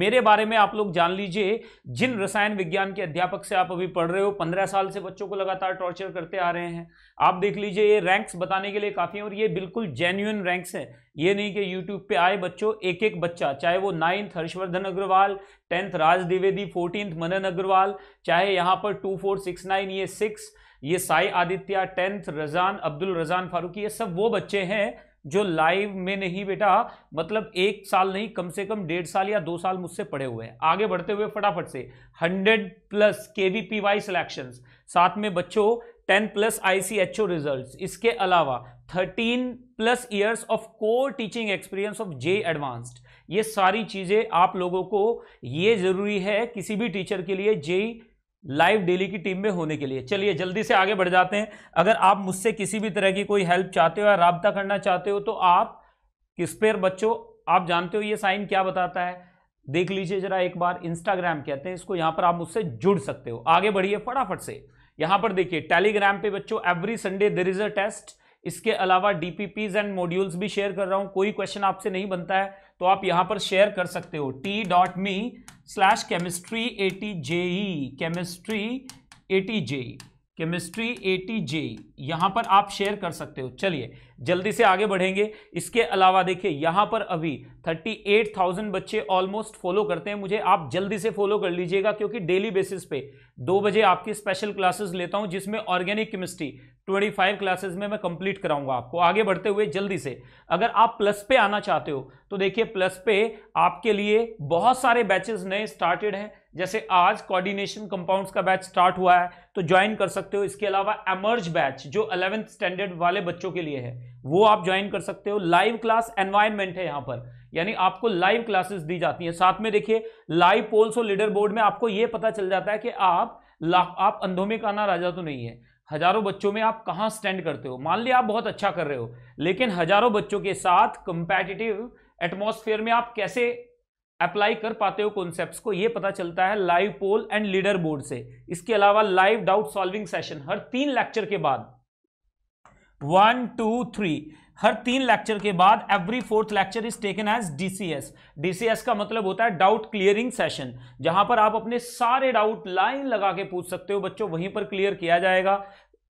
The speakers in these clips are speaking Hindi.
मेरे बारे में आप लोग जान लीजिए। जिन रसायन विज्ञान के अध्यापक से आप अभी पढ़ रहे हो, पंद्रह साल से बच्चों को लगातार टॉर्चर करते आ रहे हैं। आप देख लीजिए, ये रैंक्स बताने के लिए काफ़ी हैं और ये बिल्कुल जेन्यून रैंक्स हैं। ये नहीं कि यूट्यूब पे आए बच्चों एक एक बच्चा, चाहे वो ninth Harshvardhan Agarwal tenth Raj Dwivedi fourteenth Manan Agarwal, चाहे यहाँ पर टू फोर सिक्स नाइन ये सिक्स ये साई आदित्य टेंथ रजान, अब्दुल रजान फारूकी, ये सब वो बच्चे हैं जो लाइव में नहीं बेटा मतलब एक साल नहीं, कम से कम डेढ़ साल या दो साल मुझसे पढ़े हुए हैं। आगे बढ़ते हुए फटाफट से hundred plus K V P Y selection साथ में बच्चों ten plus I C H O result इसके अलावा thirteen plus years of core teaching experience of J advanced ये सारी चीज़ें आप लोगों को, ये ज़रूरी है किसी भी टीचर के लिए जे लाइव डेली की टीम में होने के लिए। चलिए, जल्दी से आगे बढ़ जाते हैं। अगर आप मुझसे किसी भी तरह की कोई हेल्प चाहते हो या रबता करना चाहते हो तो आप किस पर बच्चों, आप जानते हो ये साइन क्या बताता है? देख लीजिए जरा एक बार इंस्टाग्राम कहते हैं इसको, यहाँ पर आप मुझसे जुड़ सकते हो। आगे बढ़िए फटाफट से। यहाँ पर देखिए टेलीग्राम पे बच्चों every Sunday there is a test इसके अलावा डीपीपीज एंड मॉड्यूल्स भी शेयर कर रहा हूँ। कोई क्वेश्चन आपसे नहीं बनता है। तो आप यहाँ पर शेयर कर सकते हो T dot me slash chemistry A T J E chemistry A T JE chemistry A T J यहाँ पर आप शेयर कर सकते हो। चलिए जल्दी से आगे बढ़ेंगे। इसके अलावा देखिए यहाँ पर अभी 38,000 बच्चे ऑलमोस्ट फॉलो करते हैं। मुझे आप जल्दी से फॉलो कर लीजिएगा क्योंकि डेली बेसिस पे दो बजे आपकी स्पेशल क्लासेस लेता हूँ जिसमें ऑर्गेनिक केमिस्ट्री 25 क्लासेस में मैं कंप्लीट कराऊँगा आपको। आगे बढ़ते हुए जल्दी से अगर आप प्लस पे आना चाहते हो तो देखिए प्लस पे आपके लिए बहुत सारे बैचेस नए स्टार्टेड हैं। जैसे आज कोऑर्डिनेशन कंपाउंड्स का बैच स्टार्ट हुआ है तो ज्वाइन कर सकते हो। इसके अलावा एमर्ज बैच जो अलेवेंथ स्टैंडर्ड वाले बच्चों के लिए है, वो आप ज्वाइन कर सकते हो। लाइव क्लास एनवायरमेंट है यहाँ पर। यानी आपको लाइव क्लासेस दी जाती हैं। साथ में देखिए लाइव पोल्स और लीडर बोर्ड में आपको ये पता चल जाता है कि आप आप अंधों में काना राजा तो नहीं है। हज़ारों बच्चों में आप कहाँ स्टैंड करते हो? मान लिया आप बहुत अच्छा कर रहे हो, लेकिन हज़ारों बच्चों के साथ कंपेटिटिव एटमॉस्फेयर में आप कैसे अप्लाई कर पाते हो कॉन्सेप्ट्स को, ये पता चलता है live poll and leader board से। इसके अलावा लाइव डाउट सॉल्विंग सेशन हर तीन लेक्चर के बाद। वन टू थ्री हर तीन लेक्चर के बाद every fourth lecture is taken as DCS DCS का मतलब होता है डाउट क्लियरिंग सेशन जहाँ पर आप अपने सारे डाउट लाइन लगा के पूछ सकते हो, बच्चों, वहीं पर क्लियर किया जाएगा।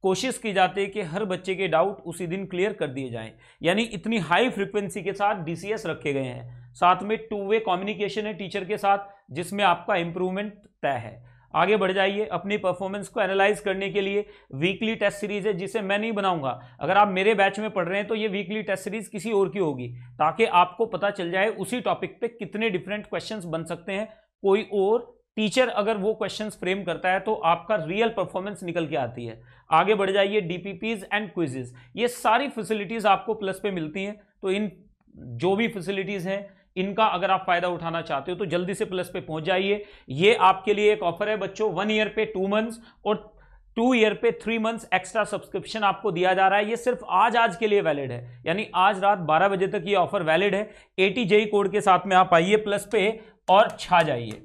कोशिश की जाती है कि हर बच्चे के डाउट उसी दिन क्लियर कर दिए जाएँ। यानी इतनी हाई फ्रिक्वेंसी के साथ डीसीएस रखे गए हैं। साथ में टू वे कम्युनिकेशन है टीचर के साथ, जिसमें आपका इंप्रूवमेंट तय है। आगे बढ़ जाइए अपनी परफॉर्मेंस को एनालाइज करने के लिए। वीकली टेस्ट सीरीज़ है, जिसे मैं नहीं बनाऊँगा। अगर आप मेरे बैच में पढ़ रहे हैं तो ये वीकली टेस्ट सीरीज़ किसी और की होगी, ताकि आपको पता चल जाए उसी टॉपिक पे कितने डिफरेंट क्वेश्चंस बन सकते हैं। कोई और टीचर अगर वो क्वेश्चंस फ्रेम करता है तो आपका रियल परफॉर्मेंस निकल के आती है। आगे बढ़ जाइए डीपीपीज एंड क्विजेज ये सारी फैसिलिटीज़ आपको प्लस पे मिलती हैं तो इन जो भी फैसिलिटीज़ हैं इनका अगर आप फ़ायदा उठाना चाहते हो तो जल्दी से प्लस पे पहुँच जाइए। ये आपके लिए एक ऑफ़र है बच्चों वन ईयर पे टू मंथ्स और टू ईयर पे थ्री मंथ्स एक्स्ट्रा सब्सक्रिप्शन आपको दिया जा रहा है। ये सिर्फ़ आज आज के लिए वैलिड है। यानी आज रात 12 बजे तक ये ऑफ़र वैलिड है। एटी जेई कोड के साथ में आप आइए प्लस पे और छा जाइए।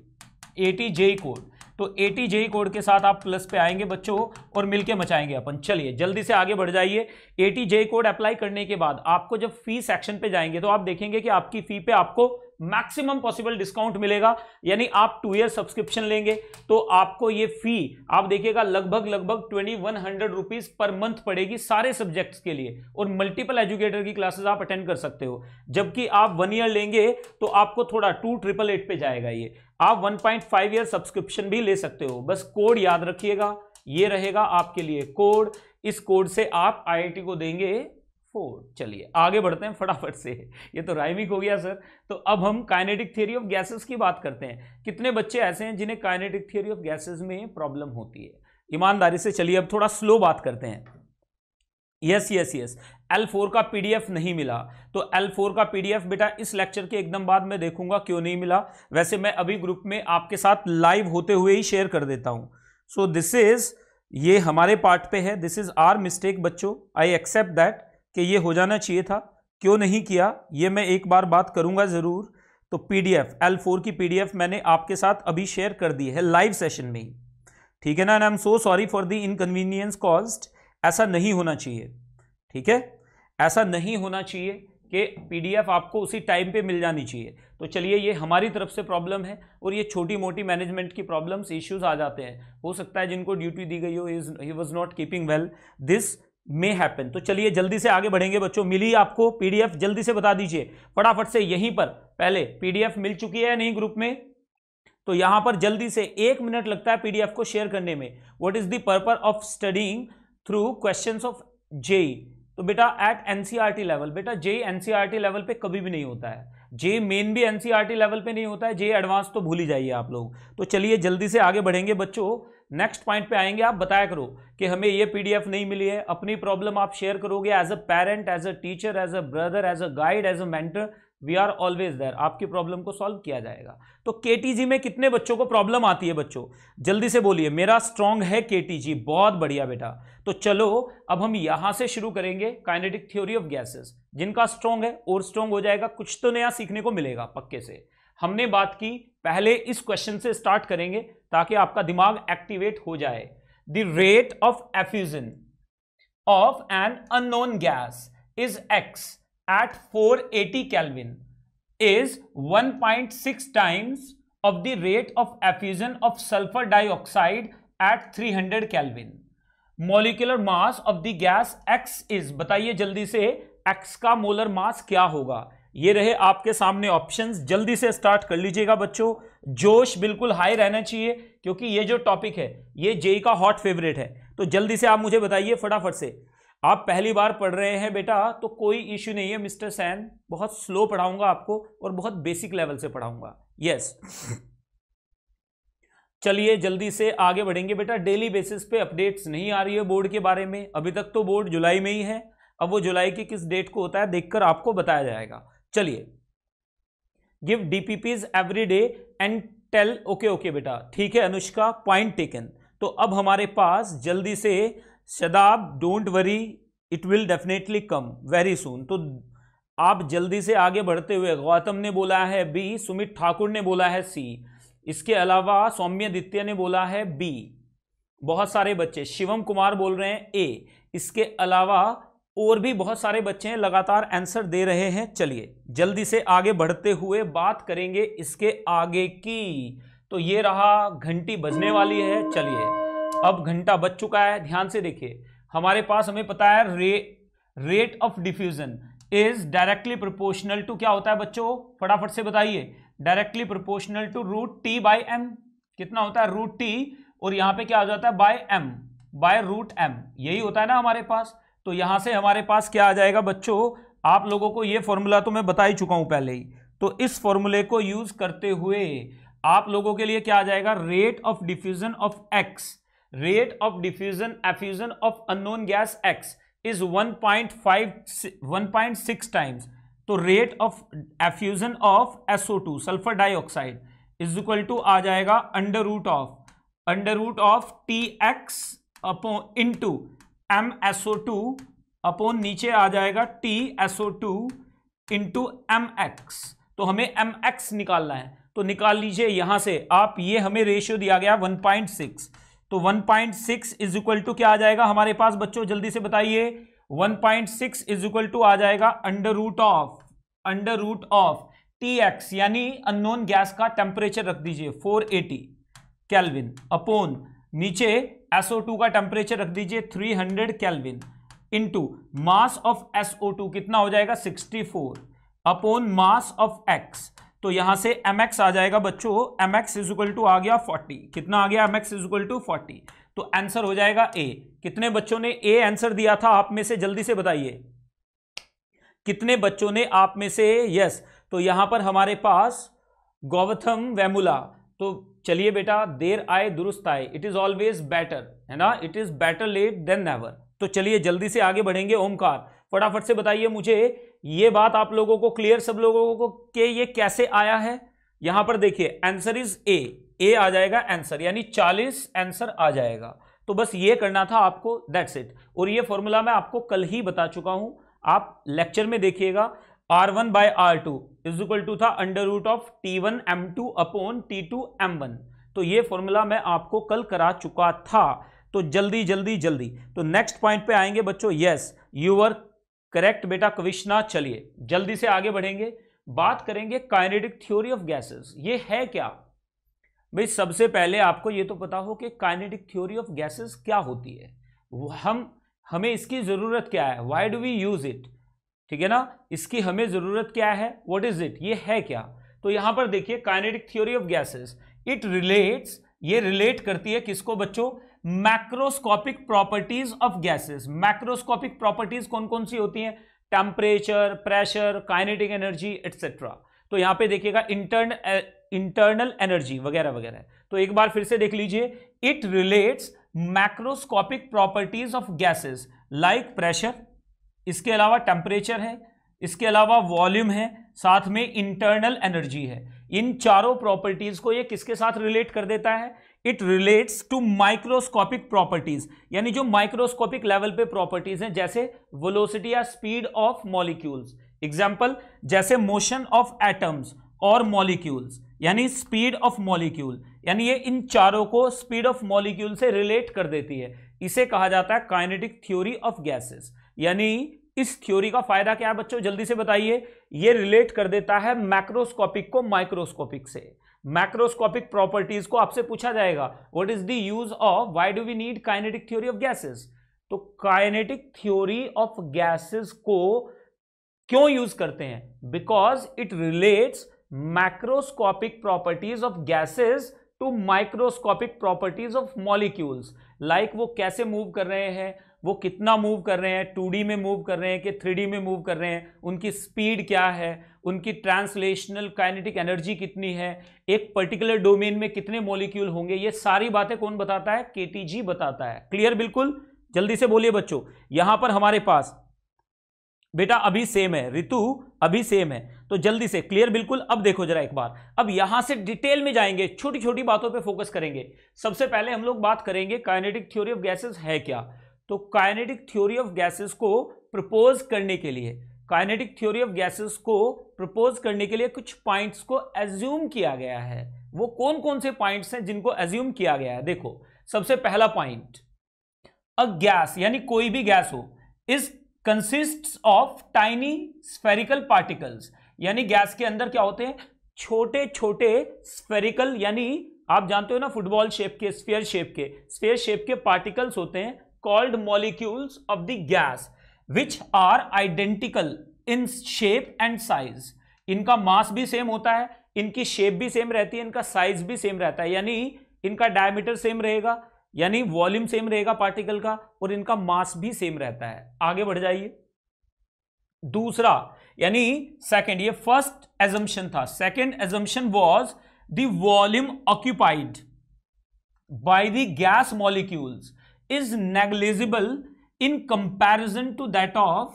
एटी जेई कोड तो ए टी जेई कोड के साथ आप प्लस पे आएँगे बच्चों और मिलके मचाएँगे अपन। चलिए, जल्दी से आगे बढ़ जाइए। A T JE code apply करने के बाद आपको जब फ़ी सेक्शन पे जाएँगे तो आप देखेंगे कि आपकी फ़ी पे आपको मैक्सिमम पॉसिबल डिस्काउंट मिलेगा। यानी आप टू ईयर सब्सक्रिप्शन लेंगे तो आपको ये फ़ी आप देखिएगा, लगभग लगभग twenty one hundred rupees per month पड़ेगी सारे सब्जेक्ट्स के लिए। और मल्टीपल एजुकेटर की क्लासेस आप अटेंड कर सकते हो। जबकि आप वन ईयर लेंगे तो आपको थोड़ा टू ट्रिपल एट पे जाएगा ये। आप 1.5 पॉइंट ईयर सब्सक्रिप्शन भी ले सकते हो। बस कोड याद रखिएगा, ये रहेगा आपके लिए कोड इस कोड से आप आईआईटी को देंगे फोर चलिए, आगे बढ़ते हैं फटाफट से। ये तो राइमिक हो गया सर तो अब हम काइनेटिक थियरी ऑफ़ गैसेस की बात करते हैं। कितने बच्चे ऐसे हैं जिन्हें काइनेटिक थियरी ऑफ़ गैसेस में प्रॉब्लम होती है? ईमानदारी से चलिए, अब थोड़ा स्लो बात करते हैं। Yes yes yes L four का पीडीएफ नहीं मिला। तो एल फोर का पीडीएफ बेटा इस लेक्चर के एकदम बाद में देखूँगा क्यों नहीं मिला। वैसे मैं अभी ग्रुप में आपके साथ लाइव होते हुए ही शेयर कर देता हूँ। सो दिस इज़ ये हमारे पार्ट पे है। दिस इज़ आर मिस्टेक बच्चों। आई एक्सेप्ट दैट कि ये हो जाना चाहिए था। क्यों नहीं किया? ये मैं एक बार बात करूँगा ज़रूर। तो पीडीएफ एल फोर की पीडीएफ मैंने आपके साथ अभी शेयर कर दी है लाइव सेशन में ही। ठीक है ना I am so sorry for the inconvenience caused ऐसा नहीं होना चाहिए, ठीक है? ऐसा नहीं होना चाहिए कि पीडीएफ आपको उसी टाइम पे मिल जानी चाहिए। तो चलिए, ये हमारी तरफ़ से प्रॉब्लम है और ये छोटी मोटी मैनेजमेंट की प्रॉब्लम्स, इश्यूज़ आ जाते हैं। हो सकता है जिनको ड्यूटी दी गई हो is he was not keeping well this may happen तो चलिए, जल्दी से आगे बढ़ेंगे बच्चों। मिली आपको पीडीएफ, जल्दी से बता दीजिए। फटाफट से यहीं पर, पहले पीडीएफ मिल चुकी है नहीं ग्रुप में? तो यहाँ पर जल्दी से एक मिनट लगता है पीडीएफ को शेयर करने में। What is the purpose of studying through questions of JE तो बेटा एट एनसीईआरटी लेवल बेटा जे एनसीईआरटी लेवल पे कभी भी नहीं होता है। जे मेन भी एनसीईआरटी लेवल पे नहीं होता है जे एडवांस तो भूल ही जाइए आप लोग। तो चलिए जल्दी से आगे बढ़ेंगे बच्चों। नेक्स्ट पॉइंट पे आएँगे, आप बताया करो कि हमें ये पीडीएफ नहीं मिली है। अपनी प्रॉब्लम आप शेयर करोगे as a parent as a teacher as a brother as a guide as a mentor we are always there आपकी प्रॉब्लम को सॉल्व किया जाएगा। तो केटीजी में कितने बच्चों को प्रॉब्लम आती है बच्चों? जल्दी से बोलिए, मेरा स्ट्रॉन्ग है केटीजी बहुत बढ़िया बेटा। तो चलो, अब हम यहाँ से शुरू करेंगे काइनेटिक थ्योरी ऑफ़ गैसेस जिनका स्ट्रॉन्ग है, और स्ट्रॉन्ग हो जाएगा, कुछ तो नया सीखने को मिलेगा, पक्के से। हमने बात की, पहले इस क्वेश्चन से स्टार्ट करेंगे, ताकि आपका दिमाग एक्टिवेट हो जाए। The rate of effusion of an unknown gas is X at 480 Kelvin is 1.6 times of the rate of effusion of sulfur dioxide at 300 Kelvin. Molecular mass of the gas X is बताइए जल्दी से, X का मोलर मास क्या होगा? ये रहे आपके सामने ऑप्शंस जल्दी से स्टार्ट कर लीजिएगा बच्चों। जोश बिल्कुल हाई रहना चाहिए, क्योंकि ये जो टॉपिक है, ये जेई का हॉट फेवरेट है। तो जल्दी से आप मुझे बताइए फटाफट से। आप पहली बार पढ़ रहे हैं बेटा तो कोई इश्यू नहीं है, मिस्टर सैन। बहुत स्लो पढ़ाऊँगा आपको और बहुत बेसिक लेवल से पढ़ाऊँगा। यस चलिए जल्दी से आगे बढ़ेंगे। बेटा डेली बेसिस पे अपडेट्स नहीं आ रही है बोर्ड के बारे में। अभी तक तो बोर्ड जुलाई में ही है। अब वो जुलाई की किस डेट को होता है, देखकर आपको बताया जाएगा। चलिए। Give DPPs every day and tell okay okay बेटा। ठीक है, अनुष्का पॉइंट टेकन तो अब हमारे पास जल्दी से, Shadab don't worry it will definitely come very सुन तो आप जल्दी से आगे बढ़ते हुए गौतम ने बोला है बी सुमित ठाकुर ने बोला है सी इसके अलावा सौम्य दित्य ने बोला है बी बहुत सारे बच्चे शिवम कुमार बोल रहे हैं ए इसके अलावा और भी बहुत सारे बच्चे हैं लगातार आंसर दे रहे हैं। चलिए जल्दी से आगे बढ़ते हुए बात करेंगे इसके आगे की। तो ये रहा घंटी बजने वाली है। चलिए अब घंटा बच चुका है। ध्यान से देखिए हमारे पास हमें पता है रे, rate of diffusion is directly proportional to क्या होता है बच्चों? फटाफट से बताइए। Directly proportional to root T by M. कितना होता है? रूट टी, और यहाँ पे क्या आ जाता है? By M, by root M. यही होता है ना हमारे पास? तो यहाँ से हमारे पास क्या आ जाएगा बच्चों? आप लोगों को ये फॉर्मूला तो मैं बता ही चुका हूँ पहले ही। तो इस फॉर्मूले को यूज़ करते हुए आप लोगों के लिए क्या आ जाएगा? Rate of diffusion of X rate of diffusion, effusion of unknown gas x is 1.5 1.6 times तो rate of effusion of SO two sulphur dioxide is equal to आ जाएगा under root of under root of T X upon two M SO two upon नीचे आ जाएगा T SO two into M X तो हमें एम एक्स निकालना है। तो निकाल लीजिए यहाँ से। आप ये हमें रेशियो दिया गया 1.6 तो 1.6 point six is equal to क्या आ जाएगा हमारे पास? बच्चों, जल्दी से बताइए। 1.6 point six is equal to आ जाएगा under root of under root of T X यानी अननोन गैस का टेम्परेचर रख दीजिए 480 एटी कैलविन अपोन नीचे SO2 का टेम्परेचर रख दीजिए 300 hundred kelvin into mass of SO2 कितना हो जाएगा 64 अपोन मास ऑफ़ X तो यहाँ से एक्स आ जाएगा बच्चों एक्स इज़ इक्वल टू आ गया फोर्टी कितना आ गया X is equal to forty तो आंसर हो जाएगा ए कितने बच्चों ने ए आंसर दिया था, आप में से जल्दी से बताइए। कितने बच्चों ने आप में से यस तो यहाँ पर हमारे पास गौतम वेमुला। तो चलिए बेटा, देर आए, दुरुस्त आए। इट इज़ ऑलवेज बेटर है ना? It is better late than never तो चलिए जल्दी से आगे बढ़ेंगे, ओमकार। फटाफट से बताइए मुझे, ये बात आप लोगों को क्लियर सब लोगों को कि ये कैसे आया है? यहाँ पर देखिए आंसर इज़ ए ए आ जाएगा आंसर यानी 40 आंसर आ जाएगा। तो बस ये करना था आपको दैट्स इट और ये फॉर्मूला मैं आपको कल ही बता चुका हूँ। आप लेक्चर में देखिएगा R one by R two is equal to था under root of T one M two upon T two M one तो ये फॉर्मूला मैं आपको कल करा चुका था। तो जल्दी जल्दी जल्दी। तो नेक्स्ट पॉइंट पे आएँगे बच्चों। यस यूर करेक्ट बेटा कविश्ना चलिए, जल्दी से आगे बढ़ेंगे। बात करेंगे काइनेटिक थ्योरी ऑफ़ गैसेस ये है क्या? भाई, सबसे पहले आपको ये तो पता हो कि काइनेटिक थ्योरी ऑफ़ गैसेस क्या होती है। हम हमें इसकी ज़रूरत क्या है? Why do we use it ठीक है ना? इसकी हमें ज़रूरत क्या है? व्हाट इज़ इट ये है क्या? तो यहाँ पर देखिए kinetic theory of gases it relates ये रिलेट करती है किसको बच्चों? Macroscopic properties of gases macroscopic properties कौन कौन सी होती हैं? Temperature pressure kinetic energy etcetera तो यहाँ पे देखिएगा इंटरन इंटरनल एनर्जी वगैरह वगैरह तो एक बार फिर से देख लीजिए it relates macroscopic properties of gases like pressure इसके अलावा टेम्परेचर है, इसके अलावा वॉल्यूम है, साथ में इंटरनल एनर्जी है। इन चारों प्रॉपर्टीज़ को ये किसके साथ रिलेट कर देता है? It relates to microscopic properties यानी जो माइक्रोस्कोपिक लेवल पे प्रॉपर्टीज़ हैं, जैसे वेलोसिटी या स्पीड ऑफ़ मॉलिक्यूल्स एग्ज़ाम्पल जैसे मोशन ऑफ़ एटम्स और मॉलिक्यूल्स यानी स्पीड ऑफ़ मॉलिक्यूल यानी ये इन चारों को स्पीड ऑफ़ मॉलिक्यूल से रिलेट कर देती है। इसे कहा जाता है काइनेटिक थ्योरी ऑफ़ गैसेस यानी इस थ्योरी का फ़ायदा क्या है बच्चों? जल्दी से बताइए। ये रिलेट कर देता है मैक्रोस्कोपिक को माइक्रोस्कोपिक से। मैक्रोस्कोपिक प्रॉपर्टीज़ को आपसे पूछा जाएगा। What is the use of why do we need kinetic theory of gases तो काइनेटिक थ्योरी ऑफ़ गैसेस को क्यों यूज़ करते हैं? Because it relates macroscopic properties of gases to microscopic properties of molecules like वो कैसे मूव कर रहे हैं, वो कितना मूव कर रहे हैं टू में मूव कर रहे हैं कि थ्री में मूव कर रहे हैं, उनकी स्पीड क्या है, उनकी ट्रांसलेशनल काइनेटिक एनर्जी कितनी है, एक पर्टिकुलर डोमेन में कितने मॉलिक्यूल होंगे, ये सारी बातें कौन बताता है? के बताता है। क्लियर बिल्कुल? जल्दी से बोलिए बच्चों। यहाँ पर हमारे पास, बेटा अभी सेम है, ऋतु अभी सेम है। तो जल्दी से क्लियर बिल्कुल। अब देखो जरा एक बार। अब यहाँ से डिटेल में जाएँगे छोटी छोटी बातों पे फोकस करेंगे। सबसे पहले हम लोग बात करेंगे काइनेटिक थ्योरी ऑफ़ गैसेस है क्या? तो काइनेटिक थ्योरी ऑफ़ गैसेस को प्रपोज करने के लिए काइनेटिक थ्योरी ऑफ़ गैसेस को प्रपोज करने के लिए कुछ पॉइंट्स को एज्यूम किया गया है। वो कौन कौन से पॉइंट्स हैं जिनको एज्यूम किया गया है? देखो, सबसे पहला पॉइंट अ गैस यानी कोई भी गैस हो इस consist of tiny spherical particles यानी गैस के अंदर क्या होते हैं? छोटे छोटे स्फेरिकल यानी आप जानते हो ना फुटबॉल शेप के स्फेयर शेप के स्फेयर शेप के पार्टिकल्स होते हैं called molecules of the gas, which are identical in shape and size. इनका मास भी सेम होता है, इनकी शेप भी सेम रहती है, इनका साइज़ भी सेम रहता है, यानी इनका डायमीटर सेम रहेगा, यानी वॉल्यूम सेम रहेगा पार्टिकल का, और इनका मास भी सेम रहता है। आगे बढ़ जाइए। दूसरा यानी सेकंड ये फ़र्स्ट एजम्पन था। Second assumption was the volume occupied by the gas molecules is negligible in comparison to that of,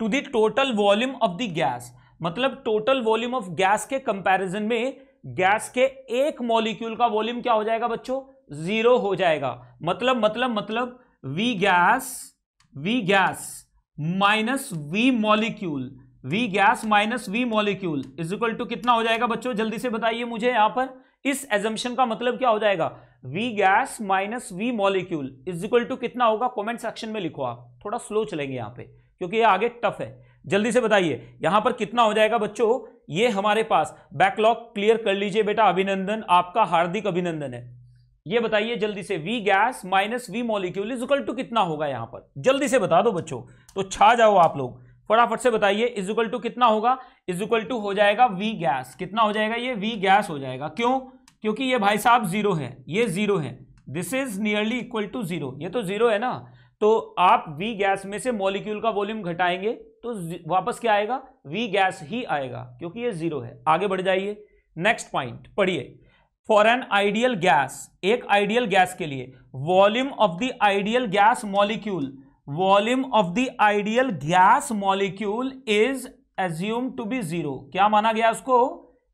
to the total volume of the gas. मतलब टोटल वॉल्यूम ऑफ़ गैस के कंपैरिजन में गैस के एक मॉलिक्यूल का वॉल्यूम क्या हो जाएगा बच्चों? ज़ीरो हो जाएगा। मतलब मतलब मतलब V gas V gas minus V molecule, V gas minus V molecule is equal to कितना हो जाएगा बच्चों? जल्दी से बताइए मुझे यहाँ पर। इस एजम्पन का मतलब क्या हो जाएगा? V gas minus V molecule is equal to कितना होगा? कमेंट सेक्शन में लिखो आप। थोड़ा स्लो चलेंगे यहाँ पे, क्योंकि ये आगे टफ है। जल्दी से बताइए, यहाँ पर कितना हो जाएगा बच्चों? ये हमारे पास बैकलॉग क्लियर कर लीजिए बेटा, अभिनंदन, आपका हार्दिक अभिनंदन है। ये बताइए जल्दी से V gas minus V molecule is equal to कितना होगा यहाँ पर? जल्दी से बता दो बच्चों। तो छा जाओ आप लोग। फटाफट से बताइए इज़ इक्वल टू कितना होगा? इज़ इक्वल टू हो जाएगा वी गैस कितना हो जाएगा ये? वी गैस हो जाएगा। क्यों? क्योंकि ये भाई साहब ज़ीरो है। ये ज़ीरो है। This is nearly equal to zero ये तो ज़ीरो है ना? तो आप वी गैस में से मॉलिक्यूल का वॉल्यूम घटाएँगे तो वापस क्या आएगा? वी गैस ही आएगा, क्योंकि ये ज़ीरो है। आगे बढ़ जाइए। नेक्स्ट पॉइंट पढ़िए। फॉर एन आइडियल गैस एक आइडियल गैस के लिए volume of the ideal gas molecule volume of the ideal gas molecule is assume to be zero क्या माना गया उसको?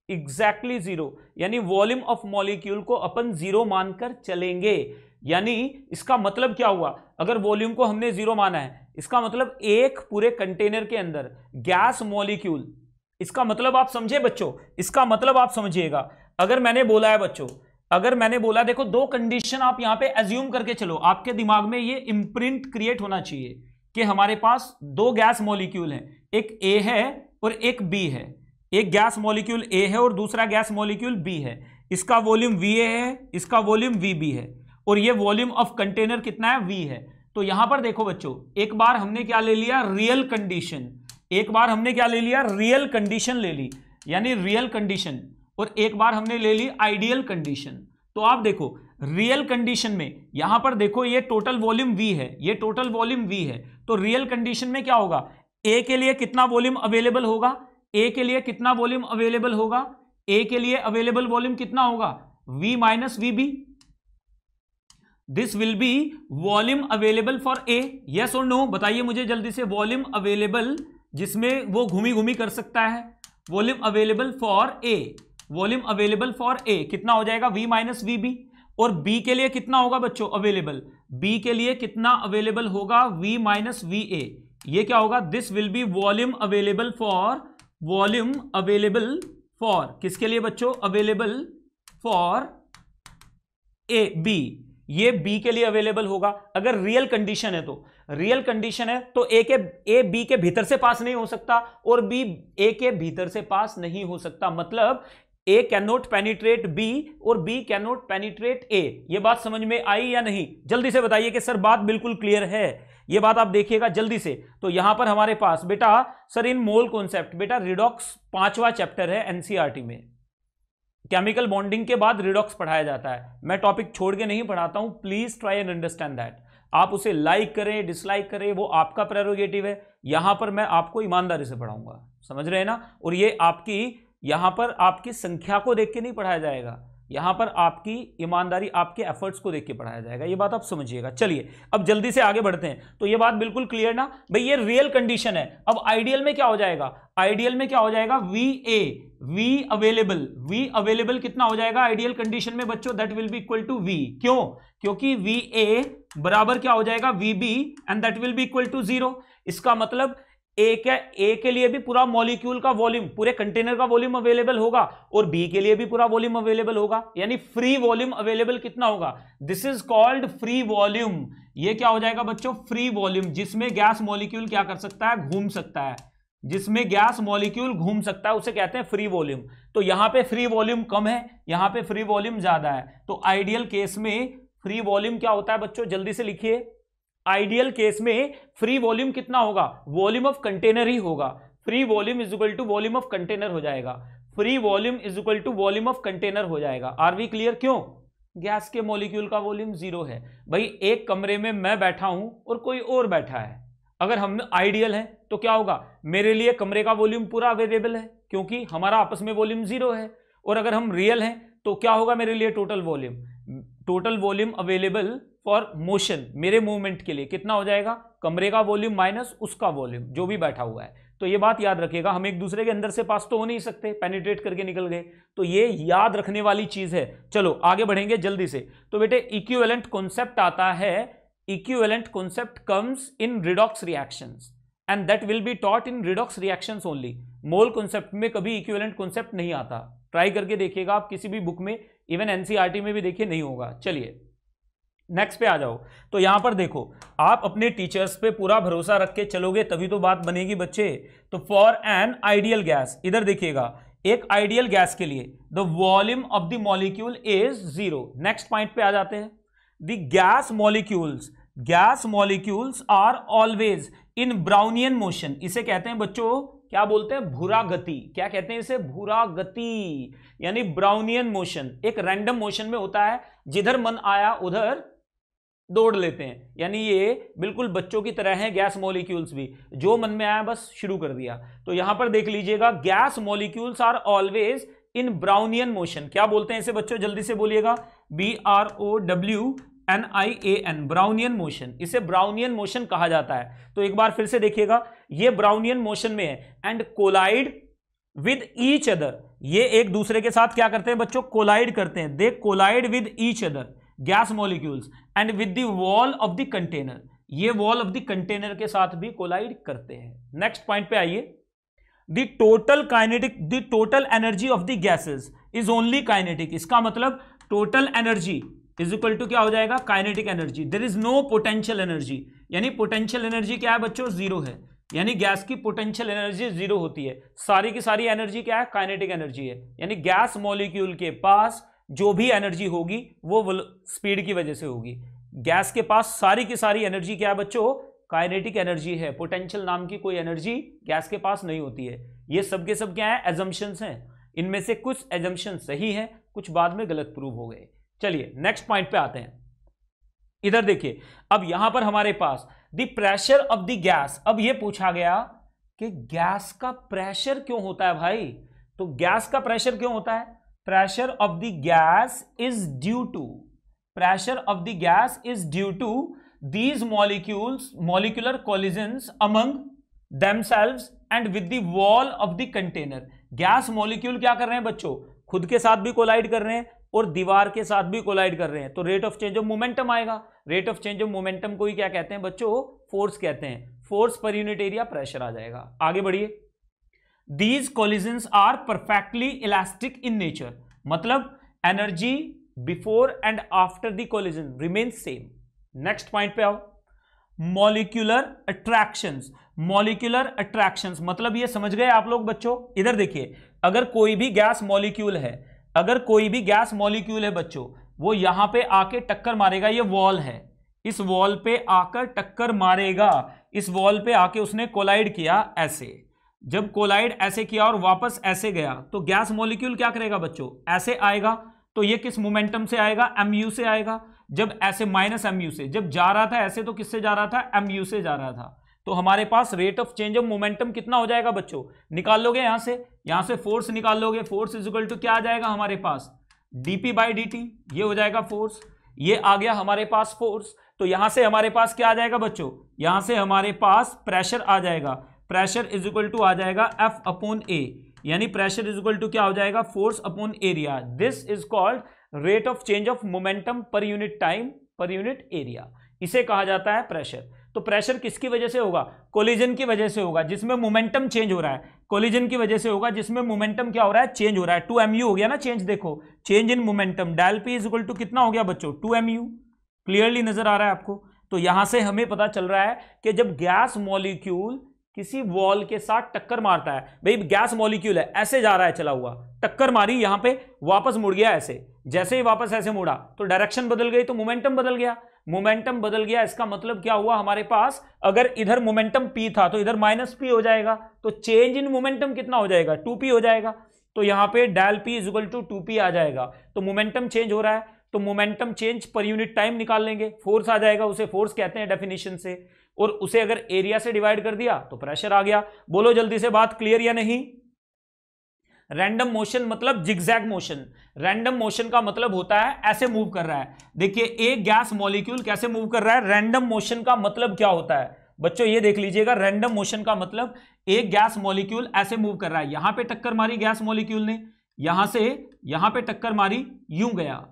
एग्जैक्टली ज़ीरो यानी वॉल्यूम ऑफ़ मॉलिक्यूल को अपन ज़ीरो मानकर चलेंगे. यानी इसका मतलब क्या हुआ? अगर वॉल्यूम को हमने ज़ीरो माना है, इसका मतलब एक पूरे कंटेनर के अंदर गैस मॉलिक्यूल इसका मतलब आप समझे बच्चों? इसका मतलब आप समझिएगा। अगर मैंने बोला है बच्चों, अगर मैंने बोला, देखो दो कंडीशन आप यहाँ पे एज्यूम करके चलो, आपके दिमाग में ये इम्प्रिंट क्रिएट होना चाहिए कि हमारे पास दो गैस मॉलिक्यूल हैं, एक ए है और एक बी है। एक गैस मॉलिक्यूल ए है और दूसरा गैस मॉलिक्यूल बी है। इसका वॉल्यूम वी ए है, इसका वॉल्यूम वी बी है और ये वॉल्यूम ऑफ़ कंटेनर कितना है? वी है। तो यहाँ पर देखो बच्चों, एक बार हमने क्या ले लिया? रियल कंडीशन एक बार हमने क्या ले लिया? रियल कंडीशन ले ली। यानी रियल कंडीशन और एक बार हमने ले ली आइडियल कंडीशन तो आप देखो रियल कंडीशन में, यहाँ पर देखो ये टोटल वॉल्यूम वी है, ये टोटल वॉल्यूम वी है। तो रियल कंडीशन में क्या होगा? ए के लिए कितना वॉल्यूम अवेलेबल होगा? ए के लिए कितना वॉल्यूम अवेलेबल होगा? ए के लिए अवेलेबल वॉल्यूम कितना होगा? V minus V B this will be volume available for A yes और नो बताइए मुझे जल्दी से। वॉल्यूम अवेलेबल जिसमें वो घूमी घूमी कर सकता है। Volume available for A volume available for A कितना हो जाएगा? वी माइनस वी बी और बी के लिए कितना होगा बच्चों? अवेलेबल बी के लिए कितना अवेलेबल होगा? वी माइनस वी ए ये क्या होगा? This will be volume available for volume available for किसके लिए बच्चों? अवेलेबल फॉर ए बी ये बी के लिए अवेलेबल होगा। अगर रियल कंडीशन है तो। रियल कंडीशन है तो ए के ए बी के भीतर से पास नहीं हो सकता और बी ए के भीतर से पास नहीं हो सकता। मतलब A can not penetrate B और B can not penetrate A ये बात समझ में आई या नहीं? जल्दी से बताइए कि सर बात बिल्कुल क्लियर है। ये बात आप देखिएगा जल्दी से। तो यहाँ पर हमारे पास, बेटा, सर इन मोल कॉन्सेप्ट बेटा रिडॉक्स पांचवा चैप्टर है एनसीआरटी में। केमिकल बॉन्डिंग के बाद रिडॉक्स पढ़ाया जाता है। मैं टॉपिक छोड़ के नहीं पढ़ाता हूँ। Please try and understand that आप उसे लाइक करें डिसलाइक करें, वो आपका प्रेरोगेटिव है। यहाँ पर मैं आपको ईमानदारी से पढ़ाऊँगा। समझ रहे हैं ना? और ये आपकी यहाँ पर आपकी संख्या को देख के नहीं पढ़ाया जाएगा। यहाँ पर आपकी ईमानदारी, आपके एफर्ट्स को देख के पढ़ाया जाएगा। ये बात आप समझिएगा। चलिए, अब जल्दी से आगे बढ़ते हैं। तो ये बात बिल्कुल क्लियर ना? भाई, ये रियल कंडीशन है। अब आइडियल में क्या हो जाएगा? आइडियल में क्या हो जाएगा? V A V available V available कितना हो जाएगा? आइडियल कंडीशन में बच्चों that will be equal to V क्यों? क्योंकि वी ए बराबर क्या हो जाएगा? V B and that will be equal to zero इसका मतलब ए के ए के लिए भी पूरा मॉलिक्यूल का वॉल्यूम पूरे कंटेनर का वॉल्यूम अवेलेबल होगा और बी के लिए भी पूरा वॉल्यूम अवेलेबल होगा? यानी फ्री वॉल्यूम अवेलेबल कितना होगा? This is called free volume ये क्या हो जाएगा बच्चों? फ्री वॉल्यूम जिसमें गैस मॉलिक्यूल क्या कर सकता है? घूम सकता है। जिसमें गैस मॉलिक्यूल घूम सकता है, उसे कहते हैं फ्री वॉल्यूम तो यहाँ पे फ्री वॉल्यूम कम है, यहाँ पे फ्री वॉल्यूम ज़्यादा है। तो आइडियल केस में फ्री वॉल्यूम क्या होता है बच्चों? जल्दी से लिखिए। आइडियल केस में फ्री वॉल्यूम कितना होगा? वॉल्यूम ऑफ़ कंटेनर ही होगा। Free volume is equal to volume of container हो जाएगा। Free volume is equal to volume of container हो जाएगा। Are we clear? क्यों? गैस के मॉलिक्यूल का वॉल्यूम ज़ीरो है। भाई, एक कमरे में मैं बैठा हूँ और कोई और बैठा है। अगर हम आइडियल है तो क्या होगा? मेरे लिए कमरे का वॉल्यूम पूरा अवेलेबल है, क्योंकि हमारा आपस में वॉल्यूम ज़ीरो है। और अगर हम रियल हैं तो क्या होगा मेरे लिए total volume total volume available for motion मेरे मूवमेंट के लिए कितना हो जाएगा? कमरे का वॉल्यूम माइनस उसका वॉल्यूम जो भी बैठा हुआ है। तो ये बात याद रखिएगा, हम एक दूसरे के अंदर से पास तो हो नहीं सकते पेनिट्रेट करके निकल गए। तो ये याद रखने वाली चीज़ है। चलो, आगे बढ़ेंगे जल्दी से। तो बेटे इक्विवेलेंट कॉन्सेप्ट आता है। Equivalent concept comes in redox reactions and that will be taught in redox reactions only mole concept में कभी इक्विवेलेंट कॉन्सेप्ट नहीं आता। ट्राई करके देखिएगा आप किसी भी बुक में इवन एनसीईआरटी में भी देखिए, नहीं होगा। चलिए नेक्स्ट पे आ जाओ। तो यहाँ पर देखो, आप अपने टीचर्स पे पूरा भरोसा रख के चलोगे, तभी तो बात बनेगी बच्चे। तो फॉर एन आइडियल गैस इधर देखिएगा, एक आइडियल गैस के लिए the volume of the molecule is zero next point पे आ जाते हैं। The gas molecules gas molecules are always in Brownian motion इसे कहते हैं बच्चों क्या बोलते हैं? भूरा गति। क्या कहते हैं इसे? भूरा गति, यानी ब्राउनियन मोशन। एक रैंडम मोशन में होता है, जिधर मन आया, उधर दौड़ लेते हैं। यानी ये बिल्कुल बच्चों की तरह हैं गैस मॉलिक्यूल्स भी। जो मन में आया, बस शुरू कर दिया। तो यहाँ पर देख लीजिएगा, gas molecules are always in Brownian motion क्या बोलते हैं इसे बच्चों? जल्दी से बोलिएगा। B R O W N I A N Brownian motion इसे ब्राउनियन मोशन कहा जाता है। तो एक बार फिर से देखिएगा, ये ब्राउनियन मोशन में है। And collide with each other ये एक दूसरे के साथ क्या करते हैं बच्चों? कोलाइड करते हैं। They collide with each other gas molecules and with the wall of the container ये वॉल ऑफ़ द कंटेनर के साथ भी कोलाइड करते हैं। नेक्स्ट पॉइंट पे आइए। The total kinetic the total energy of the gases is only kinetic इसका मतलब total energy is equal to क्या हो जाएगा? Kinetic energy there is no potential energy यानी पोटेंशियल एनर्जी क्या है बच्चों? ज़ीरो है. यानी गैस की पोटेंशियल एनर्जी ज़ीरो होती है. सारी की सारी एनर्जी क्या है? काइनेटिक एनर्जी है. यानी गैस मॉलिक्यूल के पास जो भी एनर्जी होगी, वो स्पीड की वजह से होगी. गैस के पास सारी की सारी एनर्जी क्या है बच्चों? काइनेटिक एनर्जी है. पोटेंशियल नाम की कोई एनर्जी गैस के पास नहीं होती है. ये सब के सब क्या है? एजम्पन्स हैं. इनमें से कुछ एजम्पन सही हैं, कुछ बाद में गलत प्रूव हो गए. चलिए नेक्स्ट पॉइंट पे आते हैं। इधर देखिए, अब यहाँ पर हमारे पास the pressure of the gas अब यह पूछा गया कि गैस का प्रेशर क्यों होता है भाई? तो गैस का प्रेशर क्यों होता है? Pressure of the gas is due to pressure of the gas is due to these molecules molecular collisions among themselves and with the wall of the container gas molecule क्या कर रहे हैं बच्चों? खुद के साथ भी कोलाइड कर रहे हैं और दीवार के साथ भी कोलाइड कर रहे हैं। तो rate of change of momentum आएगा। Rate of change of momentum को ही क्या कहते हैं बच्चों? फोर्स कहते हैं। फोर्स पर यूनिट एरिया प्रेशर आ जाएगा। आगे बढ़िए। These collisions are perfectly elastic in nature मतलब energy before and after the collision remain same next point पे आओ। मॉलिक्यूलर अट्रैक्शंस मॉलिक्यूलर अट्रैक्शंस मतलब ये समझ गए आप लोग बच्चों? इधर देखिए। अगर कोई भी गैस मॉलिक्यूल है अगर कोई भी गैस मॉलिक्यूल है बच्चों, वो यहाँ पे आके टक्कर मारेगा, ये वॉल है। इस वॉल पे आकर टक्कर मारेगा, इस वॉल पे आके उसने कोलाइड किया ऐसे। जब कोलाइड ऐसे किया और वापस ऐसे गया तो गैस मॉलिक्यूल क्या करेगा बच्चों? ऐसे आएगा तो ये किस मोमेंटम से आएगा? एम यू से आएगा। जब ऐसे माइनस एम यू से, जब जा रहा था ऐसे तो किससे जा रहा था? एम यू से जा रहा था। तो हमारे पास rate of change of momentum कितना हो जाएगा बच्चों? निकाल लोगे यहाँ से? यहाँ से फोर्स निकाल लोगे। फोर्स इज़ इक्वल टू क्या आ जाएगा हमारे पास? डीपी बाई डी ये हो जाएगा फोर्स ये आ गया हमारे पास फोर्स तो यहाँ से हमारे पास क्या आ जाएगा बच्चों? यहाँ से हमारे पास प्रेशर आ जाएगा। प्रेशर इज़ इक्वल टू आ जाएगा एफ़ अपॉन ए यानी प्रेशर इज़ इक्वल टू क्या हो जाएगा? Force upon area this is called rate of change of momentum per unit time per unit area इसे कहा जाता है प्रेशर तो प्रेशर किसकी वजह से होगा? कोलिजन की वजह से होगा, जिसमें मोमेंटम चेंज हो रहा है। कोलिजन की वजह से होगा, जिसमें मोमेंटम क्या हो रहा है? चेंज हो रहा है। टू एम हो गया ना चेंज देखो। Change in momentum del P is equal to कितना हो गया बच्चों? टू एम क्लियरली नज़र आ रहा है आपको? तो यहाँ से हमें पता चल रहा है कि जब गैस मॉलिक्यूल किसी वॉल के साथ टक्कर मारता है, भाई गैस मॉलिक्यूल है, ऐसे जा रहा है, चला हुआ। टक्कर मारी, यहाँ पे वापस मुड़ गया ऐसे। जैसे ही वापस ऐसे मुड़ा तो डायरेक्शन बदल गई तो मोमेंटम बदल गया। मोमेंटम बदल गया, इसका मतलब क्या हुआ हमारे पास? अगर इधर मोमेंटम पी था तो इधर माइनस पी हो जाएगा तो चेंज इन मोमेंटम कितना हो जाएगा? टू पी हो जाएगा। तो यहाँ पे del P is equal to two P आ जाएगा। तो मोमेंटम चेंज हो रहा है तो momentum change per unit time निकाल लेंगे। फोर्स आ जाएगा, उसे फोर्स कहते हैं डेफिनेशन से। और उसे अगर एरिया से डिवाइड कर दिया तो प्रेशर आ गया। बोलो जल्दी से बात क्लियर या नहीं? रैंडम मोशन मतलब जिग्जैग मोशन। रैंडम मोशन का मतलब होता है ऐसे मूव कर रहा है। देखिए, एक गैस मॉलिक्यूल कैसे मूव कर रहा है? रैंडम मोशन का मतलब क्या होता है? बच्चों, ये देख लीजिएगा रैंडम मोशन का मतलब एक गैस मॉलिक्यूल ऐसे मूव कर रहा है। यहाँ पे टक्कर मारी गैस मॉलिक्यूल ने। यहाँ से, यहाँ पे टक्कर मारी, यूँ गया।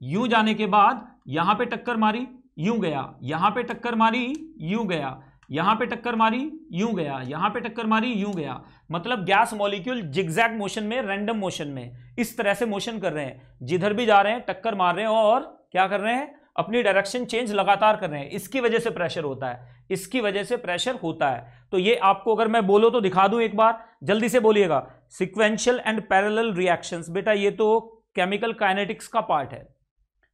यूँ जाने के बाद यहाँ पे टक्कर मारी, यूँ गया। यहाँ पे टक्कर मारी, यूँ गया। यहाँ पे टक्कर मारी, यूँ गया, यहाँ पे टक्कर मारी, यूँ गया। मतलब गैस मॉलिक्यूल जिग्जैग मोशन में रैंडम मोशन में, इस तरह से मोशन कर रहे हैं। जिधर भी जा रहे हैं, टक्कर मार रहे हैं और क्या कर रहे हैं? अपनी डायरेक्शन चेंज लगातार कर रहे हैं। इसकी वजह से प्रेशर होता है। इसकी वजह से प्रेशर होता है। तो ये आपको अगर मैं बोलो तो दिखा दूँ एक बार। जल्दी से बोलिएगा। सिक्वेंशियल एंड पैरेलल रिएक्शंस बेटा, ये तो केमिकल काइनेटिक्स का पार्ट है।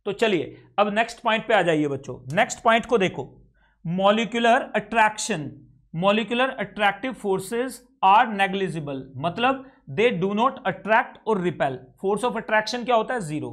तो चलिए, अब नेक्स्ट पॉइंट पे आ जाइए बच्चों। नेक्स्ट पॉइंट को देखो। Molecular attraction molecular attractive forces are negligible मतलब दे डू नॉट अट्रैक्ट और रिपेल फोर्स ऑफ़ अट्रैक्शन क्या होता है? Zero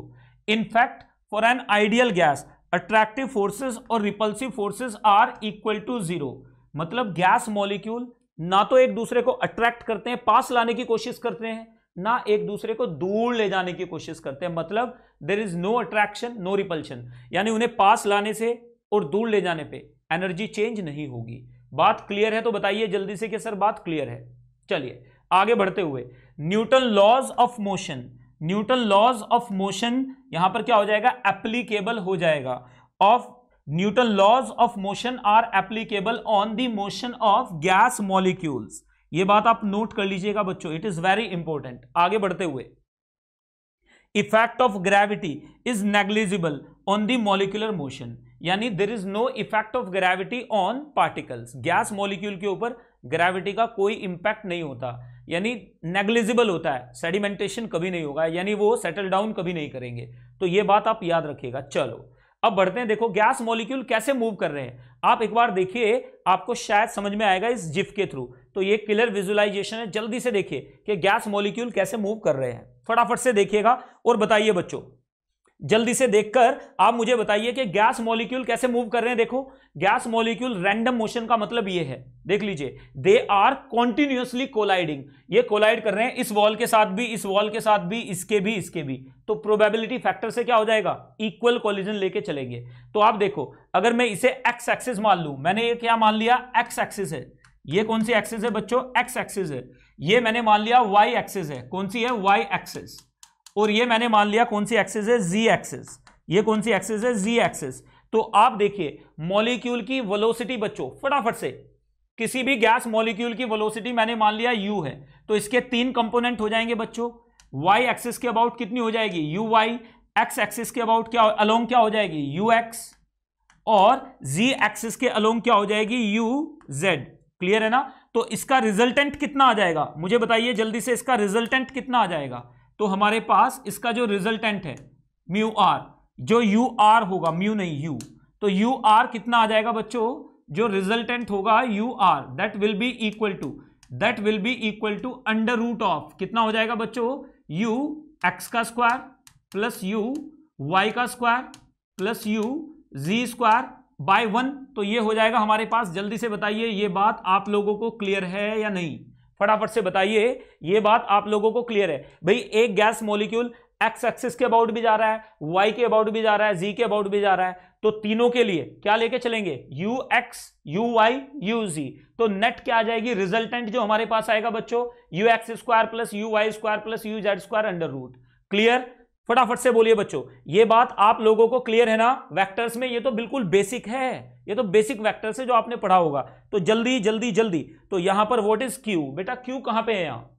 in fact for an ideal gas attractive forces और repulsive forces are equal to zero मतलब गैस मॉलिक्यूल ना तो एक दूसरे को अट्रैक्ट करते हैं, पास लाने की कोशिश करते हैं, ना एक दूसरे को दूर ले जाने की कोशिश करते हैं। मतलब there is no attraction no repulsion यानी उन्हें पास लाने से और दूर ले जाने पे। एनर्जी चेंज नहीं होगी। बात क्लियर है तो बताइए जल्दी से कि सर बात क्लियर है। चलिए, आगे बढ़ते हुए। Newton laws of motion. Newton laws of motion, यहाँ पर क्या हो जाएगा? एप्लीकेबल हो जाएगा। Of, Newton laws of motion are applicable on the motion of gas molecules. ये बात आप नोट कर लीजिएगा बच्चों, इट इज़ वेरी इंपॉर्टेंट। आगे बढ़ते हुए। Effect of gravity is negligible on the molecular motion. यानी there is no effect of gravity on particles gas molecule के ऊपर ग्रेविटी का कोई इंपैक्ट नहीं होता। यानी नेग्लिजिबल होता है। सेडिमेंटेशन कभी नहीं होगा। यानी वो सेटल डाउन कभी नहीं करेंगे। तो ये बात आप याद रखिएगा। चलो, अब बढ़ते हैं। देखो गैस मॉलिक्यूल कैसे मूव कर रहे हैं। आप एक बार देखिए, आपको शायद समझ में आएगा इस जिफ के थ्रू। तो ये क्लियर विजुअलाइजेशन है। जल्दी से देखिए कि गैस मॉलिक्यूल कैसे मूव कर रहे हैं। फटाफट से देखिएगा और बताइए बच्चों। जल्दी से देखकर आप मुझे बताइए कि गैस मॉलिक्यूल कैसे मूव कर रहे हैं। देखो, गैस मॉलिक्यूल रैंडम मोशन का मतलब ये है। देख लीजिए दे आर कॉन्टिन्यूसली कोलाइडिंग ये कोलाइड कर रहे हैं इस वॉल के साथ भी, इस वॉल के साथ भी, इसके भी इसके भी। तो प्रोबेबिलिटी फैक्टर से क्या हो जाएगा? इक्वल कोलिजन लेके चलेंगे। तो आप देखो, अगर मैं इसे एक्स एक्सिस मान लू, मैंने ये क्या मान लिया? एक्स एक्सिस है। ये कौन सी एक्सिस है बच्चों? एक्स एक्सिस है। ये मैंने मान लिया वाई एक्सिस है। कौन सी है? वाई एक्सिस और ये मैंने मान लिया कौन सी एक्सेस है? जी एक्सेस ये कौन सी एक्सेस है? जी एक्सेस तो आप देखिए मॉलिक्यूल की वेलोसिटी बच्चों, फटाफट से। किसी भी गैस मॉलिक्यूल की वेलोसिटी मैंने मान लिया यू है। तो इसके तीन कंपोनेंट हो जाएँगे बच्चों। वाई एक्सिस के अबाउट कितनी हो जाएगी? यू वाई एक्स एक्सिस के अबाउट क्या अलोंग क्या हो जाएगी? यू एक्स और जी एक्सिस के अलोंग क्या हो जाएगी? यू जेड क्लियर है ना? तो इसका रिजल्टेंट कितना आ जाएगा? मुझे बताइए जल्दी से इसका रिजल्टेंट कितना आ जाएगा? तो हमारे पास इसका जो रिजल्टेंट है म्यू आर जो यू आर होगा म्यू नहीं यू तो यू आर कितना आ जाएगा बच्चों? जो रिजल्टेंट होगा U R that will be equal to that will be equal to under root of कितना हो जाएगा बच्चों? यू एक्स का स्क्वायर प्लस यू वाई का square plus U G square by one तो ये हो जाएगा हमारे पास। जल्दी से बताइए, ये बात आप लोगों को क्लियर है या नहीं? फटाफट से बताइए, ये बात आप लोगों को क्लियर है। भाई, एक गैस मॉलिक्यूल एक्स एक्सिस के अबाउट भी जा रहा है वाई के अबाउट भी जा रहा है जी के अबाउट भी जा रहा है तो तीनों के लिए क्या लेके चलेंगे? U X U Y U G तो नेट क्या आ जाएगी? रिजल्टेंट जो हमारे पास आएगा बच्चों U X square plus U Y square plus U Z square under root clear फटाफट से बोलिए बच्चों, ये बात आप लोगों को क्लियर है ना? वेक्टर्स में ये तो बिल्कुल बेसिक है। ये तो बेसिक वेक्टर्स है जो आपने पढ़ा होगा। तो जल्दी जल्दी जल्दी। तो यहाँ पर व्हाट इज़ क्यू बेटा क्यू कहाँ पे है यहाँ?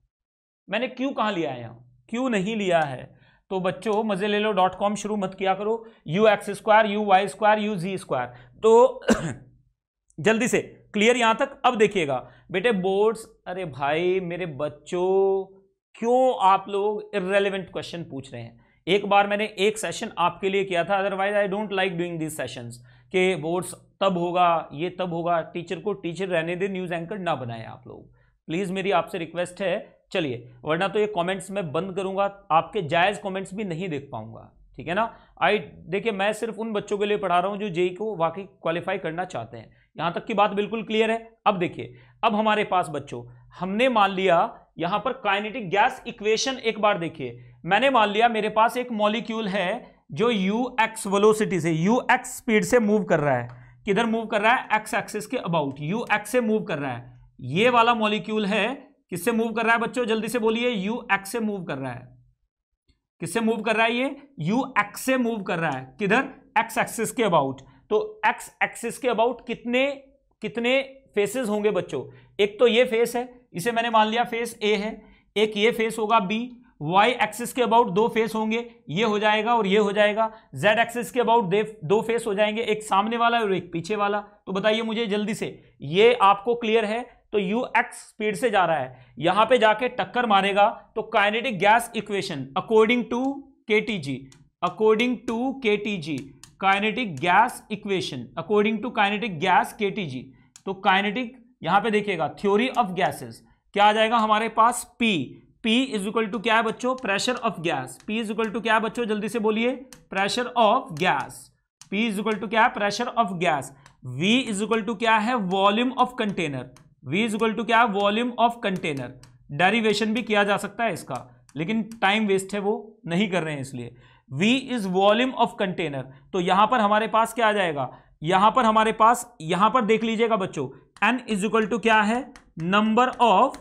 मैंने क्यू कहाँ लिया है यहाँ? क्यू नहीं लिया है। तो बच्चों, मज़े ले लो डॉट कॉम शुरू मत किया करो। U X square U Y square U G square तो जल्दी से क्लियर यहाँ तक? अब देखिएगा। बेटे बोर्ड्स अरे भाई मेरे बच्चों, क्यों आप लोग इरेलीवेंट क्वेश्चन पूछ रहे हैं? एक बार मैंने एक सेशन आपके लिए किया था otherwise I don't like doing this sessions के बोर्ड्स तब होगा, ये तब होगा टीचर को टीचर रहने दे न्यूज़ एंकर ना बनाए आप लोग। प्लीज़ मेरी आपसे रिक्वेस्ट है, चलिए, वरना तो ये कमेंट्स मैं बंद करूँगा, आपके जायज़ कमेंट्स भी नहीं देख पाऊँगा, ठीक है ना? आई देखिए, मैं सिर्फ़ उन बच्चों के लिए पढ़ा रहा हूँ जो जेई को वाकई क्वालिफाई करना चाहते हैं। यहाँ तक की बात बिल्कुल क्लियर है। अब देखिए, अब हमारे पास बच्चों, हमने मान लिया, यहाँ पर काइनेटिक गैस इक्वेशन एक बार देखिए मैंने मान लिया, मेरे पास एक मॉलिक्यूल है जो यू एक्स वेलोसिटी से यू एक्स स्पीड से मूव कर रहा है। किधर मूव कर रहा है? एक्स एक्सिस के अबाउट यू एक्स से मूव कर रहा है। ये वाला मॉलिक्यूल है, किससे मूव कर रहा है बच्चों? जल्दी से बोलिए यू एक्स से मूव कर रहा है। किससे मूव कर रहा है ये? यू एक्स से मूव कर रहा है। किधर? एक्स एक्सिस के अबाउट तो एक्स एक्सिस के अबाउट कितने कितने फेसेस होंगे बच्चों? एक तो ये फेस है, इसे मैंने मान लिया फेस ए है। एक ये फेस होगा बी वाई एक्सिस के अबाउट दो फेस होंगे, ये हो जाएगा और ये हो जाएगा। जेड एक्सिस के अबाउट दो फेस हो जाएँगे, एक सामने वाला और एक पीछे वाला। तो बताइए मुझे जल्दी से, ये आपको क्लियर है? तो यू एक्स स्पीड से जा रहा है। यहाँ पे जाके टक्कर मारेगा तो kinetic gas equation according to K T G according to K T G kinetic gas equation according to kinetic gas K T G तो काइनेटिक यहाँ पे देखिएगा थ्योरी ऑफ़ गैसेस क्या आ जाएगा हमारे पास? P P is equal to क्या है बच्चों? Pressure of gas P is equal to क्या है बच्चों? जल्दी से बोलिए. Pressure of gas P is equal to क्या है? Pressure of gas V is equal to क्या है? Volume of container V is equal to क्या है? वॉल्यूम ऑफ़ कंटेनर डेरिवेशन भी किया जा सकता है इसका, लेकिन टाइम वेस्ट है वो नहीं कर रहे हैं इसलिए। V is volume of container तो यहाँ पर हमारे पास क्या आ जाएगा? यहाँ पर हमारे पास, यहाँ पर देख लीजिएगा बच्चों. एन इज़ इक्वल टू क्या है? Number of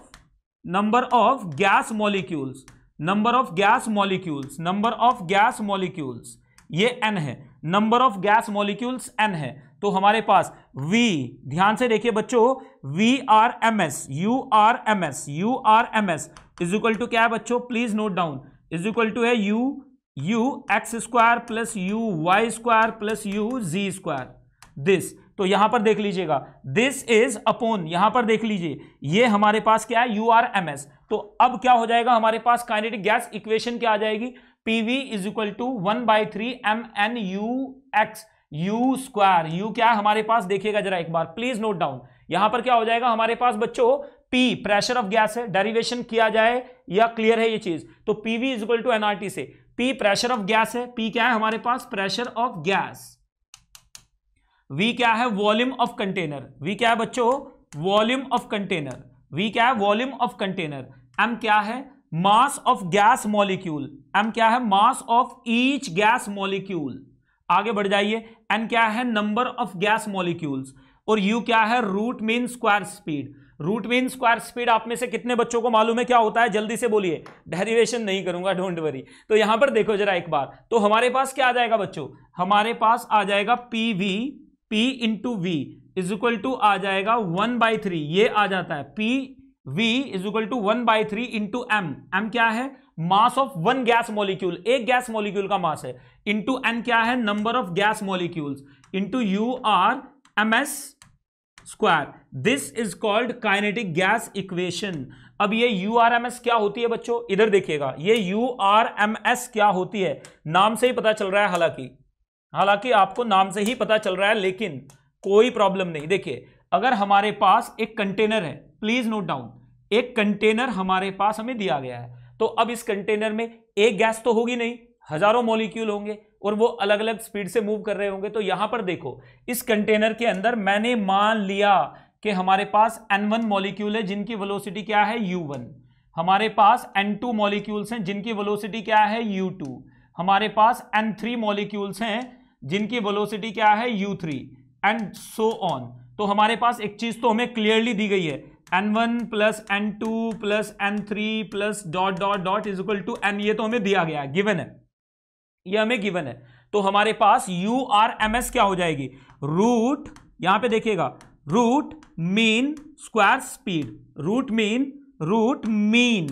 number of gas molecules number of gas molecules number of gas molecules ये एन है. Number of gas molecules N है. तो हमारे पास V, ध्यान से देखिए बच्चों, V R M S u R M S u R M S is equal to क्या है बच्चों? Please note down is equal to है U u x square plus u y square plus u z square this तो यहाँ पर देख लीजिएगा। दिस इज़ अपोन यहाँ पर देख लीजिए। ये हमारे पास क्या है? यू आर एम एस तो अब क्या हो जाएगा? हमारे पास काइनेटिक गैस इक्वेशन क्या आ जाएगी? PV is equal to one by three M N u x u square u क्या है? हमारे पास, देखिएगा जरा एक बार। प्लीज़ नोट डाउन यहाँ पर क्या हो जाएगा? हमारे पास बच्चों पी प्रेशर ऑफ़ गैस है। डेरिवेशन किया जाए या क्लियर है ये चीज़। तो PV is equal to NRT से। पी प्रेशर ऑफ़ गैस है। पी क्या है? हमारे पास प्रेशर ऑफ़ गैस वी क्या है? वॉल्यूम ऑफ़ कंटेनर वी क्या है बच्चों? वॉल्यूम ऑफ़ कंटेनर वी क्या है? वॉल्यूम ऑफ़ कंटेनर एम क्या है? Mass of gas molecule M क्या है? Mass of each gas molecule आगे बढ़ जाइए। एन क्या है? नंबर ऑफ़ गैस मॉलिक्यूल्स और यू क्या है? Root mean square speed root mean square speed आप में से कितने बच्चों को मालूम है क्या होता है? जल्दी से बोलिए। डेरिवेशन नहीं करूँगा डोंट वरी तो यहाँ पर देखो जरा एक बार। तो हमारे पास क्या आ जाएगा बच्चों? हमारे पास आ जाएगा P V P into V is equal to आ जाएगा वन बाई थ्री ये आ जाता है. P V is equal to one by three into M M क्या है? Mass of one gas molecule एक गैस मॉलिक्यूल का मास है. इंटू एन क्या है? Number of gas molecules into u R M S square this is called kinetic gas equation अब ये यू आर एम एस क्या होती है बच्चों? इधर देखिएगा. ये यू आर एम एस क्या होती है? नाम से ही पता चल रहा है हालाँकि. हालाँकि आपको नाम से ही पता चल रहा है, लेकिन कोई प्रॉब्लम नहीं। देखिए, अगर हमारे पास एक कंटेनर है प्लीज़ नोट डाउन एक कंटेनर हमारे पास हमें दिया गया है तो अब इस कंटेनर में एक गैस तो होगी नहीं, हज़ारों मॉलिक्यूल होंगे, और वो अलग अलग स्पीड से मूव कर रहे होंगे। तो यहाँ पर देखो, इस कंटेनर के अंदर मैंने मान लिया कि हमारे पास N1 मॉलिक्यूल है, जिनकी वेलोसिटी क्या है? U1 हमारे पास N2 मॉलिक्यूल्स हैं, जिनकी वेलोसिटी क्या है? U2 हमारे पास N3 मॉलिक्यूल्स हैं जिनकी वेलोसिटी क्या है? U3 एंड सो ऑन तो हमारे पास एक चीज़ तो हमें क्लियरली दी गई है। N1 plus N two plus N three plus dot dot dot is equal to N ये तो हमें दिया गया है। गिवन है। ये हमें गिवन है। तो हमारे पास यू आर एम एस क्या हो जाएगी? रूट यहाँ पे देखिएगा। Root mean square speed root mean root mean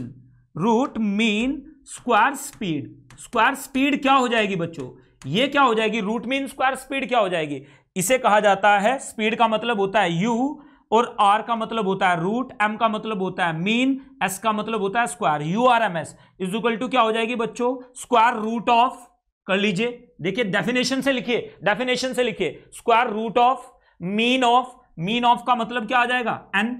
root mean square speed square speed क्या हो जाएगी बच्चों? ये क्या हो जाएगी? रूट मीन स्क्वायर स्पीड क्या हो जाएगी? इसे कहा जाता है स्पीड का मतलब होता है यू और आर का मतलब होता है रूट एम का मतलब होता है मीन एस का मतलब होता है square u R M S is equal to क्या हो जाएगी बच्चों? स्क्वायर रूट ऑफ़ कर लीजिए। देखिए डेफिनेशन से लिखिए डेफिनेशन से लिखिए। Square root of mean of mean of का मतलब क्या आ जाएगा? N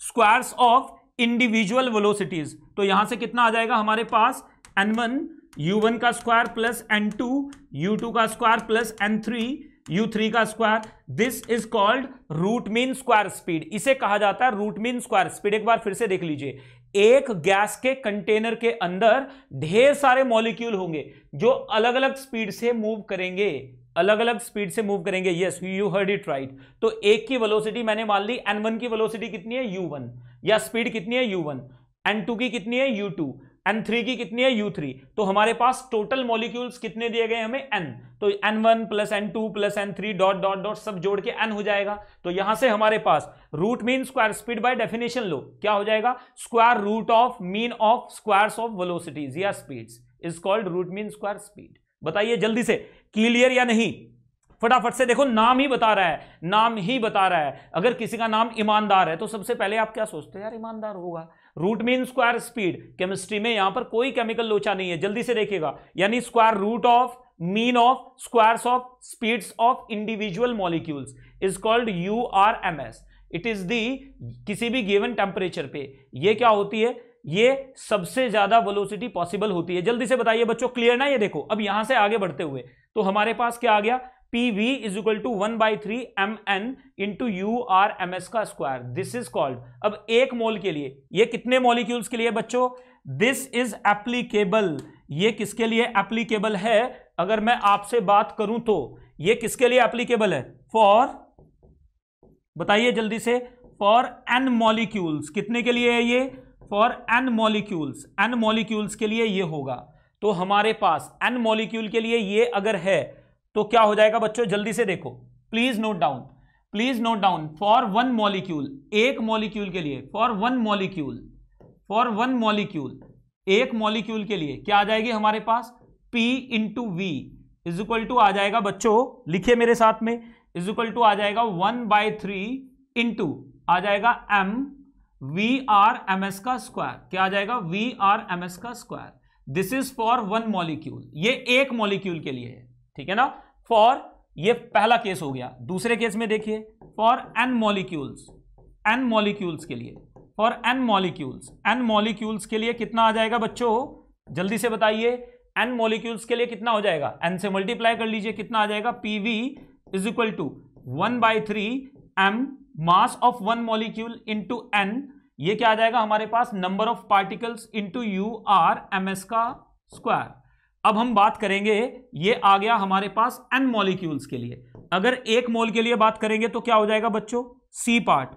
squares of individual velocities तो यहाँ से कितना आ जाएगा हमारे पास? एन वन यू वन का square plus N two u two का square plus N three u three का square this is called root mean square speed इसे कहा जाता है रूट मीन स्क्वायर स्पीड एक बार फिर से देख लीजिए। एक गैस के कंटेनर के अंदर ढेर सारे मॉलिक्यूल होंगे जो अलग अलग स्पीड से मूव करेंगे। अलग अलग स्पीड से मूव करेंगे। Yes you heard it right तो एक की वेलोसिटी मैंने मान ली एन वन की वेलोसिटी कितनी है? यू वन या स्पीड कितनी है? यू वन एन टू की कितनी है? यू टू एन थ्री की कितनी है? यू थ्री तो हमारे पास टोटल मॉलिक्यूल्स कितने दिए गए हमें? एन तो N one plus N two plus N three dot dot dot सब जोड़ के एन हो जाएगा। तो यहाँ से हमारे पास root mean square speed by definition लो। क्या हो जाएगा? Square root of mean of squares of velocities या speeds is called root mean square speed बताइए जल्दी से। क्लियर या नहीं? फटाफट से देखो, नाम ही बता रहा है। नाम ही बता रहा है। अगर किसी का नाम ईमानदार है तो सबसे पहले आप क्या सोचते हैं? यार, ईमानदार होगा। Root mean square speed chemistry में यहाँ पर कोई केमिकल लोचा नहीं है। जल्दी से देखेगा यानी square root of mean of squares of speeds of individual molecules is called u R M S it is the किसी भी गिवन टेम्परेचर पे। ये क्या होती है? ये सबसे ज़्यादा वेलोसिटी पॉसिबल होती है। जल्दी से बताइए बच्चों क्लियर ना ये देखो। अब यहाँ से आगे बढ़ते हुए। तो हमारे पास क्या आ गया? P V is equal to one by three M N into u R M S का स्क्वायर दिस इज़ कॉल्ड अब एक मोल के लिए, ये कितने मॉलिक्यूल्स के लिए बच्चों? दिस इज़ एप्लीकेबल ये किसके लिए एप्लीकेबल है? अगर मैं आपसे बात करूँ तो ये किसके लिए एप्लीकेबल है? फॉर बताइए जल्दी से. फॉर एन मॉलिक्यूल्स कितने के लिए है ये? For N molecules N molecules के लिए ये होगा. तो हमारे पास एन मॉलिक्यूल के लिए ये अगर है तो क्या हो जाएगा बच्चों? जल्दी से देखो। Please note down please note down for one molecule एक मॉलिक्यूल के लिए for one molecule for one molecule एक मॉलिक्यूल के लिए क्या आ जाएगी हमारे पास? P into V is equal to आ जाएगा बच्चों, लिखिए मेरे साथ में इज़ इक्वल टू आ जाएगा वन बाय थ्री इंटू आ जाएगा M V R M S का स्क्वायर क्या आ जाएगा? वी आर एम एस का square this is for one molecule ये एक मॉलिक्यूल के लिए है। ठीक है ना? फॉर ये पहला केस हो गया। दूसरे केस में देखिए। For N molecules N molecules के लिए। For N molecules N molecules के लिए कितना आ जाएगा बच्चों? जल्दी से बताइए। एन मॉलिक्यूल्स के लिए कितना हो जाएगा? एन से मल्टीप्लाई कर लीजिए। कितना आ जाएगा? P V is equal to one by three M mass of one molecule into N ये क्या आ जाएगा? हमारे पास number of particles into u R M S का स्क्वायर अब हम बात करेंगे, ये आ गया हमारे पास एन मॉलिक्यूल्स के लिए। अगर एक मोल के लिए बात करेंगे तो क्या हो जाएगा बच्चों? C part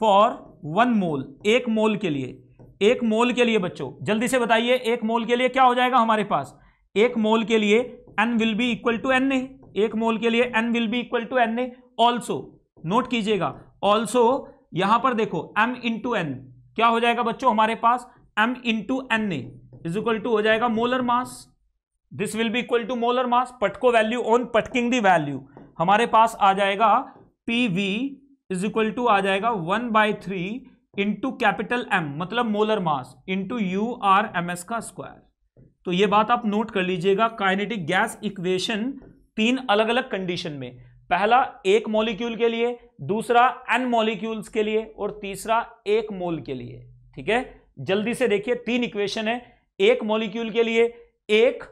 for one mole एक मोल के लिए। एक मोल के लिए बच्चों, जल्दी से बताइए, एक मोल के लिए क्या हो जाएगा हमारे पास? एक मोल के लिए N will be equal to N A एक मोल के लिए N will be equal to N A also note कीजिएगा ऑल्सो यहाँ पर देखो एम इंटू एन क्या हो जाएगा बच्चों हमारे पास? M into N A is equal to हो जाएगा molar mass this will be equal to molar mass पटको value on putting the value हमारे पास आ जाएगा P V is equal to आ जाएगा one by three into capital M मतलब molar mass into u R M S का स्क्वायर तो ये बात आप नोट कर लीजिएगा काइनेटिक गैस इक्वेशन तीन अलग अलग कंडीशन में। पहला एक मॉलिक्यूल के लिए, दूसरा एन मॉलिक्यूल्स के लिए और तीसरा एक मोल के लिए। ठीक है? जल्दी से देखिए, तीन इक्वेशन है। एक मॉलिक्यूल के लिए एक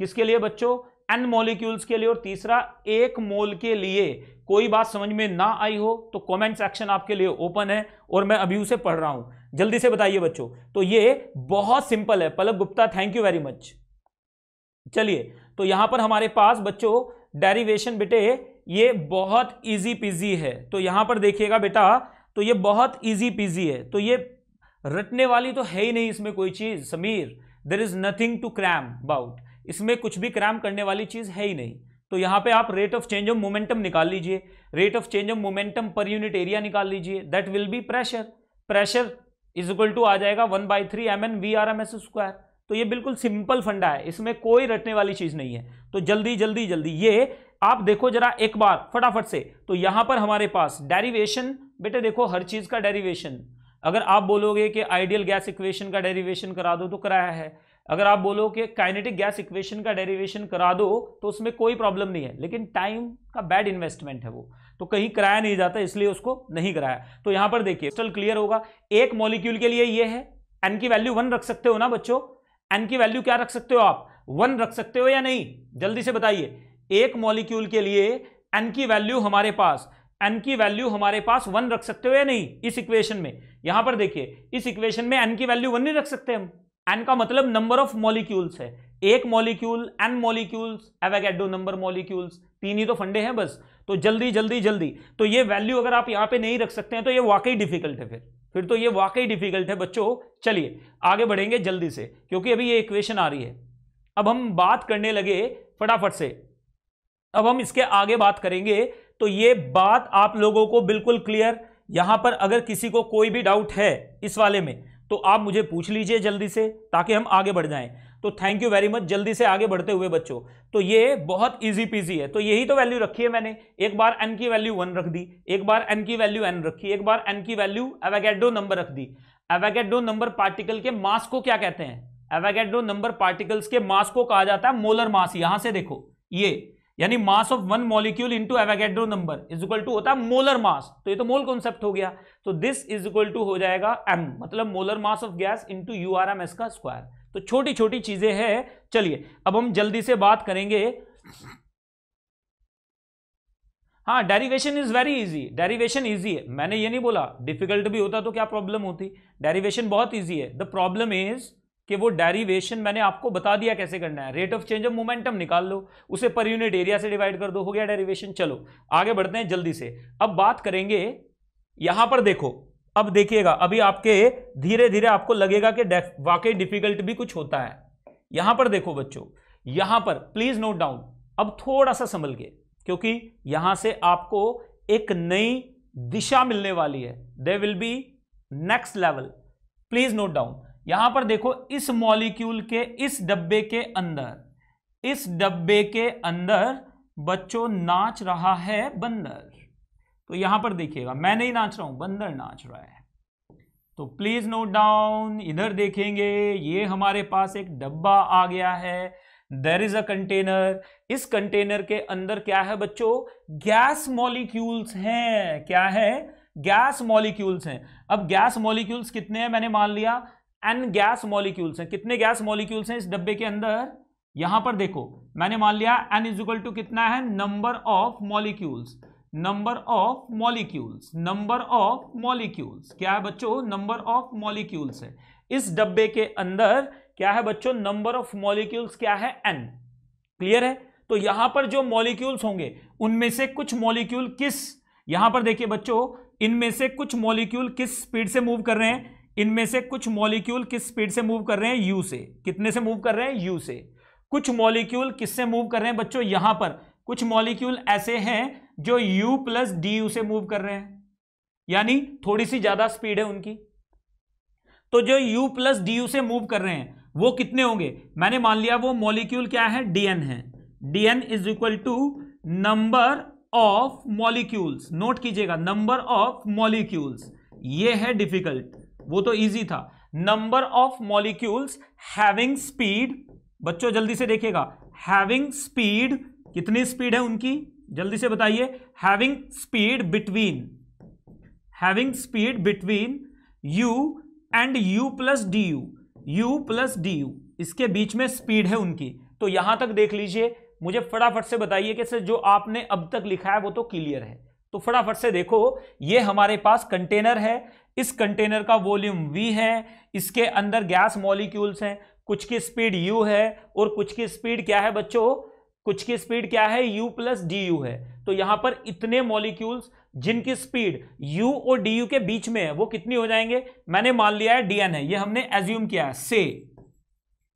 किसके लिए बच्चों? एन मॉलिक्यूल्स के लिए। और तीसरा, एक मोल के लिए। कोई बात समझ में ना आई हो तो कमेंट सेक्शन आपके लिए ओपन है और मैं अभी उसे पढ़ रहा हूँ। जल्दी से बताइए बच्चों। तो ये बहुत सिंपल है। Palak Gupta thank you very much चलिए तो यहाँ पर हमारे पास बच्चों डेरिवेशन बेटे, ये बहुत इजी पिजी है। तो यहाँ पर देखिएगा बेटा तो ये बहुत इजी पिजी है। तो ये रटने वाली तो है ही नहीं इसमें कोई चीज़। Sameer there is nothing to cram about इसमें कुछ भी क्रैम करने वाली चीज़ है ही नहीं। तो यहाँ पे आप rate of change of momentum निकाल लीजिए। Rate of change of momentum पर यूनिट एरिया निकाल लीजिए। That will be pressure pressure is equal to आ जाएगा one by three M N V R M S square तो ये बिल्कुल सिंपल फंडा है। इसमें कोई रटने वाली चीज़ नहीं है। तो जल्दी जल्दी जल्दी ये आप देखो जरा एक बार फटाफट से। तो यहाँ पर हमारे पास डेरिवेशन बेटे देखो हर चीज़ का डेरिवेशन अगर आप बोलोगे कि आइडियल गैस इक्वेशन का डेरिवेशन करा दो तो कराया है। अगर आप बोलो कि काइनेटिक गैस इक्वेशन का डेरिवेशन करा दो तो उसमें कोई प्रॉब्लम नहीं है। लेकिन टाइम का बैड इन्वेस्टमेंट है वो। तो कहीं कराया नहीं जाता, इसलिए उसको नहीं कराया। तो यहाँ पर देखिए क्रिस्टल क्लियर होगा। एक मॉलिक्यूल के लिए ये है। एन की वैल्यू वन रख सकते हो ना बच्चों? एन की वैल्यू क्या रख सकते हो आप? वन रख सकते हो या नहीं? जल्दी से बताइए। एक मॉलिक्यूल के लिए एन की वैल्यू हमारे पास। एन की वैल्यू हमारे पास वन रख सकते हो या नहीं? इस इक्वेशन में। यहाँ पर देखिए, इस इक्वेशन में एन की वैल्यू वन नहीं रख सकते हम। एन का मतलब नंबर ऑफ़ मॉलिक्यूल्स है। एक molecule N molecules Avogadro number molecules तीन ही तो फंडे हैं बस। तो जल्दी जल्दी जल्दी। तो ये वैल्यू अगर आप यहाँ पे नहीं रख सकते हैं तो ये वाकई डिफ़िकल्ट है फिर। फिर तो ये वाकई डिफ़िकल्ट है बच्चों। चलिए, आगे बढ़ेंगे जल्दी से, क्योंकि अभी ये इक्वेशन आ रही है। अब हम बात करने लगे फटाफट से। अब हम इसके आगे बात करेंगे। तो ये बात आप लोगों को बिल्कुल क्लियर यहाँ पर अगर किसी को कोई भी डाउट है इस वाले में तो आप मुझे पूछ लीजिए जल्दी से, ताकि हम आगे बढ़ जाएँ। तो थैंक यू वेरी मच जल्दी से आगे बढ़ते हुए बच्चों। तो ये बहुत इजी पीजी है। तो यही तो वैल्यू रखी है मैंने। एक बार एन की वैल्यू वन रख दी। एक बार एन की वैल्यू एन रखी। एक बार एन की वैल्यू एवेगेडो नंबर रख दी। एवेगेडो नंबर पार्टिकल के मास को क्या कहते हैं? एवेगेडो नंबर पार्टिकल्स के मास को कहा जाता है मोलर मास यहाँ से देखो। ये यानी mass of one molecule into Avogadro number is equal to होता है मोलर मास। तो ये तो मोल कॉन्सेप्ट हो गया। तो दिस इज़ इक्वल टू हो जाएगा एम मतलब molar mass of gas into u R M S का स्क्वायर तो छोटी छोटी चीज़ें हैं। चलिए, अब हम जल्दी से बात करेंगे। हाँ derivation is very easy derivation easy है। मैंने ये नहीं बोला डिफ़िकल्ट भी होता तो क्या प्रॉब्लम होती? डेरिवेशन बहुत इजी है। द प्रॉब्लम इज़ कि वो डेरिवेशन मैंने आपको बता दिया कैसे करना है। Rate of change of momentum निकाल लो, उसे पर यूनिट एरिया से डिवाइड कर दो, हो गया डेरिवेशन चलो, आगे बढ़ते हैं जल्दी से। अब बात करेंगे, यहाँ पर देखो, अब देखिएगा, अभी आपके धीरे धीरे आपको लगेगा कि वाकई डिफ़िकल्ट भी कुछ होता है। यहाँ पर देखो बच्चों, यहाँ पर प्लीज़ नोट डाउन अब थोड़ा सा संभल के, क्योंकि यहाँ से आपको एक नई दिशा मिलने वाली है। They will be next level please note down यहाँ पर देखो, इस मॉलिक्यूल के, इस डब्बे के अंदर, इस डब्बे के अंदर बच्चों नाच रहा है बंदर। तो यहाँ पर देखिएगा, मैं नहीं नाच रहा हूँ, बंदर नाच रहा है। तो प्लीज़ नोट डाउन इधर देखेंगे, ये हमारे पास एक डब्बा आ गया है देर इज़ अ कंटेनर इस कंटेनर के अंदर क्या है बच्चों? गैस मॉलिक्यूल्स हैं, क्या है? गैस मॉलिक्यूल्स हैं। अब गैस मॉलिक्यूल्स कितने हैं, मैंने मान लिया एन गैस मॉलिक्यूल्स हैं। कितने गैस मॉलिक्यूल्स हैं इस डब्बे के अंदर? यहाँ पर देखो, मैंने मान लिया एन इज़ इक्वल टू कितना है? Number of molecules number of molecules number of molecules क्या है बच्चों? नंबर ऑफ़ मॉलिक्यूल्स है। इस डब्बे के अंदर क्या है बच्चों? नंबर ऑफ़ मॉलिक्यूल्स क्या है? एन क्लियर है? तो यहाँ पर जो मॉलिक्यूल्स होंगे, उनमें से कुछ मॉलिक्यूल किस? यहाँ पर देखिए बच्चों, इनमें से कुछ मॉलिक्यूल किस स्पीड से मूव कर रहे हैं? इनमें से कुछ मॉलिक्यूल किस स्पीड से मूव कर रहे हैं? यू से। कितने से मूव कर रहे हैं? यू से। कुछ मॉलिक्यूल किससे मूव कर रहे हैं बच्चों? यहाँ पर। कुछ मॉलिक्यूल ऐसे हैं जो u प्लस डी यू से मूव कर रहे हैं। यानी थोड़ी सी ज़्यादा स्पीड है उनकी। तो जो u प्लस डी यू से मूव कर रहे हैं, वो कितने होंगे? मैंने मान लिया वो मॉलिक्यूल क्या है? डीएन है। D N is equal to number of molecules note कीजिएगा नंबर ऑफ़ मॉलिक्यूल्स ये है डिफ़िकल्ट वो तो इजी था। Number of molecules having speed बच्चों जल्दी से देखिएगा। हैविंग स्पीड कितनी स्पीड है उनकी? जल्दी से बताइए। Having speed between having speed between U and U plus D U U plus D U इसके बीच में स्पीड है उनकी। तो यहाँ तक देख लीजिए, मुझे फटाफट से बताइए कि सर, जो आपने अब तक लिखा है, वो तो क्लियर है। तो फटाफट से देखो, ये हमारे पास कंटेनर है इस कंटेनर का वॉल्यूम v है, इसके अंदर गैस मॉलिक्यूल्स हैं, कुछ की स्पीड u है और कुछ की स्पीड क्या है बच्चों? कुछ की स्पीड क्या है? U प्लस डी यू है। तो यहाँ पर इतने मॉलिक्यूल्स जिनकी स्पीड u और यू के बीच में है, वो कितनी हो जाएँगे? मैंने मान लिया है डीएन है। ये हमने एज्यूम किया है। से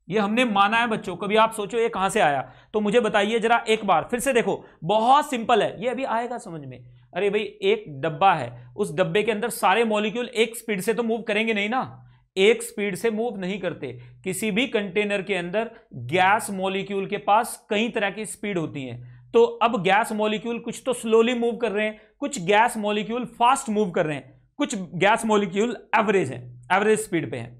ये हमने माना है बच्चों, कभी आप सोचो ये कहाँ से आया? तो मुझे बताइए जरा एक बार, फिर से देखो। बहुत सिंपल है। ये अभी आएगा समझ में। अरे भाई, एक डब्बा है। उस डब्बे के अंदर सारे मॉलिक्यूल एक स्पीड से तो मूव करेंगे नहीं ना? एक स्पीड से मूव नहीं करते। किसी भी कंटेनर के अंदर गैस मॉलिक्यूल के पास कई तरह की स्पीड होती है। तो अब गैस मॉलिक्यूल कुछ तो स्लोली मूव कर रहे हैं, कुछ गैस मॉलिक्यूल फास्ट मूव कर रहे हैं, कुछ गैस मॉलिक्यूल एवरेज है एवरेज स्पीड पे है।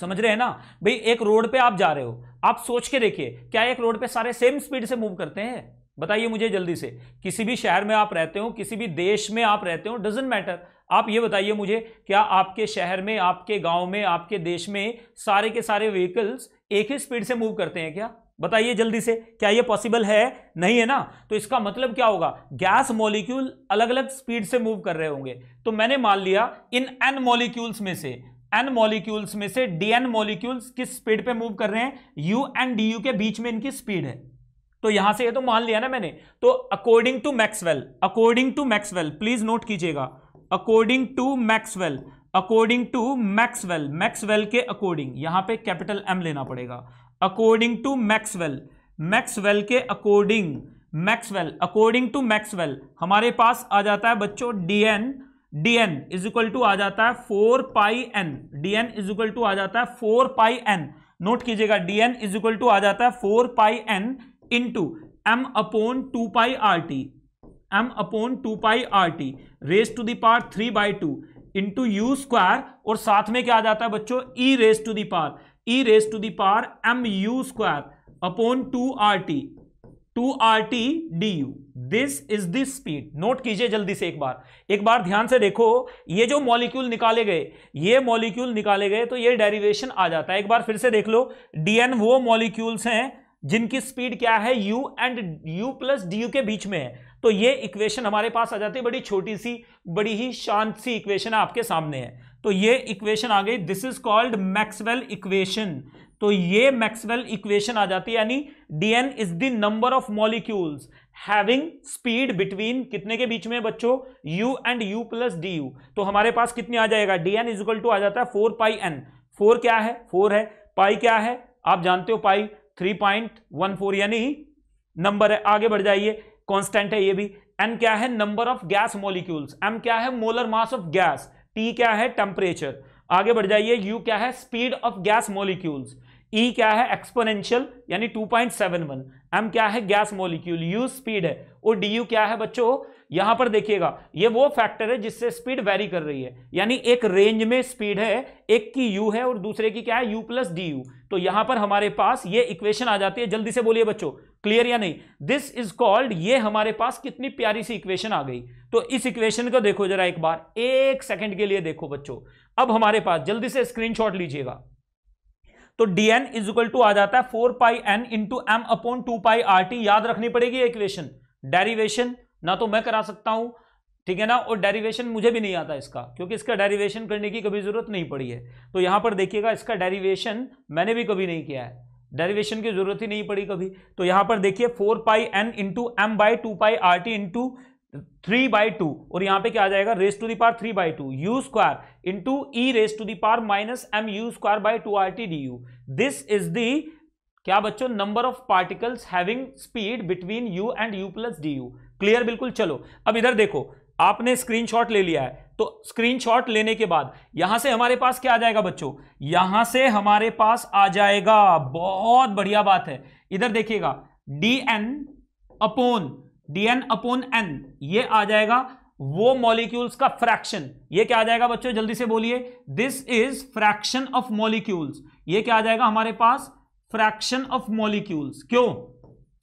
समझ रहे हैं ना? भाई, एक रोड पे आप जा रहे हो। आप सोच के देखिए, क्या एक रोड पे सारे सेम स्पीड से मूव करते हैं? बताइए मुझे जल्दी से, किसी भी शहर में आप रहते हो, किसी भी देश में आप रहते हो डजेंट मैटर आप ये बताइए मुझे, क्या आपके शहर में, आपके गाँव में, आपके देश में सारे के सारे व्हीकल्स एक ही स्पीड से मूव करते हैं क्या? बताइए जल्दी से, क्या ये पॉसिबल है? नहीं है ना? तो इसका मतलब क्या होगा? गैस मॉलिक्यूल अलग अलग स्पीड से मूव कर रहे होंगे। तो मैंने मान लिया, इन एन मॉलिक्यूल्स में से एन मॉलिक्यूल्स में से डीएन मॉलिक्यूल्स किस स्पीड पे मूव कर रहे हैं? यू एंड डी यू के बीच में इनकी स्पीड है। तो यहाँ से ये तो मान लिया ना मैंने। तो according to Maxwell according to Maxwell please note कीजिएगा। According to Maxwell according to Maxwell Maxwell के अकॉर्डिंग यहाँ पे कैपिटल एम लेना पड़ेगा। अकॉर्डिंग टू मैक्सवेल मैक्सवेल के according Maxwell according to Maxwell हमारे पास आ जाता है बच्चों D N D N is equal to आ जाता है four pi N D N is equal to आ जाता है फोर पाई एन नोट कीजिएगा D N is equal to आ जाता है four pi N into M upon two pi R T M upon two pi R T raise to the power three by two into U square और साथ में क्या आ जाता है बच्चों? E raise to the power E raise to the power M U square upon two R T two R T D U this is this speed note कीजिए जल्दी से एक बार। एक बार ध्यान से देखो, ये जो मॉलिक्यूल निकाले गए, ये मॉलिक्यूल निकाले गए तो ये डेरिवेशन आ जाता है। एक बार फिर से देख लो डीएन वो मॉलिक्यूल्स हैं जिनकी स्पीड क्या है? U and u plus D U के बीच में है। तो ये इक्वेशन हमारे पास आ जाती है, बड़ी छोटी सी, बड़ी ही शांत सी इक्वेशन आपके सामने है। तो ये इक्वेशन आ गई। This is called Maxwell equation तो ये मैक्सवेल इक्वेशन आ जाती है, यानी D N is the number of molecules having speed between कितने के बीच में बच्चों? U and u plus D तो हमारे पास कितने आ जाएगा? D N is equal to आ जाता है फोर पाई एन फोर क्या है? फोर है। पाई क्या है? आप जानते हो pi three point one four यानी नंबर है, आगे बढ़ जाइए कांस्टेंट है ये भी। एन क्या है? Number of gas molecules M क्या है? Molar mass of gas T क्या है? टेम्परेचर आगे बढ़ जाइए यू क्या है? Speed of gas molecules E क्या है? एक्सपोनेंशियल यानी 2.71 एम क्या है? गैस मॉलिक्यूल यू स्पीड है। और डी यू क्या है बच्चों? यहाँ पर देखिएगा, ये वो फैक्टर है जिससे स्पीड वेरी कर रही है। यानी एक रेंज में स्पीड है, एक की यू है और दूसरे की क्या है? यू प्लस डी यू तो यहाँ पर हमारे पास ये इक्वेशन आ जाती है। जल्दी से बोलिए बच्चों क्लियर या नहीं? दिस इज़ कॉल्ड ये हमारे पास कितनी प्यारी सी इक्वेशन आ गई। तो इस इक्वेशन को देखो जरा एक बार, एक सेकंड के लिए देखो बच्चों। अब हमारे पास, जल्दी से स्क्रीनशॉट लीजिएगा। तो dn इज़ इक्वल टू आ जाता है four pi N into M upon two pi R T याद रखनी पड़ेगी इक्वेशन डेरिवेशन ना तो मैं करा सकता हूँ ठीक है ना? और डेरिवेशन मुझे भी नहीं आता इसका, क्योंकि इसका डेरिवेशन करने की कभी ज़रूरत नहीं पड़ी है। तो यहाँ पर देखिएगा, इसका डेरिवेशन मैंने भी कभी नहीं किया है। डेरिवेशन की ज़रूरत ही नहीं पड़ी कभी। तो यहाँ पर देखिए four pi N into M by two pi R T into three by two और यहाँ पे क्या आ जाएगा? Raise to the power three by two U square into E raise to the power minus M U square by two R T D U this is the क्या बच्चों number of particles having speed between U and U plus D U clear बिल्कुल, चलो। अब इधर देखो आपने स्क्रीनशॉट ले लिया है। तो स्क्रीनशॉट लेने के बाद, यहाँ से हमारे पास क्या आ जाएगा बच्चों? यहाँ से हमारे पास आ जाएगा। बहुत बढ़िया बात है। इधर देखिएगा D N upon D N upon N ये आ जाएगा। वो मॉलिक्यूल्स का फ्रैक्शन ये क्या आ जाएगा बच्चों? जल्दी से बोलिए। This is fraction of molecules ये क्या आ जाएगा हमारे पास? फ्रैक्शन ऑफ़ मॉलिक्यूल्स क्यों?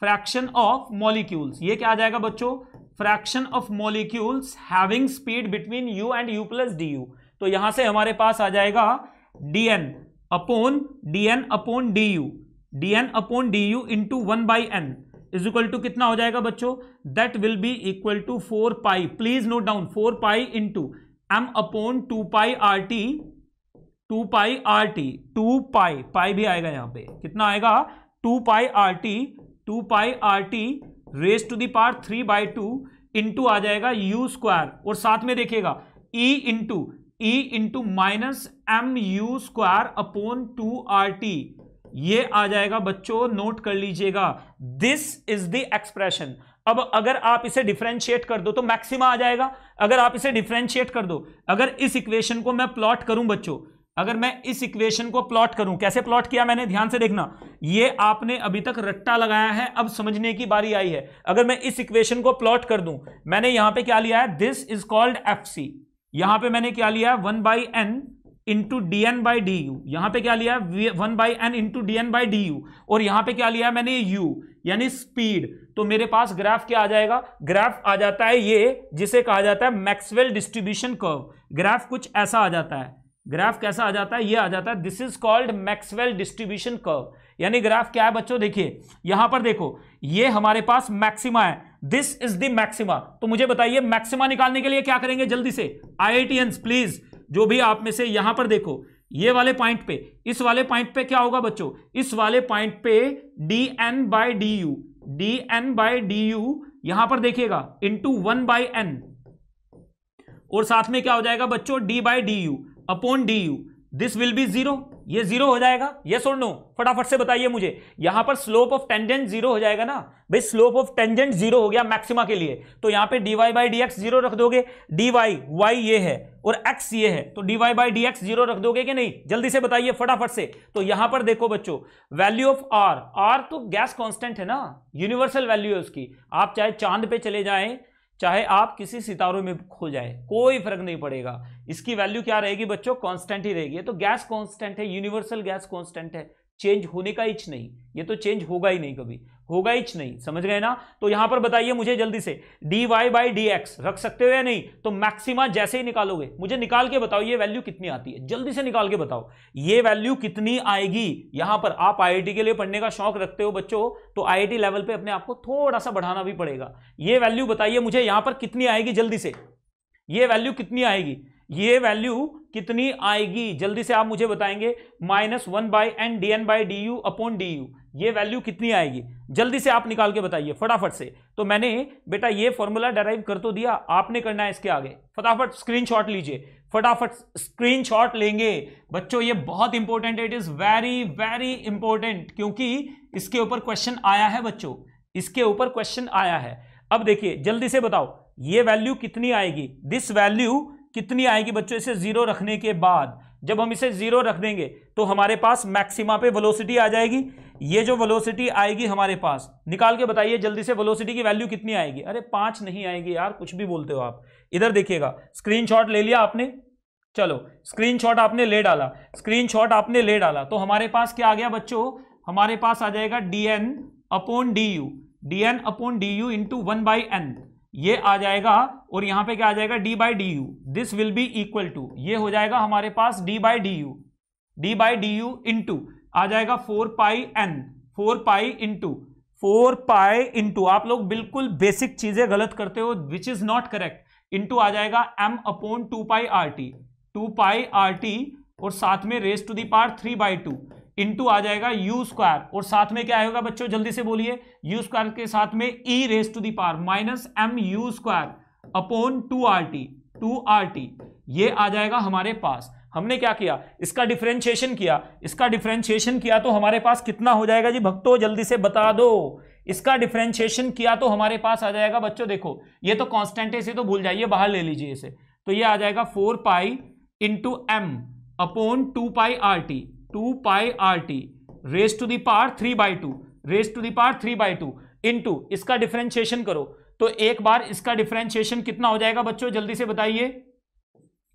फ्रैक्शन ऑफ़ मॉलिक्यूल्स ये क्या आ जाएगा बच्चों? Fraction of molecules having speed between U and U plus D U तो यहाँ से हमारे पास आ जाएगा D N upon D N upon D U D N upon D U into one by N is equal to कितना हो जाएगा बच्चों? That will be equal to four pi please note down four pi into M upon two pi R T two pi R T two pi pi भी आएगा यहाँ पे. कितना आएगा? Two pi R T two pi R T raise to the power three by two into आ जाएगा यू स्क्वायर और साथ में देखिएगा E into E into minus M U square upon two R T ये आ जाएगा बच्चों नोट कर लीजिएगा। दिस इज़ द एक्सप्रेशन अब अगर आप इसे डिफ्रेंशिएट कर दो तो मैक्सिमा आ जाएगा। अगर आप इसे डिफ्रेंशिएट कर दो, अगर इस इक्वेशन को मैं प्लॉट करूँ बच्चों अगर मैं इस इक्वेशन को प्लॉट करूँ, कैसे प्लॉट किया मैंने? ध्यान से देखना। ये आपने अभी तक रट्टा लगाया है, अब समझने की बारी आई है। अगर मैं इस इक्वेशन को प्लॉट कर दूँ, मैंने यहाँ पे क्या लिया है? This is called F C यहाँ पे मैंने क्या लिया है? One by N into D N by D U. यहाँ पर क्या लिया one by N into D N by D U. और यहाँ पर क्या लिया मैंने? यू, यानी स्पीड। तो मेरे पास ग्राफ क्या आ जाएगा? ग्राफ आ जाता है ये, जिसे कहा जाता है मैक्सवेल डिस्ट्रीब्यूशन कर्व। ग्राफ कुछ ऐसा आ जाता है। ग्राफ कैसा आ जाता है? ये आ जाता है this is called Maxwell distribution curve यानी ग्राफ क्या है बच्चों? देखिए, यहाँ पर देखो, ये हमारे पास मैक्सिमा है। दिस इज़ द मैक्सिमा तो मुझे बताइए, मैक्सिमा निकालने के लिए क्या करेंगे जल्दी से? आई प्लीज़ जो भी आप में से यहाँ पर देखो, ये वाले पॉइंट पे। इस वाले पॉइंट पे क्या होगा बच्चों? इस वाले पॉइंट पे D N by D U D N by D U यहाँ पर देखिएगा इंटू वन बाई एन और साथ में क्या हो जाएगा बच्चों? D by D U upon D U. This will be zero ये ज़ीरो हो जाएगा। ये सुन नो फटाफट से बताइए मुझे। यहाँ पर स्लोप ऑफ़ टेंजेंट ज़ीरो हो जाएगा ना? भाई स्लोप ऑफ़ टेंजेंट ज़ीरो हो गया मैक्सिमा के लिए। तो यहाँ पे D Y by D X zero रख दोगे। डी वाई ये है और एक्स ये है। तो D Y by D X zero रख दोगे कि नहीं? जल्दी से बताइए फटाफट से। तो यहाँ पर देखो बच्चों वैल्यू ऑफ़ आर आर तो गैस कॉन्स्टेंट है ना? यूनिवर्सल वैल्यू है उसकी। आप चाहे चाँद पे चले जाएँ चाहे आप किसी सितारों में खो जाए, कोई फ़र्क नहीं पड़ेगा। इसकी वैल्यू क्या रहेगी बच्चों? कांस्टेंट ही रहेगी। तो गैस कांस्टेंट है यूनिवर्सल गैस कांस्टेंट है। चेंज होने का इच नहीं। ये तो चेंज होगा ही नहीं कभी। होगा ही नहीं, समझ गए ना? तो यहाँ पर बताइए मुझे जल्दी से D Y by D X रख सकते हो या नहीं? तो मैक्सिमा जैसे ही निकालोगे, मुझे निकाल के बताओ ये वैल्यू कितनी आती है। जल्दी से निकाल के बताओ, ये वैल्यू कितनी आएगी? यहाँ पर आप आईआईटी के लिए पढ़ने का शौक रखते हो बच्चों तो आईआईटी लेवल पे अपने आप को थोड़ा सा बढ़ाना भी पड़ेगा। ये वैल्यू बताइए मुझे, यहाँ पर कितनी आएगी जल्दी से? ये वैल्यू कितनी आएगी? ये वैल्यू कितनी आएगी? जल्दी से आप मुझे बताएँगे। Minus one by N D N by D U upon D U. ये वैल्यू कितनी आएगी? जल्दी से आप निकाल के बताइए, फटाफट से। तो मैंने, बेटा ये फॉर्मूला डेराइव कर तो दिया, आपने करना है इसके आगे। फटाफट स्क्रीनशॉट लीजिए। फटाफट स्क्रीनशॉट लेंगे। बच्चों, ये बहुत इंपॉर्टेंट है। It is very very important क्योंकि इसके ऊपर क्वेश्चन आया है बच्चों। इसके ऊपर क्वेश्चन आया है। अब देखिए, जल्दी से बताओ, ये वैल्यू कितनी आएगी? दिस वैल्यू कितनी आएगी बच्चों इसे ज़ीरो रखने के बाद? जब हम इसे ज़ीरो रख देंगे तो हमारे पास मैक्सिमा पे वेलोसिटी आ जाएगी। ये जो वेलोसिटी आएगी हमारे पास, निकाल के बताइए जल्दी से वेलोसिटी की वैल्यू कितनी आएगी? अरे, पाँच नहीं आएगी यार, कुछ भी बोलते हो आप। इधर देखिएगा स्क्रीनशॉट ले लिया आपने। चलो स्क्रीनशॉट आपने ले डाला। स्क्रीनशॉट आपने ले डाला। तो हमारे पास क्या आ गया बच्चों? हमारे पास आ जाएगा D N upon D U D N upon D U into one by N ये आ जाएगा और यहाँ पे क्या आ जाएगा? D by D U this will be equal to ये हो जाएगा हमारे पास D by D U D by D U into आ जाएगा four pi N four pi into four pi into आप लोग बिल्कुल बेसिक चीज़ें गलत करते हो which is not correct into आ जाएगा M upon two pi R T two pi R T और साथ में raise to the power three by two into आ जाएगा यू स्क्वायर और साथ में क्या आएगा बच्चों? जल्दी से बोलिए. यू स्क्वायर के साथ में E raise to the power minus M U square upon two R T two R T ये आ जाएगा हमारे पास. हमने क्या किया? इसका डिफ्रेंशिएशन किया. इसका डिफ्रेंशिएशन किया तो हमारे पास कितना हो जाएगा जी? भक्तों, जल्दी से बता दो. इसका डिफ्रेंशिएशन किया तो हमारे पास आ जाएगा बच्चों, देखो, ये तो कांस्टेंट है, इसे तो भूल जाइए, बाहर ले लीजिए इसे. तो ये आ जाएगा four pi into M upon two pi R T two pi R T raise to the power three by two raise to the power three by two into इसका डिफ्रेंशिएशन करो। तो एक बार इसका डिफ्रेंशिएशन कितना हो जाएगा बच्चों? जल्दी से बताइए।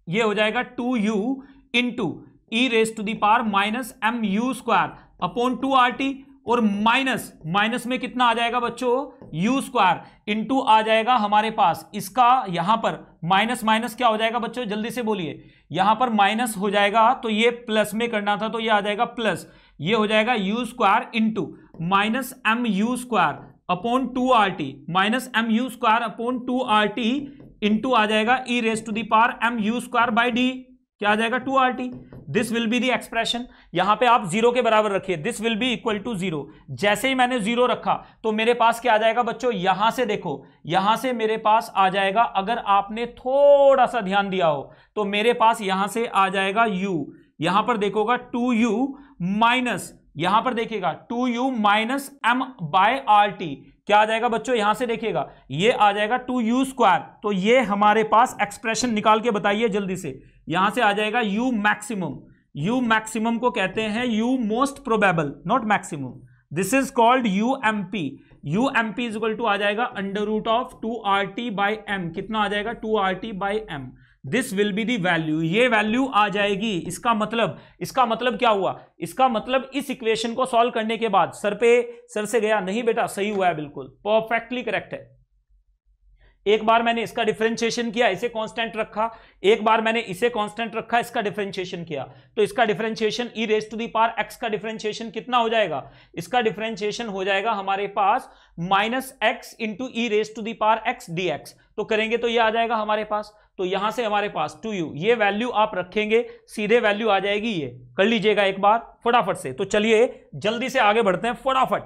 ये हो जाएगा two U into E raise to the power minus M U square upon two R T और माइनस माइनस में कितना आ जाएगा बच्चों? यू स्क्वायर इंटू आ जाएगा हमारे पास। इसका यहाँ पर माइनस माइनस क्या हो जाएगा बच्चों? जल्दी से बोलिए। यहाँ पर माइनस हो जाएगा तो ये प्लस में करना था तो ये आ जाएगा प्लस ये हो जाएगा U square into minus M U square upon two R T minus M U square upon two R T into आ जाएगा E raise to the power M U square by D क्या आ जाएगा? Two R T this will be the expression यहाँ पे आप ज़ीरो के बराबर रखिए. This will be equal to zero जैसे ही मैंने ज़ीरो रखा तो मेरे पास क्या आ जाएगा बच्चों? यहाँ से देखो. यहाँ से मेरे पास आ जाएगा अगर आपने थोड़ा सा ध्यान दिया हो तो मेरे पास यहाँ से आ जाएगा u. यहाँ पर देखोगा टू यू माइनस यहाँ पर देखिएगा two U minus M by R T क्या आ जाएगा बच्चों? यहाँ से देखिएगा। ये आ जाएगा टू यू स्क्वायर। तो ये हमारे पास एक्सप्रेशन निकाल के बताइए जल्दी से। यहाँ से आ जाएगा यू मैक्सिमम। यू मैक्सिमम को कहते हैं U most probable not maximum this is called U M P U M P is equal to आ जाएगा under root of two R T by M. कितना आ जाएगा? Two R T by M. This will be the value ये वैल्यू आ जाएगी. इसका मतलब इसका मतलब क्या हुआ? इसका मतलब इस इक्वेशन को सॉल्व करने के बाद सर पे, सर से गया. नहीं बेटा, सही हुआ है बिल्कुल. परफेक्टली करेक्ट है. एक बार मैंने इसका डिफरेंशिएशन किया, इसे कांस्टेंट रखा. एक बार मैंने इसे कांस्टेंट रखा, इसका डिफरेंशिएशन किया. तो इसका differentiation E raise to the power X का डिफरेंशिएशन कितना हो जाएगा? इसका डिफरेंशिएशन हो जाएगा हमारे पास minus X into E raise to the power X D तो करेंगे तो ये आ जाएगा हमारे पास. तो यहाँ से हमारे पास टू यू ये वैल्यू आप रखेंगे सीधे वैल्यू आ जाएगी ये। कर लीजिएगा एक बार फटाफट से। तो चलिए जल्दी से आगे बढ़ते हैं फटाफट।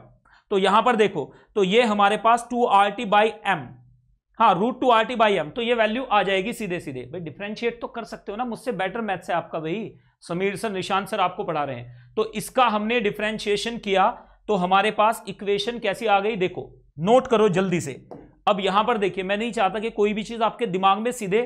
तो यहाँ पर देखो तो ये हमारे पास two R T by M हाँ root two R T by M तो ये वैल्यू आ जाएगी सीधे सीधे भाई डिफ्रेंशिएट तो कर सकते हो ना मुझसे बेटर मैथ्स है आपका भाई। समीर सर निशांत सर आपको पढ़ा रहे हैं। तो इसका हमने डिफ्रेंशिएशन किया तो हमारे पास इक्वेशन कैसी आ गई देखो। नोट करो जल्दी से। अब यहाँ पर देखिए मैं नहीं चाहता कि कोई भी चीज़ आपके दिमाग में सीधे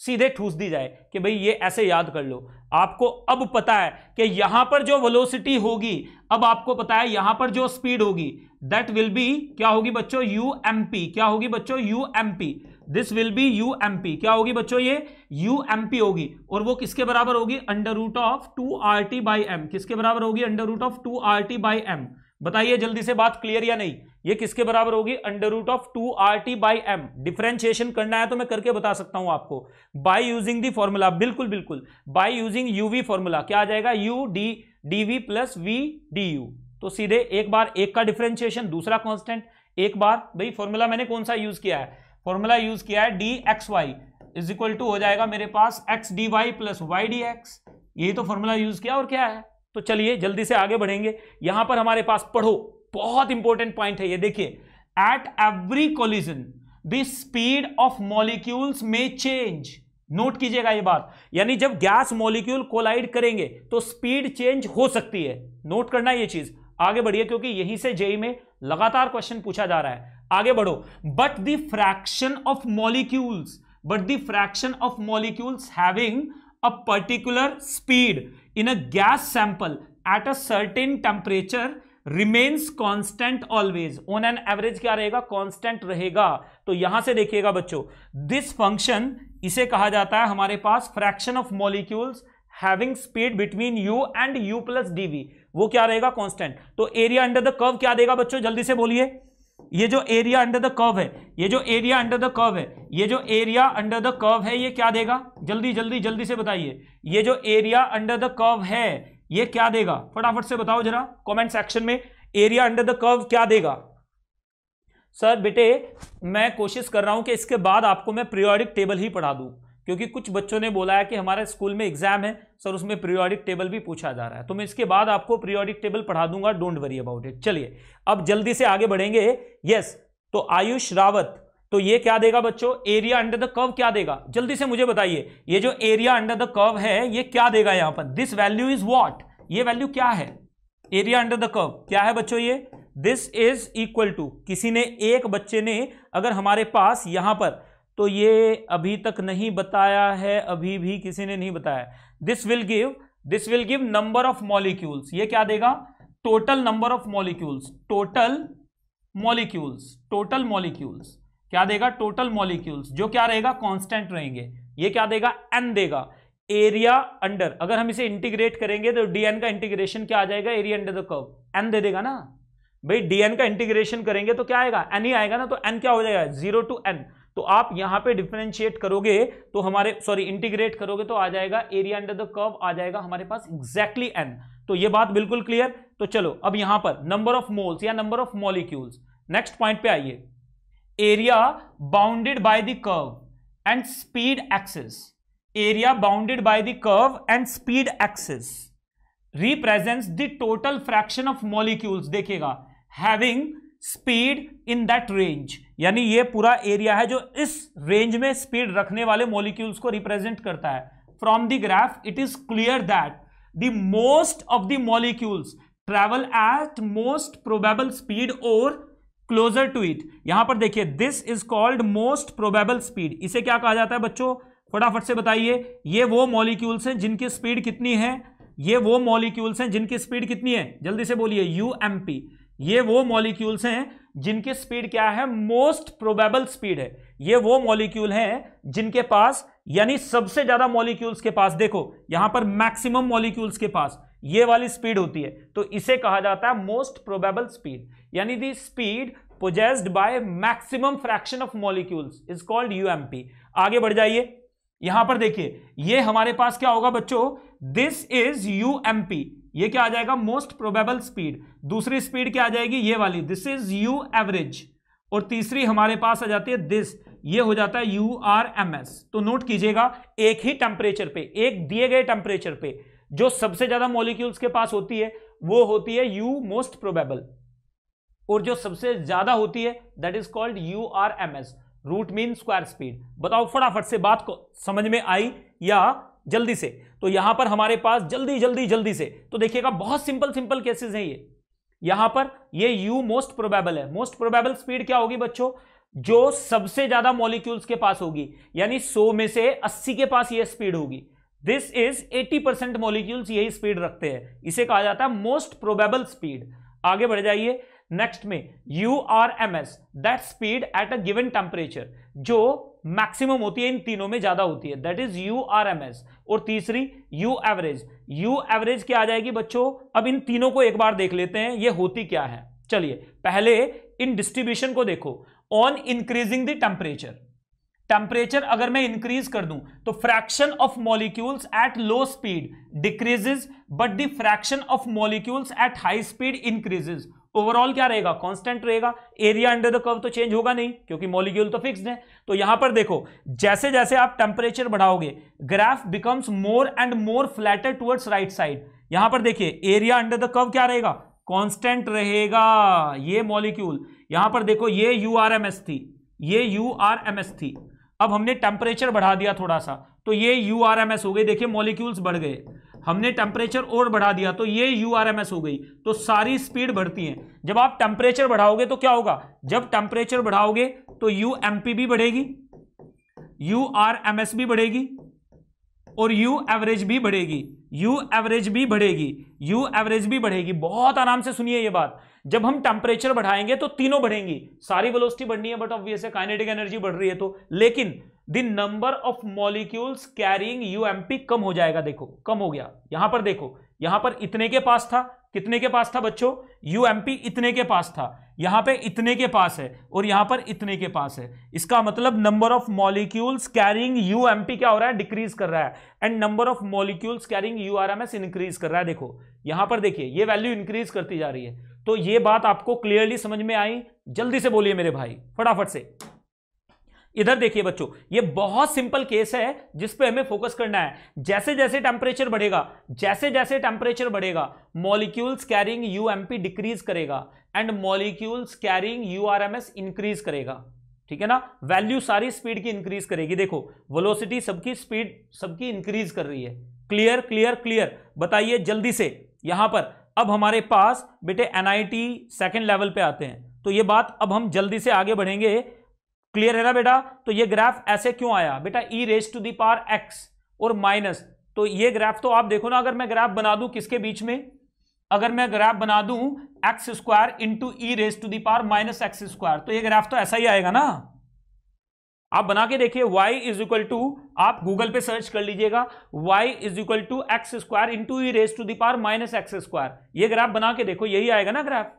सीधे ठूस दी जाए कि भाई ये ऐसे याद कर लो। आपको अब पता है कि यहाँ पर जो वेलोसिटी होगी, अब आपको पता है यहाँ पर जो स्पीड होगी दैट विल बी क्या होगी बच्चों? यू एम पी क्या होगी बच्चों? U M P this will be U M P क्या होगी बच्चों ये? यू एम पी होगी। और वो किसके बराबर होगी? Under root of two R T by M किसके बराबर होगी? Under root of two R T by M बताइए जल्दी से बात क्लियर या नहीं? ये किसके बराबर होगी? Under root of two R T by M differentiation करना है तो मैं करके बता सकता हूँ आपको। बाय यूजिंग दी फॉर्मूला बिल्कुल बिल्कुल। बाय यूजिंग यूवी फॉर्मूला क्या आ जाएगा? U D D V plus V D U तो सीधे एक बार एक का डिफ्रेंशिएशन दूसरा कॉन्स्टेंट एक बार, भाई फॉर्मूला मैंने कौन सा यूज़ किया है? फॉर्मूला यूज़ किया है D X Y is equal to हो जाएगा मेरे पास X D Y plus Y D X यही तो फॉर्मूला यूज़ किया और क्या है? तो चलिए, जल्दी से आगे बढ़ेंगे। यहाँ पर हमारे पास पढ़ो। बहुत इंपॉर्टेंट पॉइंट है ये। देखिए at every collision the speed of molecules में चेंज नोट कीजिएगा ये बात। यानी जब गैस मॉलिक्यूल कोलाइड करेंगे तो स्पीड चेंज हो सकती है। नोट करना ये चीज़। आगे बढ़िए, क्योंकि यहीं से जेई में लगातार क्वेश्चन पूछा जा रहा है। आगे बढ़ो। But the fraction of molecules but the fraction of molecules having a particular speed in a gas sample at a certain temperature remains constant always on an average क्या रहेगा? Constant रहेगा। तो यहाँ से देखिएगा बच्चों दिस फ़ंक्शन इसे कहा जाता है हमारे पास fraction of molecules having speed between u and u plus dv. वो क्या रहेगा? कांस्टेंट तो एरिया अंडर द कर्व क्या देगा बच्चों? जल्दी से बोलिए। ये जो एरिया अंडर द कर्व है, ये जो एरिया अंडर द कर्व है, ये जो एरिया अंडर द कर्व है, ये क्या देगा? जल्दी जल्दी जल्दी से बताइए। ये जो एरिया अंडर द कर्व है ये क्या देगा? फटाफट से बताओ जरा कमेंट सेक्शन में एरिया अंडर द कर्व क्या देगा? सर बेटे, मैं कोशिश कर रहा हूँ कि इसके बाद आपको मैं पीरियोडिक टेबल ही पढ़ा दूँ, क्योंकि कुछ बच्चों ने बोला है कि हमारे स्कूल में एग्ज़ाम है सर उसमें पीरियोडिक टेबल भी पूछा जा रहा है। तो मैं इसके बाद आपको पीरियोडिक टेबल पढ़ा दूँगा डोंट वरी अबाउट इट चलिए, अब जल्दी से आगे बढ़ेंगे। यस तो आयुष रावत तो ये क्या देगा बच्चों? एरिया अंडर द कर्व क्या देगा? जल्दी से मुझे बताइए, ये जो एरिया अंडर द कर्व है, ये क्या देगा यहाँ पर? दिस वैल्यू इज़ वॉट ये वैल्यू क्या है? एरिया अंडर द कर्व क्या है बच्चों ये? दिस इज़ इक्वल टू किसी ने, एक बच्चे ने अगर हमारे पास यहाँ पर तो ये अभी तक नहीं बताया है, अभी भी किसी ने नहीं बताया this will give this will give number of molecules ये क्या देगा? Total number of molecules total molecules total molecules क्या देगा? टोटल मॉलिक्यूल्स जो क्या रहेगा? कांस्टेंट रहेंगे। ये क्या देगा? एन देगा। एरिया अंडर अगर हम इसे इंटीग्रेट करेंगे तो डीएन का इंटीग्रेशन क्या आ जाएगा? Area under the curve N दे देगा ना? भाई डीएन का इंटीग्रेशन करेंगे तो क्या आएगा? एन ही आएगा ना? तो एन क्या हो जाएगा? ज़ीरो टू एन तो आप यहाँ पे डिफ्रेंशिएट करोगे तो हमारे सॉरी इंटीग्रेट करोगे तो आ जाएगा एरिया अंडर द कर्व आ जाएगा हमारे पास एग्जैक्टली एन तो ये बात बिल्कुल क्लियर तो चलो, अब यहाँ पर नंबर ऑफ़ मोल्स या number of molecules next point पे आइए। Area bounded by the curve and speed axes area bounded by the curve and speed axes represents the total fraction of molecules देखिएगा having speed in that range यानी ये पूरा एरिया है जो इस रेंज में स्पीड रखने वाले मॉलिक्यूल्स को रिप्रेजेंट करता है। From the graph it is clear that the most of the molecules travel at most probable speed और क्लोजर टू इट यहाँ पर देखिए this is called most probable speed इसे क्या कहा जाता है बच्चों? फटाफट से बताइए। ये वो मॉलिक्यूल्स हैं जिनकी स्पीड कितनी है? ये वो मॉलिक्यूल्स हैं जिनकी स्पीड कितनी है? जल्दी से बोलिए यू एम पी ये वो मॉलिक्यूल्स हैं जिनकी स्पीड क्या है? मोस्ट प्रोबेबल स्पीड है। ये वो मॉलिक्यूल हैं जिनके पास, यानी सबसे ज़्यादा मॉलिक्यूल्स के पास, देखो, यहाँ पर मैक्सिमम मॉलिक्यूल्स के पास ये वाली स्पीड होती है। तो इसे कहा जाता है मोस्ट प्रोबेबल स्पीड यानी the speed possessed by maximum fraction of molecules is called UMP आगे बढ़ जाइए। यहाँ पर देखिए, ये हमारे पास क्या होगा बच्चों? दिस इज़ यूएमपी ये क्या आ जाएगा? मोस्ट प्रोबेबल स्पीड दूसरी स्पीड क्या आ जाएगी? ये वाली। दिस इज़ यू एवरेज और तीसरी हमारे पास आ जाती है दिस ये हो जाता है यू आर एम एस तो नोट कीजिएगा, एक ही टेम्परेचर पे, एक दिए गए टेम्परेचर पे, जो सबसे ज़्यादा मॉलिक्यूल्स के पास होती है, वो होती है यू मोस्ट प्रोबेबल और जो सबसे ज़्यादा होती है that is called U R M S root mean square speed बताओ, फटाफट से बात को समझ में आई या जल्दी से? तो यहाँ पर हमारे पास जल्दी जल्दी जल्दी से तो देखिएगा, बहुत सिंपल सिंपल केसेस हैं ये। यहाँ पर ये यू मोस्ट प्रोबेबल है। मोस्ट प्रोबेबल स्पीड क्या होगी बच्चों? जो सबसे ज़्यादा मॉलिक्यूल्स के पास होगी, यानी 100 में से 80 के पास ये स्पीड होगी। दिस इज़ 80 परसेंट मॉलिक्यूल्स यही स्पीड रखते हैं। इसे कहा जाता है मोस्ट प्रोबेबल स्पीड आगे बढ़ जाइए। नेक्स्ट में U R M S that speed at a given temperature जो मैक्सिमम होती है इन तीनों में ज़्यादा होती है। That is U R M S और तीसरी यू एवरेज यू एवरेज क्या आ जाएगी बच्चों? अब इन तीनों को एक बार देख लेते हैं, ये होती क्या है। चलिए, पहले इन डिस्ट्रीब्यूशन को देखो। On increasing the temperature temperature अगर मैं इंक्रीज कर दूँ तो fraction of molecules at low speed decreases but the fraction of molecules at high speed increases overall क्या रहेगा? कांस्टेंट रहेगा। एरिया अंडर द कर्व तो चेंज होगा नहीं, क्योंकि मॉलिक्यूल तो फिक्स्ड है। तो यहाँ पर देखो जैसे जैसे आप temperature बढ़ाओगे graph becomes more and more flatter towards right side यहाँ पर देखिए एरिया अंडर द कर्व क्या रहेगा? कांस्टेंट रहेगा। ये मॉलिक्यूल यहाँ पर देखो, ये यू आर एम एस थी। ये यू आर एम एस थी। अब हमने टेम्परेचर बढ़ा दिया थोड़ा सा। तो ये यू आर एम एस हो गई देखिए मॉलिक्यूल्स बढ़ गए। हमने टेम्परेचर और बढ़ा दिया तो ये यूआरएमएस हो गई। तो सारी स्पीड बढ़ती है। जब आप टेम्परेचर बढ़ाओगे तो क्या होगा? जब टेम्परेचर बढ़ाओगे तो यूएमपी भी बढ़ेगी यूआरएमएस भी बढ़ेगी और यू एवरेज भी बढ़ेगी। यू एवरेज भी बढ़ेगी यू एवरेज भी बढ़ेगी। बहुत आराम से सुनिए ये बात। जब हम टेम्परेचर बढ़ाएँगे तो तीनों बढ़ेंगी। सारी वेलोसिटी बढ़नी है बट ऑब्वियस है काइनेटिक एनर्जी बढ़ रही है तो। लेकिन the number of molecules carrying UMP कम हो जाएगा, देखो, कम हो गया। यहाँ पर देखो, यहाँ पर इतने के पास था, कितने के पास था बच्चों? यूएमपी इतने के पास था, यहाँ पे इतने के पास है और यहाँ पर इतने के पास है। इसका मतलब number of molecules carrying UMP क्या हो रहा है? डिक्रीज कर रहा है। And number of molecules carrying URMS increase कर रहा है। देखो, यहाँ पर देखिए, ये वैल्यू इंक्रीज करती जा रही है। तो ये बात आपको क्लियरली समझ में आई? जल्दी से बोलिए मेरे भाई, फटाफट से। इधर देखिए बच्चों, ये बहुत सिंपल केस है जिस पे हमें फोकस करना है। जैसे जैसे टेम्परेचर बढ़ेगा जैसे जैसे टेम्परेचर बढ़ेगा मॉलिक्यूल्स कैरिंग यूएमपी डिक्रीज करेगा and molecules carrying URMS increase करेगा। ठीक है ना? वैल्यू सारी स्पीड की इंक्रीज करेगी। देखो वेलोसिटी सबकी स्पीड सबकी इंक्रीज कर रही है। क्लियर क्लियर क्लियर बताइए जल्दी से, यहाँ पर। अब हमारे पास बेटे एनआईटी सेकंड लेवल पे आते हैं। तो ये बात अब हम जल्दी से आगे बढ़ेंगे। क्लियर है ना बेटा? तो ये ग्राफ ऐसे क्यों आया? बेटा E raise to the power X और माइनस तो ये ग्राफ तो आप देखो ना, अगर मैं ग्राफ बना दूँ किसके बीच में? अगर मैं ग्राफ बना दूँ X square into E raise to the power minus X square तो ये ग्राफ तो ऐसा ही आएगा ना? आप बना के देखिए, y इज़ इक्वल टू आप गूगल पे सर्च कर लीजिएगा, y is equal to X square into E raise to the power minus X square ये ग्राफ बना के देखो, यही आएगा ना ग्राफ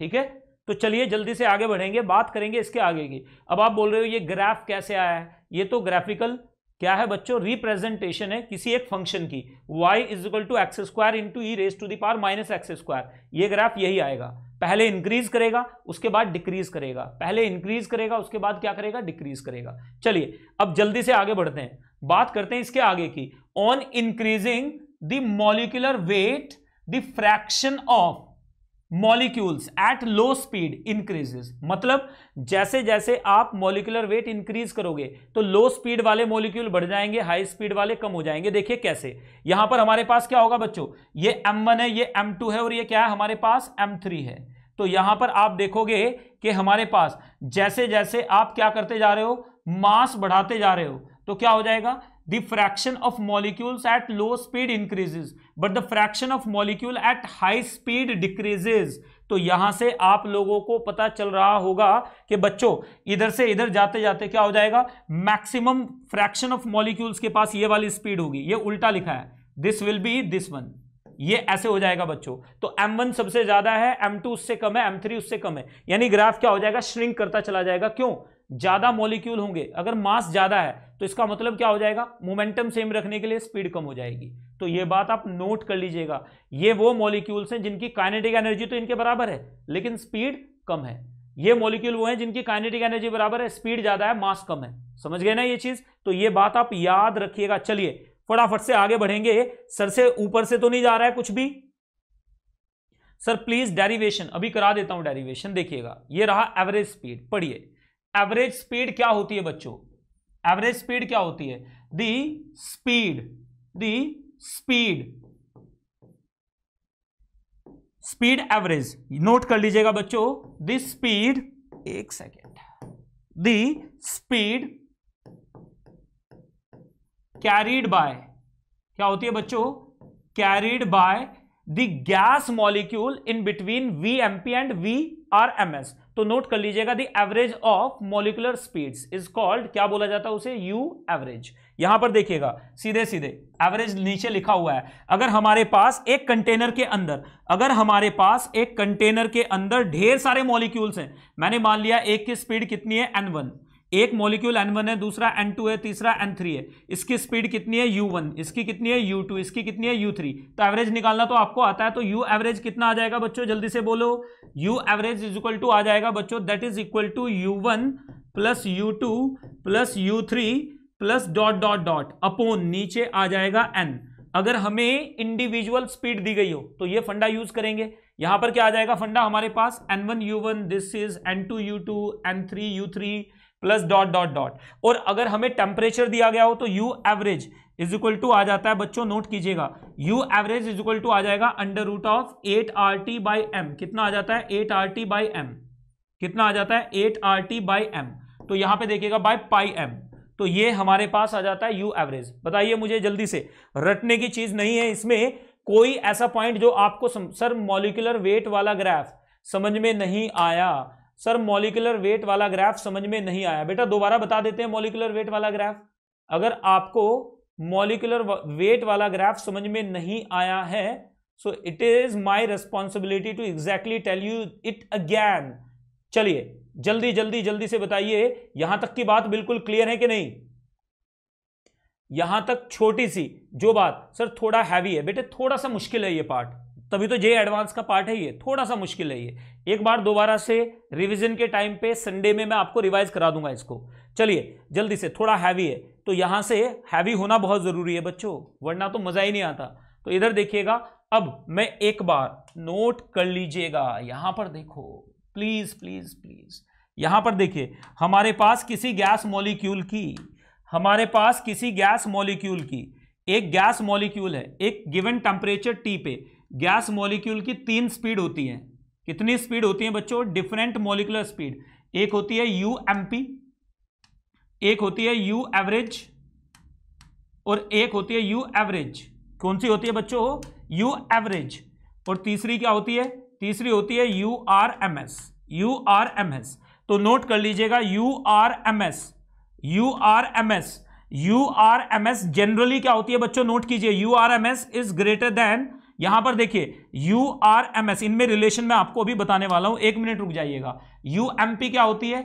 ठीक है? तो चलिए जल्दी से आगे बढ़ेंगे, बात करेंगे इसके आगे की। अब आप बोल रहे हो ये ग्राफ कैसे आया है? ये तो ग्राफिकल क्या है बच्चों? रिप्रेजेंटेशन है किसी एक फ़ंक्शन की। Y is equal to X square into E raise to the power minus X square ये ग्राफ यही आएगा। पहले इंक्रीज करेगा, उसके बाद डिक्रीज करेगा। पहले इंक्रीज करेगा, उसके बाद क्या करेगा? डिक्रीज करेगा। चलिए, अब जल्दी से आगे बढ़ते हैं। बात करते हैं इसके आगे की। On increasing the molecular weight the fraction of molecules at low speed increases मतलब जैसे जैसे आप मॉलिकुलर वेट इंक्रीज करोगे तो लो स्पीड वाले मॉलिक्यूल बढ़ जाएँगे हाई स्पीड वाले कम हो जाएँगे। देखिए कैसे। यहाँ पर हमारे पास क्या होगा बच्चों? ये M1 है, ये M2 है, और ये क्या है? हमारे पास M3 है। तो यहाँ पर आप देखोगे कि हमारे पास जैसे जैसे आप क्या करते जा रहे हो? मास बढ़ाते जा रहे हो। तो क्या हो जाएगा? The fraction of molecules at low speed increases, but the fraction of molecule at high speed decreases. तो यहाँ से आप लोगों को पता चल रहा होगा कि बच्चों, इधर से इधर जाते जाते क्या हो जाएगा? मैक्सिमम फ्रैक्शन ऑफ़ मॉलिक्यूल्स के पास ये वाली स्पीड होगी। ये उल्टा लिखा है। This will be this one ये ऐसे हो जाएगा बच्चों। तो M1 सबसे ज़्यादा है M2 उससे कम है M3 उससे कम है। यानी ग्राफ क्या हो जाएगा? श्रिंक करता चला जाएगा। क्यों? ज़्यादा मॉलिक्यूल होंगे। अगर मास ज़्यादा है तो इसका मतलब क्या हो जाएगा? मोमेंटम सेम रखने के लिए स्पीड कम हो जाएगी। तो ये बात आप नोट कर लीजिएगा। ये वो मॉलिक्यूल्स हैं जिनकी काइनेटिक एनर्जी तो इनके बराबर है, लेकिन स्पीड कम है। ये मॉलिक्यूल वो हैं जिनकी काइनेटिक एनर्जी बराबर है स्पीड ज़्यादा है मास कम है। समझ गए ना ये चीज़? तो ये बात आप याद रखिएगा। चलिए, फटाफट से आगे बढ़ेंगे। सर से ऊपर से तो नहीं जा रहा है कुछ भी। सर प्लीज़ डेरिवेशन अभी करा देता हूँ डेरिवेशन देखिएगा। ये रहा एवरेज स्पीड पढ़िए। एवरेज स्पीड क्या होती है बच्चों? एवरेज स्पीड क्या होती है? The speed the speed speed average note कर लीजिएगा बच्चों दी स्पीड एक second the speed carried by क्या होती है बच्चों? Carried by the gas molecule in between V M P and V R M S तो नोट कर लीजिएगा the average of molecular speeds is called क्या बोला जाता है उसे? यू एवरेज यहाँ पर देखिएगा, सीधे सीधे एवरेज नीचे लिखा हुआ है। अगर हमारे पास एक कंटेनर के अंदर, अगर हमारे पास एक कंटेनर के अंदर ढेर सारे मॉलिक्यूल्स हैं, मैंने मान लिया एक की स्पीड कितनी है? एन वन एक मॉलिक्यूल N1 है, दूसरा N2 है, तीसरा N3 है। इसकी स्पीड कितनी है? U1 इसकी कितनी है? U2 इसकी कितनी है? U3 तो एवरेज निकालना तो आपको आता है तो U एवरेज कितना आ जाएगा बच्चों? जल्दी से बोलो। U average is equal to आ जाएगा बच्चों। That is equal to U1 plus U2 plus U3 plus dot dot dot upon नीचे आ जाएगा एन अगर हमें इंडिविजुअल स्पीड दी गई हो तो ये फंडा यूज़ करेंगे। यहाँ पर क्या आ जाएगा फंडा? हमारे पास N1 U1 this is N2 U2 N3 U3 plus dot dot dot और अगर हमें टेम्परेचर दिया गया हो तो U average is equal to आ जाता है। बच्चों नोट कीजिएगा। U average is equal to आ जाएगा under root of eight R T by M कितना आ जाता है? Eight R T by M कितना आ जाता है? Eight R T by M तो यहाँ पे देखिएगा बाय पाई एम तो ये हमारे पास आ जाता है यू एवरेज बताइए मुझे जल्दी से। रटने की चीज़ नहीं है इसमें। कोई ऐसा पॉइंट जो आपको सर मॉलिकुलर वेट वाला ग्राफ समझ में नहीं आया। सर मॉलिकुलर वेट वाला ग्राफ समझ में नहीं आया। बेटा, दोबारा बता देते हैं मॉलिकुलर वेट वाला ग्राफ अगर आपको मॉलिकुलर वेट वाला ग्राफ समझ में नहीं आया है so it is my responsibility to exactly tell you it again चलिए, जल्दी जल्दी जल्दी से बताइए, यहाँ तक की बात बिल्कुल क्लियर है कि नहीं? यहाँ तक छोटी सी, जो बात, सर, थोड़ा हैवी है। बेटे, थोड़ा सा मुश्किल है ये पार्ट तभी तो जे एडवांस का पार्ट है ये। थोड़ा सा मुश्किल है ये। एक बार दोबारा से रिवीजन के टाइम पे संडे में मैं आपको रिवाइज करा दूँगा इसको। चलिए, जल्दी से, थोड़ा हैवी है तो यहाँ से हैवी होना बहुत ज़रूरी है बच्चों, वरना तो मज़ा ही नहीं आता। तो इधर देखिएगा, अब मैं एक बार नोट कर लीजिएगा। यहाँ पर देखो प्लीज़ प्लीज़ प्लीज़ यहाँ पर देखिए, हमारे पास किसी गैस मॉलिक्यूल की, हमारे पास किसी गैस मॉलिक्यूल की, एक गैस मॉलिक्यूल है, एक गिवन टेम्परेचर टी पे, गैस मॉलिक्यूल की तीन स्पीड होती है। कितनी स्पीड होती है बच्चों? डिफरेंट मोलिकुलर स्पीड एक होती है यू एम पी एक होती है यू एवरेज और एक होती है यू एवरेज कौन सी होती है बच्चों? यू एवरेज और तीसरी क्या होती है? तीसरी होती है U R M S U R M S तो नोट कर लीजिएगा U R M S U R M S U R M S generally क्या होती है बच्चों? नोट कीजिए. U R M S is greater than यहाँ पर देखिए यू आर एम एस इनमें रिलेशन में आपको अभी बताने वाला हूँ, एक मिनट रुक जाइएगा। यू एम पी क्या होती है?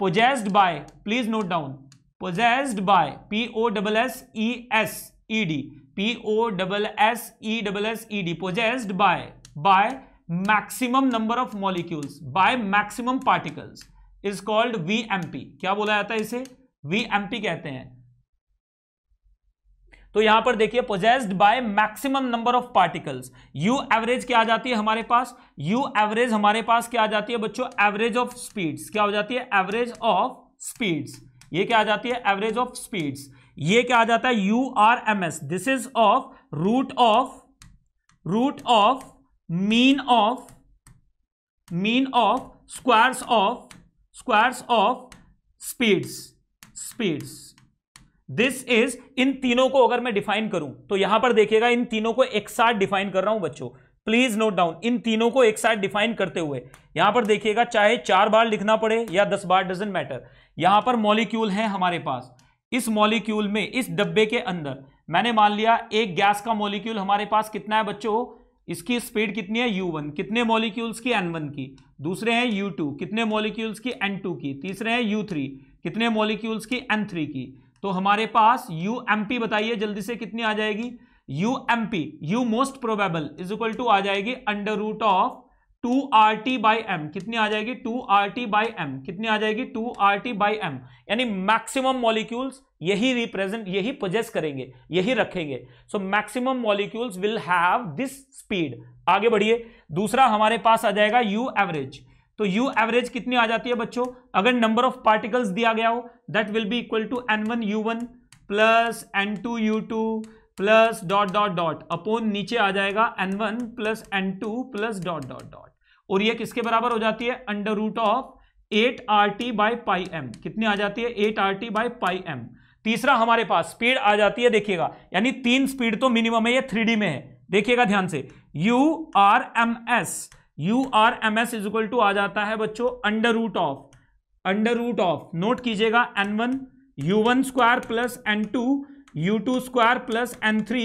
Possessed bye please note down possessed by P O double S E S E D P O double S E double S E D possessed by by maximum number of molecules by maximum particles is called V M P क्या बोला जाता है इसे? वीएमपी कहते हैं। तो यहाँ पर देखिए possessed by maximum number of particles U average क्या आ जाती है हमारे पास? यू एवरेज हमारे पास क्या आ जाती है बच्चों? एवरेज ऑफ़ स्पीड्स क्या हो जाती है? एवरेज ऑफ़ स्पीड्स ये क्या आ जाती है? एवरेज ऑफ़ स्पीड्स ये क्या आ जाता है? U R M S this is of root of root of mean of mean of squares of squares of speeds speeds this is इन तीनों को अगर मैं डिफाइन करूँ तो यहाँ पर देखिएगा, इन तीनों को एक साथ डिफाइन कर रहा हूँ बच्चों। प्लीज़ नोट डाउन इन तीनों को एक साथ डिफाइन करते हुए, यहाँ पर देखिएगा, चाहे चार बार लिखना पड़े या दस बार डजेंट मैटर यहाँ पर मॉलिक्यूल है हमारे पास। इस मॉलिक्यूल में, इस डब्बे के अंदर, मैंने मान लिया, एक गैस का मॉलिक्यूल हमारे पास कितना है बच्चों? इसकी स्पीड कितनी है? U1 कितने मॉलिक्यूल्स की? N1 की। दूसरे हैं u2 कितने मॉलिक्यूल्स की? N2 की। तीसरे हैं u3 कितने मॉलिक्यूल्स की? एन थ्री की। तो हमारे पास यू एम पी बताइए, जल्दी से कितनी आ जाएगी? U M P U most probable is equal to आ जाएगी under root of two R T by M कितनी आ जाएगी? Two R T by M कितनी आ जाएगी? Two R T by M यानी मैक्सिमम मॉलिक्यूल्स यही रिप्रेजेंट यही पोजेस करेंगे, यही रखेंगे। So maximum molecules will have this speed आगे बढ़िए। दूसरा हमारे पास आ जाएगा यू एवरेज तो यू एवरेज कितनी आ जाती है बच्चों? अगर नंबर ऑफ़ पार्टिकल्स दिया गया हो that will be equal to N one U one plus N two U two plus dot dot dot upon नीचे आ जाएगा N one plus N two plus dot dot dot और ये किसके बराबर हो जाती है? Under root of eight R T by pi M कितनी आ जाती है? Eight R T by pi M तीसरा हमारे पास स्पीड आ जाती है, देखिएगा। यानी तीन स्पीड तो मिनिमम है, ये थ्री में है। देखिएगा ध्यान से। U R M S U R M S is equal to आ जाता है बच्चों under root of under root of note कीजिएगा N one U one square plus N two U two square plus N three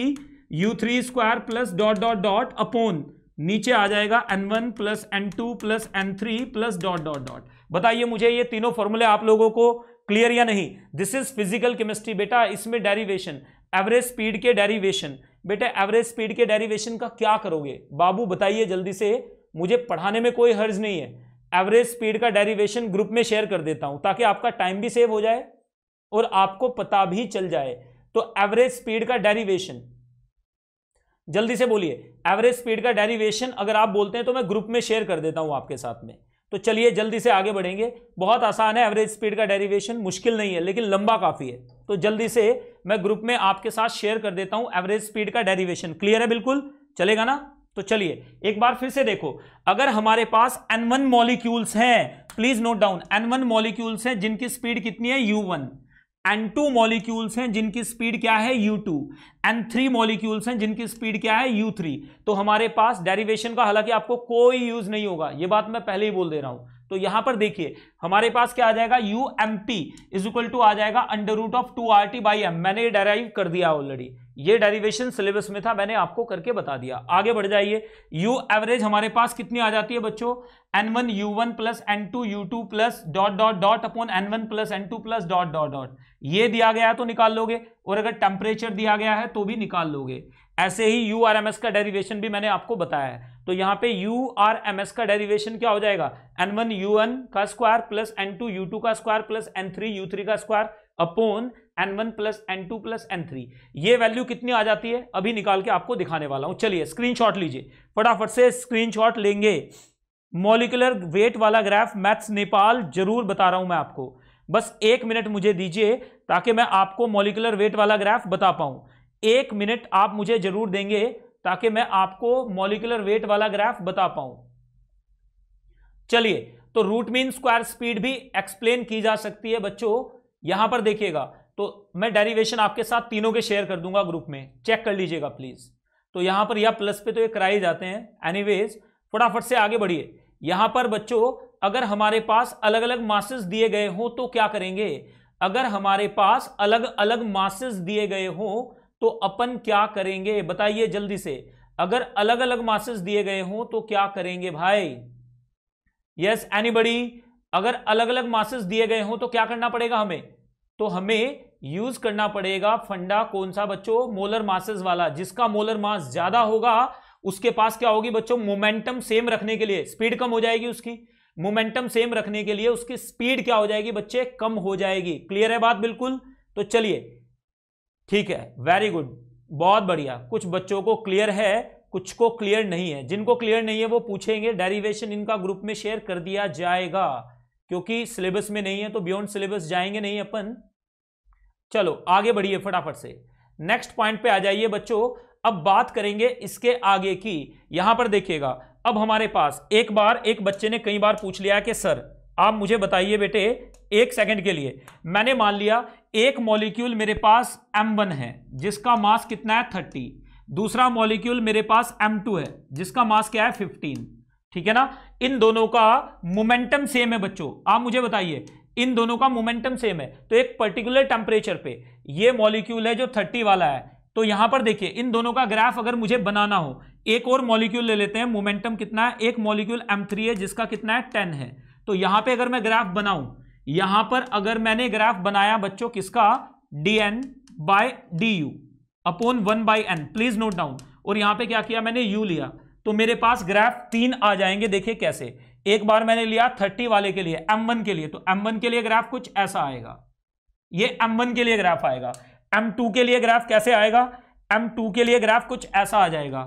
U three square plus dot dot dot upon नीचे आ जाएगा N one plus N two plus N three plus dot dot dot बताइए मुझे ये तीनों फॉर्मूले आप लोगों को क्लियर या नहीं? दिस इज़ फ़िज़िकल केमिस्ट्री बेटा, इसमें डेरिवेशन एवरेज स्पीड के डेरिवेशन बेटा एवरेज स्पीड के डेरिवेशन का क्या करोगे? बाबू, बताइए जल्दी से। मुझे पढ़ाने में कोई हर्ज नहीं है। एवरेज स्पीड का डेरिवेशन ग्रुप में शेयर कर देता हूँ, ताकि आपका टाइम भी सेव हो जाए और आपको पता भी चल जाए। तो एवरेज स्पीड का डेरिवेशन जल्दी से बोलिए एवरेज स्पीड का डेरिवेशन अगर आप बोलते हैं तो मैं ग्रुप में शेयर कर देता हूँ आपके साथ में। तो चलिए जल्दी से आगे बढ़ेंगे। बहुत आसान है एवरेज स्पीड का डेरिवेशन मुश्किल नहीं है, लेकिन लंबा काफ़ी है। तो जल्दी से मैं ग्रुप में आपके साथ शेयर कर देता हूँ एवरेज स्पीड का डेरिवेशन क्लियर है बिल्कुल? चलेगा ना? तो चलिए, एक बार फिर से देखो। अगर हमारे पास N1 मॉलिक्यूल्स हैं please note down N1 molecules हैं जिनकी स्पीड कितनी है? U1 एन टू मॉलिक्यूल्स हैं जिनकी स्पीड क्या है? U two N three molecules हैं जिनकी स्पीड क्या है? यू थ्री तो हमारे पास डेरिवेशन का हालाँकि आपको कोई यूज़ नहीं होगा। ये बात मैं पहले ही बोल दे रहा हूँ। तो यहाँ पर देखिए, हमारे पास क्या आ जाएगा? U M P is equal to आ जाएगा under root of two R T by M मैंने ये डेराइव कर दिया ऑलरेडी ये डेरिवेशन सिलेबस में था, मैंने आपको करके बता दिया। आगे बढ़ जाइए। यू एवरेज हमारे पास कितनी आ जाती है बच्चों? N one U one plus N two U two plus dot dot dot upon N one plus N two plus dot dot dot ये दिया गया है तो निकाल लोगे, और अगर टेम्परेचर दिया गया है तो भी निकाल लोगे। ऐसे ही यू आर एम एस का डेरिवेशन भी मैंने आपको बताया है। तो यहाँ पे यू आर एम एस का डेरिवेशन क्या हो जाएगा? एन वन यू वन का square plus N two U two का square plus N three U three का square upon N one plus N two plus N three ये वैल्यू कितनी आ जाती है? अभी निकाल के आपको दिखाने वाला हूँ। चलिए स्क्रीनशॉट लीजिए। फटाफट से स्क्रीनशॉट लेंगे। मॉलिकुलर वेट वाला ग्राफ मैथ्स नेपाल ज़रूर बता रहा हूँ मैं आपको। बस एक मिनट मुझे दीजिए ताकि मैं आपको मॉलिकुलर वेट वाला ग्राफ बता पाऊँ। एक मिनट आप मुझे ज़रूर देंगे ताकि मैं आपको मॉलिकुलर वेट वाला ग्राफ बता पाऊँ। चलिए तो रूट मीन स्क्वायर स्पीड भी एक्सप्लेन की जा सकती है बच्चों। यहाँ पर देखिएगा तो मैं डेरिवेशन आपके साथ तीनों के शेयर कर दूँगा ग्रुप में। चेक कर लीजिएगा प्लीज़ तो यहाँ पर या प्लस पे तो ये कराए जाते हैं। एनीवेज फटाफट से आगे बढ़िए। यहाँ पर बच्चों, अगर हमारे पास अलग अलग मासेस दिए गए हो तो क्या करेंगे? अगर हमारे पास अलग अलग मासेस दिए गए हो तो अपन क्या करेंगे? बताइए जल्दी से। अगर अलग अलग मासेस दिए गए हो तो क्या करेंगे भाई? यस एनीबडी अगर अलग अलग मासेस दिए गए हो तो क्या करना पड़ेगा हमें? तो हमें यूज़ करना पड़ेगा। फंडा कौन सा बच्चों? मोलर मासेस वाला। जिसका मोलर मास ज़्यादा होगा, उसके पास क्या होगी बच्चों? मोमेंटम सेम रखने के लिए। स्पीड कम हो जाएगी उसकी। मोमेंटम सेम रखने के लिए उसकी स्पीड क्या हो जाएगी बच्चे? कम हो जाएगी। क्लियर है बात? बिल्कुल। तो चलिए। ठीक है। वेरी गुड बहुत बढ़िया। कुछ बच्चों को क्लियर है, कुछ को क्लियर नहीं है। जिनको क्लियर नहीं है, वो पूछेंगे। डेरिवेशन इनका ग्रुप में शेयर कर दिया जाएगा। क्योंकि सिलेबस में नहीं है तो बियॉन्ड सिलेबस जाएँगे नहीं अपन। चलो, आगे बढ़िए फटाफट से। नेक्स्ट पॉइंट पे आ जाइए बच्चों। अब बात करेंगे इसके आगे की। यहाँ पर देखिएगा, अब हमारे पास एक बार एक बच्चे ने कई बार पूछ लिया कि, सर, आप मुझे बताइए बेटे, एक सेकंड के लिए। मैंने मान लिया, एक मॉलिक्यूल मेरे पास M1 है, जिसका मास कितना है? 30 दूसरा मॉलिक्यूल मेरे पास M2 है, जिसका मास क्या है? 15 ठीक है ना? इन दोनों का मोमेंटम सेम है बच्चों। आप मुझे बताइए इन दोनों का मोमेंटम सेम है। तो एक पर्टिकुलर टेम्परेचर पे, ये मॉलिक्यूल है जो 30 वाला है। तो यहाँ पर देखिए, इन दोनों का ग्राफ अगर मुझे बनाना हो, एक और मॉलिक्यूल ले लेते हैं मोमेंटम कितना है? एक मॉलिक्यूल M3 है, जिसका कितना है? 10 है। तो यहाँ पे अगर मैं ग्राफ बनाऊँ, यहाँ पर अगर मैंने ग्राफ बनाया बच्चों किसका? D N by D U upon one by N please note down और यहाँ पे क्या किया? मैंने यू लिया। तो मेरे पास ग्राफ तीन आ जाएँगे, देखिए कैसे। एक बार मैंने लिया थर्टी वाले के लिए एम वन के लिए। तो एम वन के लिए ग्राफ कुछ ऐसा आएगा। ये एम वन के लिए ग्राफ आएगा। एम टू के लिए ग्राफ कैसे आएगा? एम टू के लिए ग्राफ कुछ ऐसा आ जाएगा।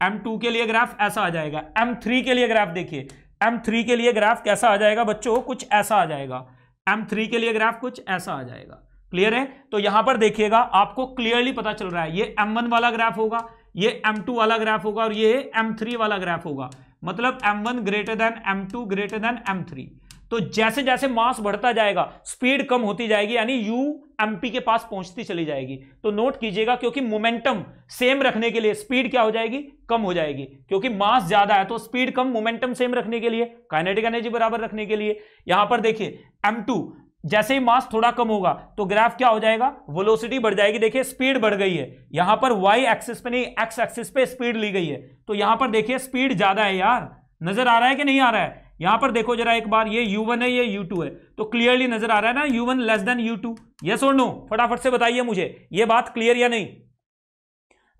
एम टू के लिए ग्राफ ऐसा आ जाएगा। एम थ्री के लिए ग्राफ देखिए। एम थ्री के लिए ग्राफ कैसा आ जाएगा बच्चों? कुछ ऐसा आ जाएगा। एम थ्री के लिए ग्राफ कुछ ऐसा आ जाएगा। क्लियर है? तो यहाँ पर देखिएगा, आपको क्लियरली पता चल रहा है। ये एम वन वाला ग्राफ होगा, ये M2 वाला ग्राफ होगा और ये M3 वाला ग्राफ होगा। मतलब M1 greater than M2 greater than M3 तो जैसे जैसे मास बढ़ता जाएगा स्पीड कम होती जाएगी, यानी यू एमपी के पास पहुँचती चली जाएगी। तो नोट कीजिएगा, क्योंकि मोमेंटम सेम रखने के लिए स्पीड क्या हो जाएगी? कम हो जाएगी। क्योंकि मास ज़्यादा है तो स्पीड कम मोमेंटम सेम रखने के लिए काइनेटिक एनर्जी बराबर रखने के लिए। यहाँ पर देखिए M2 जैसे ही मास थोड़ा कम होगा तो ग्राफ क्या हो जाएगा? वेलोसिटी बढ़ जाएगी। देखिए, स्पीड बढ़ गई है। यहाँ पर वाई एक्सिस पे नहीं एक्स एक्सिस पे स्पीड ली गई है। तो यहाँ पर देखिए, स्पीड ज़्यादा है यार। नज़र आ रहा है कि नहीं आ रहा है? यहाँ पर देखो जरा एक बार, ये u1 है, ये u2 है। तो क्लियरली नज़र आ रहा है ना u1 less than U two yes और नो फटाफट से बताइए मुझे, ये बात क्लियर या नहीं?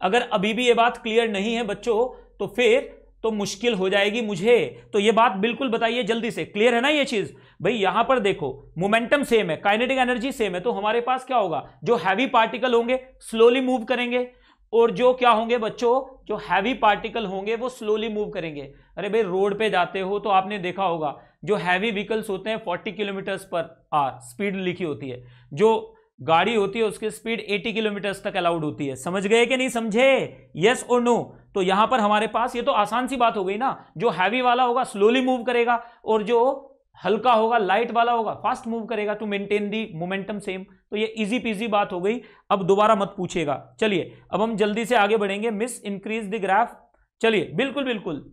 अगर अभी भी ये बात क्लियर नहीं है बच्चों तो फिर तो मुश्किल हो जाएगी मुझे। तो ये बात बिल्कुल बताइए जल्दी से। क्लियर है ना ये चीज़? भाई, यहाँ पर देखो मोमेंटम सेम है काइनेटिक एनर्जी सेम है तो हमारे पास क्या होगा? जो हैवी पार्टिकल होंगे स्लोली मूव करेंगे, और जो क्या होंगे बच्चों, जो हैवी पार्टिकल होंगे, वो स्लोली मूव करेंगे। अरे भाई रोड पे जाते हो तो आपने देखा होगा, जो हैवी व्हीकल्स होते हैं 40 किलोमीटर्स पर आर स्पीड लिखी होती है। जो गाड़ी होती है, उसकी स्पीड 80 किलोमीटर्स तक अलाउड होती है। समझ गए कि नहीं समझे? यस और नो तो यहाँ पर हमारे पास, ये तो आसान सी बात हो गई ना, जो हैवी वाला होगा स्लोली मूव करेगा, और जो हल्का होगा लाइट वाला होगा फास्ट मूव करेगा to maintain the momentum same तो ये इजी पीजी बात हो गई। अब दोबारा मत पूछेगा चलिए, अब हम जल्दी से आगे बढ़ेंगे। मिस इंक्रीज द ग्राफ चलिए, बिल्कुल बिल्कुल।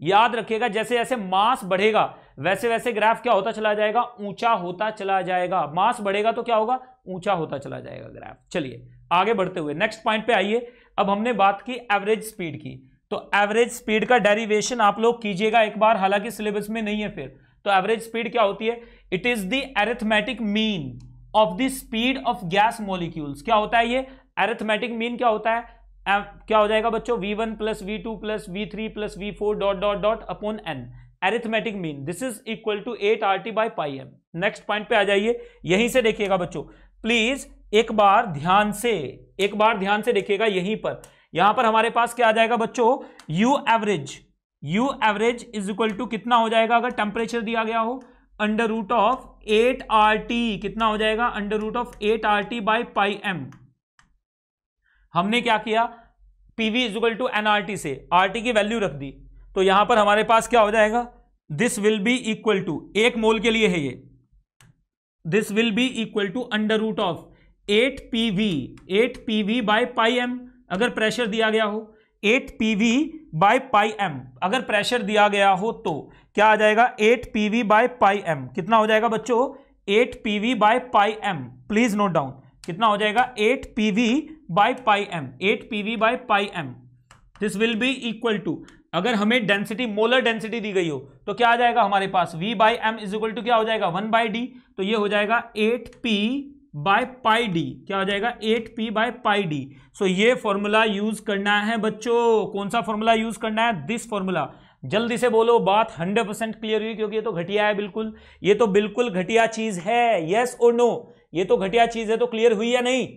याद रखिएगा, जैसे जैसे मास बढ़ेगा, वैसे वैसे ग्राफ क्या होता चला जाएगा? ऊँचा होता चला जाएगा। मास बढ़ेगा तो क्या होगा? ऊँचा होता चला जाएगा ग्राफ चलिए, आगे बढ़ते हुए नेक्स्ट पॉइंट पे आइए। अब हमने बात की एवरेज स्पीड की। तो एवरेज स्पीड का डेरिवेशन आप लोग कीजिएगा एक बार। हालाँकि सिलेबस में नहीं है फिर। तो एवरेज स्पीड क्या होती है? It is the arithmetic mean of the speed of gas molecules क्या होता है ये? एरिथमेटिक मीन क्या होता है? क्या हो जाएगा बच्चों? V1 one plus V two plus V three plus V four dot dot dot upon N arithmetic mean this is equal to eight R T by pi M next point पे आ जाइए. यहीं से देखिएगा बच्चों. प्लीज़ एक बार ध्यान से, एक बार ध्यान से देखिएगा यहीं पर. यहाँ पर हमारे पास क्या आ जाएगा बच्चों? U average u average is equal to कितना हो जाएगा अगर टेम्परेचर दिया गया हो? Under root of eight R T कितना हो जाएगा? Under root of eight R T by pi M हमने क्या किया? PV is equal to NRT से। आरटी की वैल्यू रख दी। तो यहाँ पर हमारे पास क्या हो जाएगा? This will be equal to एक मोल के लिए है ये। This will be equal to under root of eight P V eight P V by pi M अगर प्रेशर दिया गया हो eight P V by pi M. अगर प्रेशर दिया गया हो तो क्या आ जाएगा? Eight P V by pi M. कितना हो जाएगा बच्चों? Eight P V by pi M. Please note down. कितना हो जाएगा? Eight P V by pi M. Eight P V by pi M. This will be equal to अगर हमें डेंसिटी मोलर डेंसिटी दी गई हो तो क्या आ जाएगा हमारे पास? V by M is equal to क्या हो जाएगा? वन बाई डी तो ये हो जाएगा eight P by pi D क्या हो जाएगा? Eight P by pi D so ये फॉर्मूला यूज़ करना है बच्चों। कौन सा फॉर्मूला यूज़ करना है? दिस फॉर्मूला जल्दी से बोलो, बात हंड्रेड परसेंट क्लियर हुई, क्योंकि ये तो घटिया है बिल्कुल। ये तो बिल्कुल घटिया चीज़ है। यस और नो ये तो घटिया चीज़ है तो क्लियर हुई या नहीं?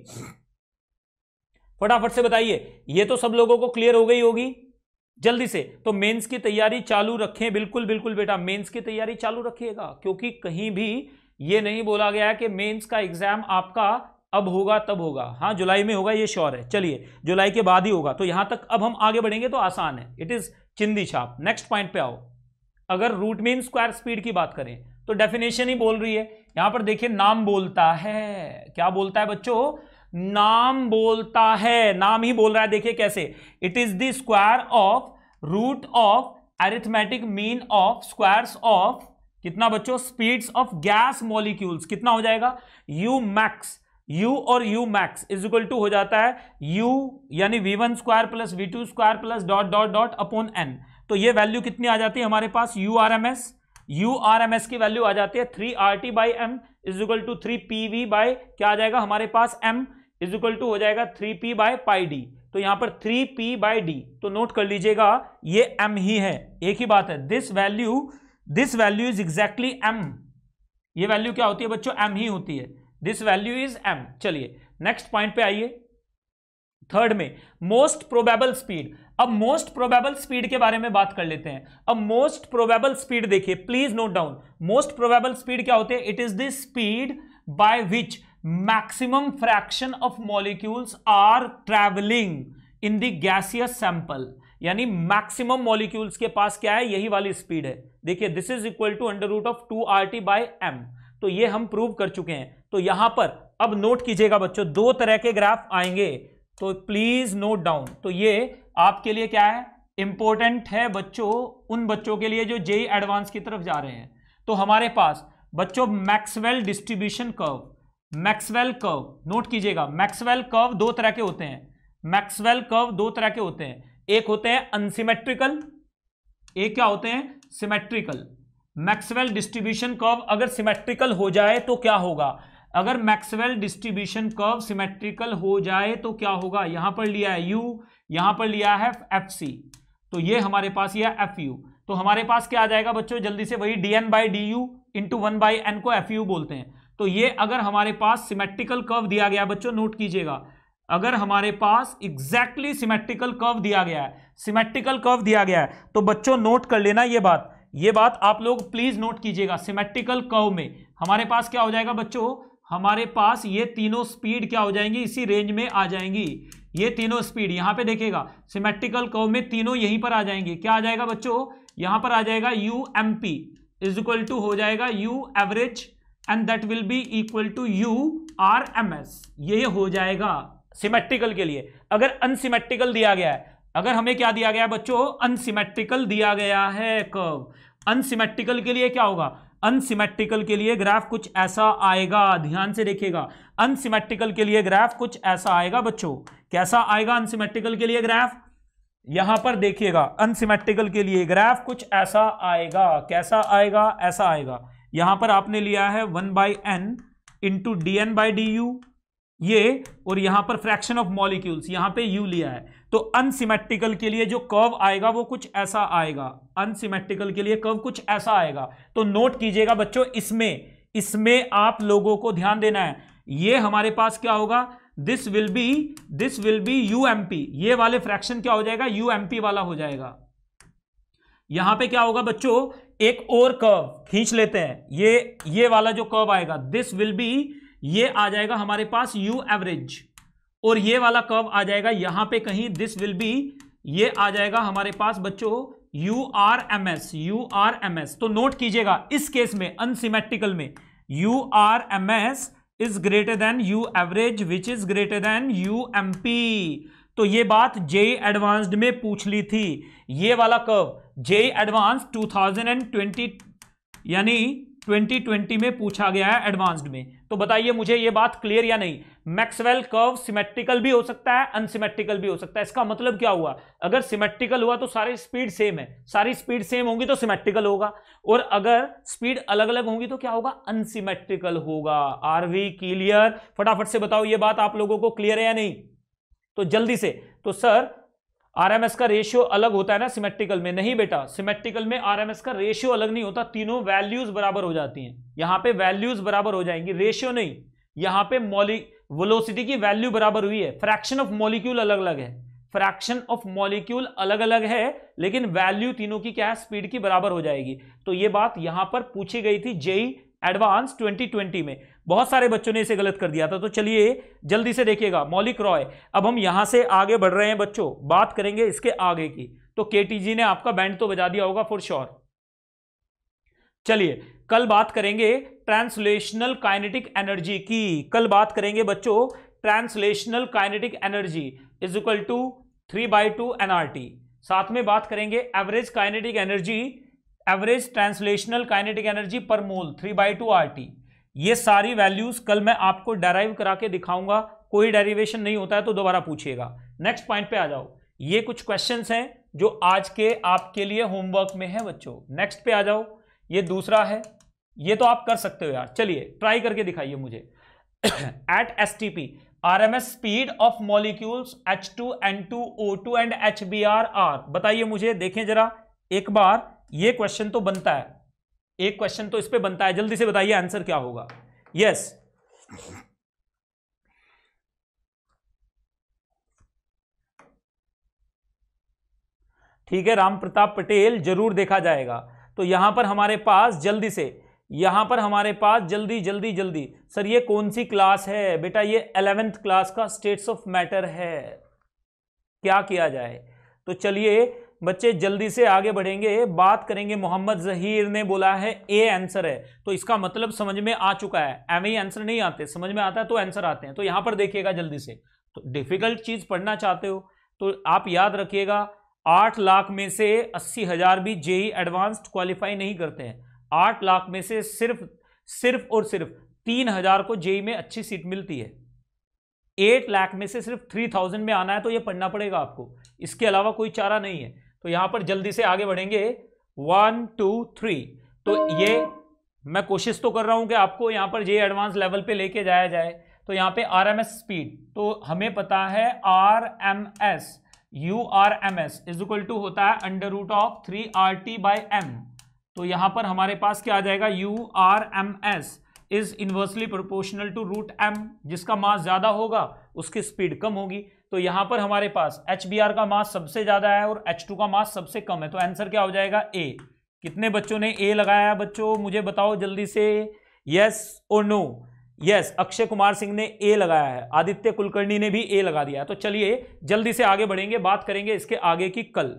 फटाफट से बताइए। ये तो सब लोगों को क्लियर हो गई होगी। जल्दी से। तो मेंस की तैयारी चालू रखें। बिल्कुल बिल्कुल बेटा मेंस की तैयारी चालू रखिएगा। क्योंकि कहीं भी ये नहीं बोला गया है कि मेंस का एग्ज़ाम आपका अब होगा, तब होगा। हाँ जुलाई में होगा, ये श्योर है। चलिए, जुलाई के बाद ही होगा। तो यहाँ तक अब हम आगे बढ़ेंगे तो आसान है। इट इज़ चिंदी छाप। नेक्स्ट पॉइंट पे आओ। अगर रूट मीन स्क्वायर स्पीड की बात करें तो डेफिनेशन ही बोल रही है। यहाँ पर देखिए, नाम बोलता है। क्या बोलता है बच्चों? नाम बोलता है। नाम ही बोल रहा है, देखिए कैसे। It is the square of root of arithmetic mean of squares of कितना बच्चों? स्पीड्स ऑफ़ गैस मॉलिक्यूल्स कितना हो जाएगा? यू मैक्स u और u max is equal to हो जाता है u, यानी V one square plus V two square plus dot dot dot upon N तो ये वैल्यू कितनी आ जाती है हमारे पास? U R M S U R M S की वैल्यू आ जाती है three R T by M is equal to three P V by क्या आ जाएगा? हमारे पास एम इज़ इक्वल टू हो जाएगा three P by pi D तो यहाँ पर थ्री पी बाई डी तो नोट कर लीजिएगा, ये एम ही है। एक ही बात है this value this value is exactly M ये वैल्यू क्या होती है बच्चों? एम ही होती है। दिस वैल्यू इज़ एम चलिए नेक्स्ट पॉइंट पे आइए। थर्ड में मोस्ट प्रोबेबल स्पीड अब मोस्ट प्रोबेबल स्पीड के बारे में बात कर लेते हैं। अब मोस्ट प्रोबेबल स्पीड देखिए please note down most probable speed क्या होती है? It is the speed by which maximum fraction of molecules are travelling in the gaseous sample यानी मैक्सिमम मॉलिक्यूल्स के पास क्या है? यही वाली स्पीड है। देखिए this is equal to under root of two R T by M तो ये हम प्रूव कर चुके हैं। तो यहाँ पर, अब नोट कीजिएगा बच्चों, दो तरह के ग्राफ आएँगे। तो प्लीज़ नोट डाउन तो ये आपके लिए क्या है? इंपॉर्टेंट है बच्चों, उन बच्चों के लिए जो जेई एडवांस की तरफ़ जा रहे हैं। तो हमारे पास, बच्चों Maxwell distribution curve Maxwell curve note कीजिएगा मैक्सवेल कर्व दो तरह के होते हैं। मैक्सवेल कर्व दो तरह के होते हैं। एक होते हैं अनसिमेट्रिकल एक क्या होते हैं? सिमेट्रिकल मैक्सवेल डिस्ट्रीब्यूशन कर्व अगर सिमेट्रिकल हो जाए तो क्या होगा? अगर मैक्सवेल डिस्ट्रीब्यूशन कर्व सिमेट्रिकल हो जाए तो क्या होगा? यहाँ पर लिया है यू यहाँ पर लिया है एफ़ सी तो ये हमारे पास यह एफ़ यू तो हमारे पास क्या आ जाएगा बच्चों? जल्दी से वही D N by D U into one by N को एफ़ यू बोलते हैं। तो ये अगर हमारे पास सिमेट्रिकल कर्व दिया गया बच्चों नोट कीजिएगा। अगर हमारे पास एग्जैक्टली सिमेट्रिकल कर्व दिया गया है सिमेट्रिकल कर्व दिया गया है तो बच्चों नोट कर लेना ये बात। ये बात आप लोग प्लीज़ नोट कीजिएगा सिमेट्रिकल कर्व में। हमारे पास क्या हो जाएगा बच्चों? हमारे पास ये तीनों स्पीड क्या हो जाएँगी? इसी रेंज में आ जाएँगी। ये तीनों स्पीड यहाँ पे देखिएगा सिमेट्रिकल कर्व में तीनों यहीं पर आ जाएँगे। क्या आ जाएगा बच्चों? यहाँ पर आ जाएगा U M P is equal to हो जाएगा U average and that will be equal to U R M S ये हो जाएगा। सिमेट्रिकल के लिए। अगर अनसिमेट्रिकल दिया गया है, अगर हमें क्या दिया गया है बच्चों? अनसिमेट्रिकल दिया गया है कर्व अनसिमेट्रिकल के लिए क्या होगा? अनसिमेट्रिकल के लिए ग्राफ कुछ ऐसा आएगा। ध्यान से देखिएगा। अनसिमेट्रिकल के लिए ग्राफ कुछ ऐसा आएगा बच्चों। कैसा आएगा अनसिमेट्रिकल के लिए ग्राफ यहाँ पर देखिएगा। अनसिमेट्रिकल के लिए ग्राफ कुछ ऐसा आएगा। कैसा आएगा? ऐसा आएगा। यहाँ पर आपने लिया है one by N into D N by D U ये और यहाँ पर फ्रैक्शन ऑफ़ मॉलिक्यूल्स यहाँ पे यू लिया है। तो अनसिमेट्रिकल के लिए जो कर्व आएगा, वो कुछ ऐसा आएगा। अनसिमेट्रिकल के लिए कर्व कुछ ऐसा आएगा। तो नोट कीजिएगा बच्चों, इसमें इसमें आप लोगों को ध्यान देना है। ये हमारे पास क्या होगा? This will be this will be U M P ये वाले फ्रैक्शन क्या हो जाएगा? यू एम पी वाला हो जाएगा। यहाँ पे क्या होगा बच्चों? एक और कर्व खींच लेते हैं। ये ये वाला जो कर्व आएगा दिस विल बी ये आ जाएगा हमारे पास यू एवरेज और ये वाला कर्व आ जाएगा यहाँ पे कहीं. दिस विल बी ये आ जाएगा हमारे पास बच्चों U R M S U R M S तो नोट कीजिएगा, इस केस में अनसिमेट्रिकल में U R M S is greater than U average which is greater than U M P तो ये बात जे एडवांस्ड में पूछ ली थी. ये वाला कर्व जे एडवांस 2020 यानी 2020 में पूछा गया है एडवांस्ड में। तो बताइए मुझे ये बात क्लियर या नहीं? मैक्सवेल कर्व सिमेट्रिकल भी हो सकता है अनसिमेट्रिकल भी हो सकता है। इसका मतलब क्या हुआ? अगर सिमेट्रिकल हुआ तो सारी स्पीड सेम है। सारी स्पीड सेम होंगी तो सिमेट्रिकल होगा। और अगर स्पीड अलग अलग होंगी तो क्या होगा? अनसिमेट्रिकल होगा। आर वी क्लियर फटाफट से बताओ ये बात आप लोगों को क्लियर है या नहीं? तो जल्दी से। तो सर आरएमएस का रेशियो अलग होता है ना सिमेट्रिकल में। नहीं बेटा सिमेट्रिकल में आरएमएस का रेशियो अलग नहीं होता, तीनों वैल्यूज़ बराबर हो जाती हैं। यहाँ पे वैल्यूज़ बराबर हो जाएँगी रेशियो नहीं। यहाँ पे मॉलि वेलोसिटी की वैल्यू बराबर हुई है। फ्रैक्शन ऑफ़ मॉलिक्यूल अलग अलग है। फ्रैक्शन ऑफ़ मॉलिक्यूल अलग अलग है, लेकिन वैल्यू तीनों की क्या है? स्पीड की बराबर हो जाएगी। तो ये बात यहाँ पर पूछी गई थी जेई एडवांस 2020 में। बहुत सारे बच्चों ने इसे गलत कर दिया था। तो चलिए, जल्दी से देखिएगा, मौलिक रॉय, अब हम यहाँ से आगे बढ़ रहे हैं बच्चों, बात करेंगे इसके आगे की। तो केटीजी ने आपका बैंड तो बजा दिया होगा फॉर श्योर चलिए, कल बात करेंगे ट्रांसलेशनल काइनेटिक एनर्जी की। कल बात करेंगे बच्चों translational kinetic energy is equal to three by two NRT साथ में बात करेंगे average kinetic energy average translational kinetic energy per mole three by two R T ये सारी वैल्यूज़ कल मैं आपको डेराइव करा के दिखाऊँगा। कोई डेरिवेशन नहीं होता है तो दोबारा पूछिएगा। नेक्स्ट पॉइंट पे आ जाओ। ये कुछ क्वेश्चंस हैं जो आज के आपके लिए होमवर्क में है बच्चों। नेक्स्ट पे आ जाओ। ये दूसरा है। ये तो आप कर सकते हो यार। चलिए ट्राई करके दिखाइए मुझे। At S T P R M S speed of molecules H two N two O two and H B R R बताइए मुझे, देखें जरा। एक बार ये क्वेश्चन तो बनता है। एक क्वेश्चन तो इस पे बनता है, जल्दी से बताइए आंसर क्या होगा? यस ठीक है, राम प्रताप पटेल ज़रूर देखा जाएगा। तो यहाँ पर हमारे पास जल्दी से, यहाँ पर हमारे पास जल्दी जल्दी जल्दी। सर, ये कौन सी क्लास है? बेटा, ये अलेवेंथ क्लास का स्टेट्स ऑफ़ मैटर है। क्या किया जाए? तो चलिए बच्चे जल्दी से आगे बढ़ेंगे। बात करेंगे मोहम्मद जहीर ने बोला है, ए आंसर है। तो इसका मतलब समझ में आ चुका है। एम ही आंसर नहीं आते, समझ में आता है तो आंसर आते हैं। तो यहाँ पर देखिएगा जल्दी से। तो डिफ़िकल्ट चीज़ पढ़ना चाहते हो तो आप याद रखिएगा, आठ लाख में से अस्सी हज़ार भी जेई एडवांस्ड क्वालिफाई नहीं करते हैं। आठ लाख में से सिर्फ़ सिर्फ़ और सिर्फ़ तीन हज़ार को जेई में अच्छी सीट मिलती है। एट लाख में से सिर्फ़ थ्री थाउज़ेंड में आना है तो ये पढ़ना पड़ेगा आपको। इसके अलावा कोई चारा नहीं है। तो यहाँ पर जल्दी से आगे बढ़ेंगे। वन टू थ्री तो ये मैं कोशिश तो कर रहा हूँ कि आपको यहाँ पर जे एडवांस लेवल पे लेके जाया जाए। तो यहाँ पे आर एम एस स्पीड तो हमें पता है R M S U R M S is equal to होता है under root of three R T by M तो यहाँ पर हमारे पास क्या आ जाएगा? U R M S is inversely proportional to root M जिसका मास ज़्यादा होगा, उसकी स्पीड कम होगी। तो यहाँ पर हमारे पास एच का मास सबसे ज़्यादा है और एच का मास सबसे कम है। तो आंसर क्या हो जाएगा? ए कितने बच्चों ने ए लगाया बच्चों? मुझे बताओ जल्दी से। यस और नो यस अक्षय कुमार सिंह ने ए लगाया है। आदित्य कुलकर्णी ने भी ए लगा दिया है। तो चलिए, जल्दी से आगे बढ़ेंगे, बात करेंगे इसके आगे की कल।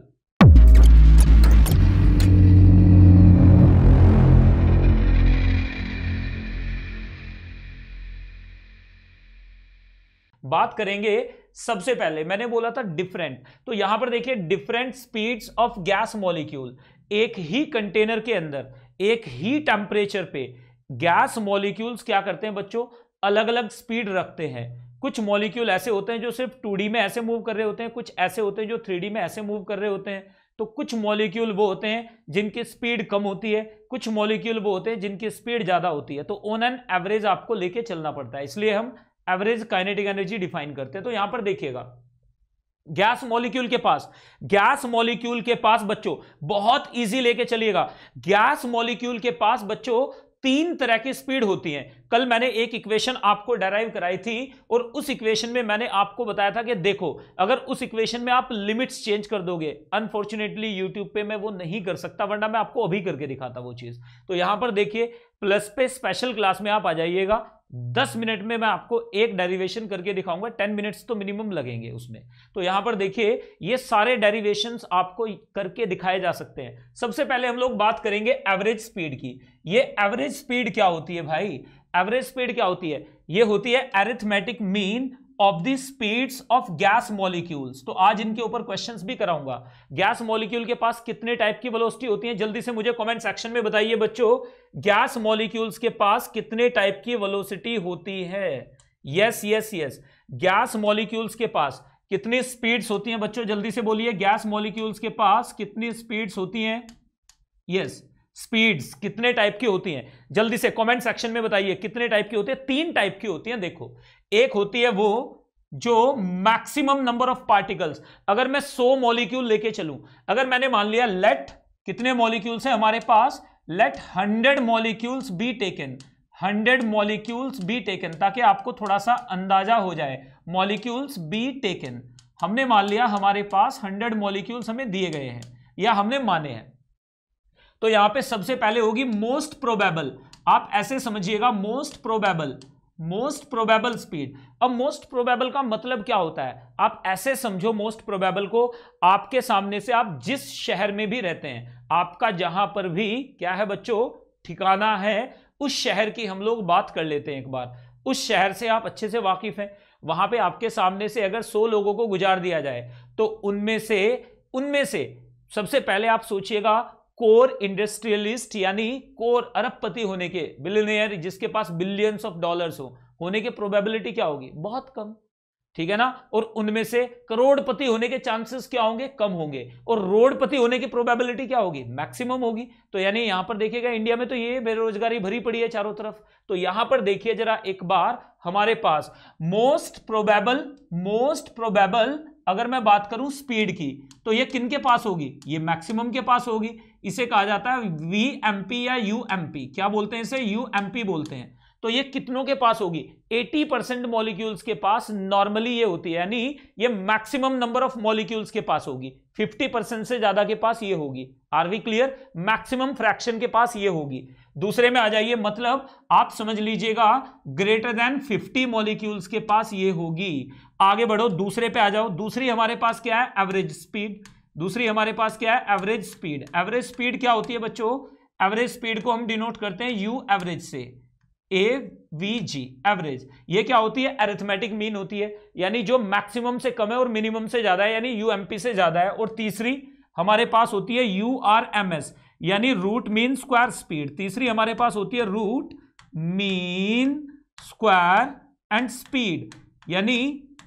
बात करेंगे सबसे पहले, मैंने बोला था डिफरेंट तो यहाँ पर देखिए different speeds of gas molecule एक ही कंटेनर के अंदर, एक ही टेम्परेचर पे गैस मॉलिक्यूल्स क्या करते हैं बच्चों? अलग अलग स्पीड रखते हैं। कुछ मॉलिक्यूल ऐसे होते हैं जो सिर्फ़ टू में ऐसे मूव कर रहे होते हैं, कुछ ऐसे होते हैं जो थ्री में ऐसे मूव कर रहे होते हैं। तो कुछ मॉलिक्यूल वो होते हैं जिनकी स्पीड कम होती है, कुछ मॉलिक्यूल वो होते हैं जिनकी स्पीड ज़्यादा होती है। तो ऑन एन एवरेज आपको लेके चलना पड़ता है, इसलिए हम एवरेज काइनेटिक एनर्जी डिफाइन करते हैं। तो यहाँ पर देखिएगा, गैस मॉलिक्यूल के पास, गैस मॉलिक्यूल के पास बच्चों, बहुत इजी लेके चलिएगा। गैस मॉलिक्यूल के पास बच्चों, तीन तरह की स्पीड होती है। कल मैंने एक इक्वेशन आपको डराइव कराई थी और उस इक्वेशन में मैंने आपको बताया था कि देखो, अगर उस इक्वेशन में आप लिमिट्स चेंज कर दोगे अनफॉर्चुनेटली यूट्यूब पे मैं वो नहीं कर सकता, वरना मैं आपको अभी करके दिखाता वो चीज़। तो यहाँ पर देखिए प्लस पे स्पेशल क्लास में आप आ जाइएगा। दस मिनट में मैं आपको एक डेरिवेशन करके दिखाऊँगा। टेन मिनट्स तो मिनिमम लगेंगे उसमें। तो यहाँ पर देखिए, ये सारे डेरिवेशन आपको करके दिखाए जा सकते हैं। सबसे पहले हम लोग बात करेंगे एवरेज स्पीड की। ये एवरेज स्पीड क्या होती है भाई? एवरेज स्पीड क्या होती है? ये होती है arithmetic mean of the speeds of gas molecules तो आज इनके ऊपर क्वेश्चंस भी कराऊँगा। गैस मॉलिक्यूल के पास कितने टाइप की वेलोसिटी होती है? जल्दी से मुझे कमेंट सेक्शन में बताइए बच्चों। गैस मॉलिक्यूल्स के पास कितने टाइप की वेलोसिटी होती है? Yes yes yes gas molecules के पास कितनी स्पीड्स होती हैं? बच्चों, जल्दी से बोलिए। गैस मॉलिक्यूल्स के पास कितनी स्पीड्स होती हैं? यस स्पीड्स कितने टाइप की होती हैं? जल्दी से कमेंट सेक्शन में बताइए, कितने टाइप की होती है? तीन टाइप की होती हैं, देखो। एक होती है वो, जो मैक्सिमम नंबर ऑफ़ पार्टिकल्स अगर मैं 100 मॉलिक्यूल लेके चलूँ, अगर मैंने मान लिया लेट कितने मॉलिक्यूल्स हैं हमारे पास? Let 100 molecules be taken 100 molecules be taken ताकि आपको थोड़ा सा अंदाज़ा हो जाए। मॉलिक्यूल्स बी टेकन हमने मान लिया, हमारे पास 100 मॉलिक्यूल्स हमें दिए गए हैं, या हमने माने हैं। तो यहाँ पे सबसे पहले होगी मोस्ट प्रोबेबल। आप ऐसे समझिएगा, most probable most probable speed. अब मोस्ट प्रोबेबल का मतलब क्या होता है? आप ऐसे समझो मोस्ट प्रोबेबल को, आपके सामने से आप जिस शहर में भी रहते हैं, आपका जहाँ पर भी, क्या है बच्चों? ठिकाना है, उस शहर की हम लोग बात कर लेते हैं एक बार। उस शहर से आप अच्छे से वाकिफ हैं। वहाँ पे आपके सामने से अगर सौ लोगों को गुजार दिया जाए तो उनमें से उनमें से सबसे पहले आप सोचिएगा कोर इंडस्ट्रियलिस्ट यानी कोर अरबपति होने के बिलियनियर जिसके पास बिलियंस ऑफ़ डॉलर्स हो, होने की प्रोबेबिलिटी क्या होगी? बहुत कम, ठीक है ना? और उनमें से करोड़पति होने के चांसेस क्या होंगे? कम होंगे। और रोडपति होने की प्रोबेबिलिटी क्या होगी? मैक्सिमम होगी। तो यानी यहाँ पर देखिएगा इंडिया में तो ये बेरोजगारी भरी पड़ी है चारों तरफ़। तो यहाँ पर देखिए जरा एक बार हमारे पास। मोस्ट प्रोबेबल मोस्ट प्रोबेबल अगर मैं बात करूँ स्पीड की तो ये किन के पास होगी? ये मैक्सिमम के पास होगी। इसे कहा जाता है वी एम पी या यू एम पी क्या बोलते हैं इसे? यू एम पी बोलते हैं। तो ये कितनों के पास होगी? 80 परसेंट मॉलिक्यूल्स के पास नॉर्मली ये होती है, यानी ये मैक्सिमम नंबर ऑफ़ मॉलिक्यूल्स के पास होगी। 50 परसेंट से ज़्यादा के पास ये होगी। Are we clear maximum fraction के पास ये होगी। दूसरे में आ जाइए मतलब आप समझ लीजिएगा ग्रेटर देन 50 मॉलिक्यूल्स के पास ये होगी। आगे बढ़ो, दूसरे पे आ जाओ। दूसरी हमारे पास क्या है? एवरेज स्पीड दूसरी हमारे पास क्या है? एवरेज स्पीड एवरेज स्पीड क्या होती है बच्चों? एवरेज स्पीड को हम डिनोट करते हैं यू एवरेज से। ए वी जी एवरेज ये क्या होती है? एरिथमेटिक मीन होती है। यानी जो मैक्सिमम से कम है और मिनिमम से ज़्यादा है, यानी यू एम पी से ज़्यादा है। और तीसरी हमारे पास होती है यू आर एम एस यानी रूट मीन स्क्वायर स्पीड तीसरी हमारे पास होती है root mean square and speed यानी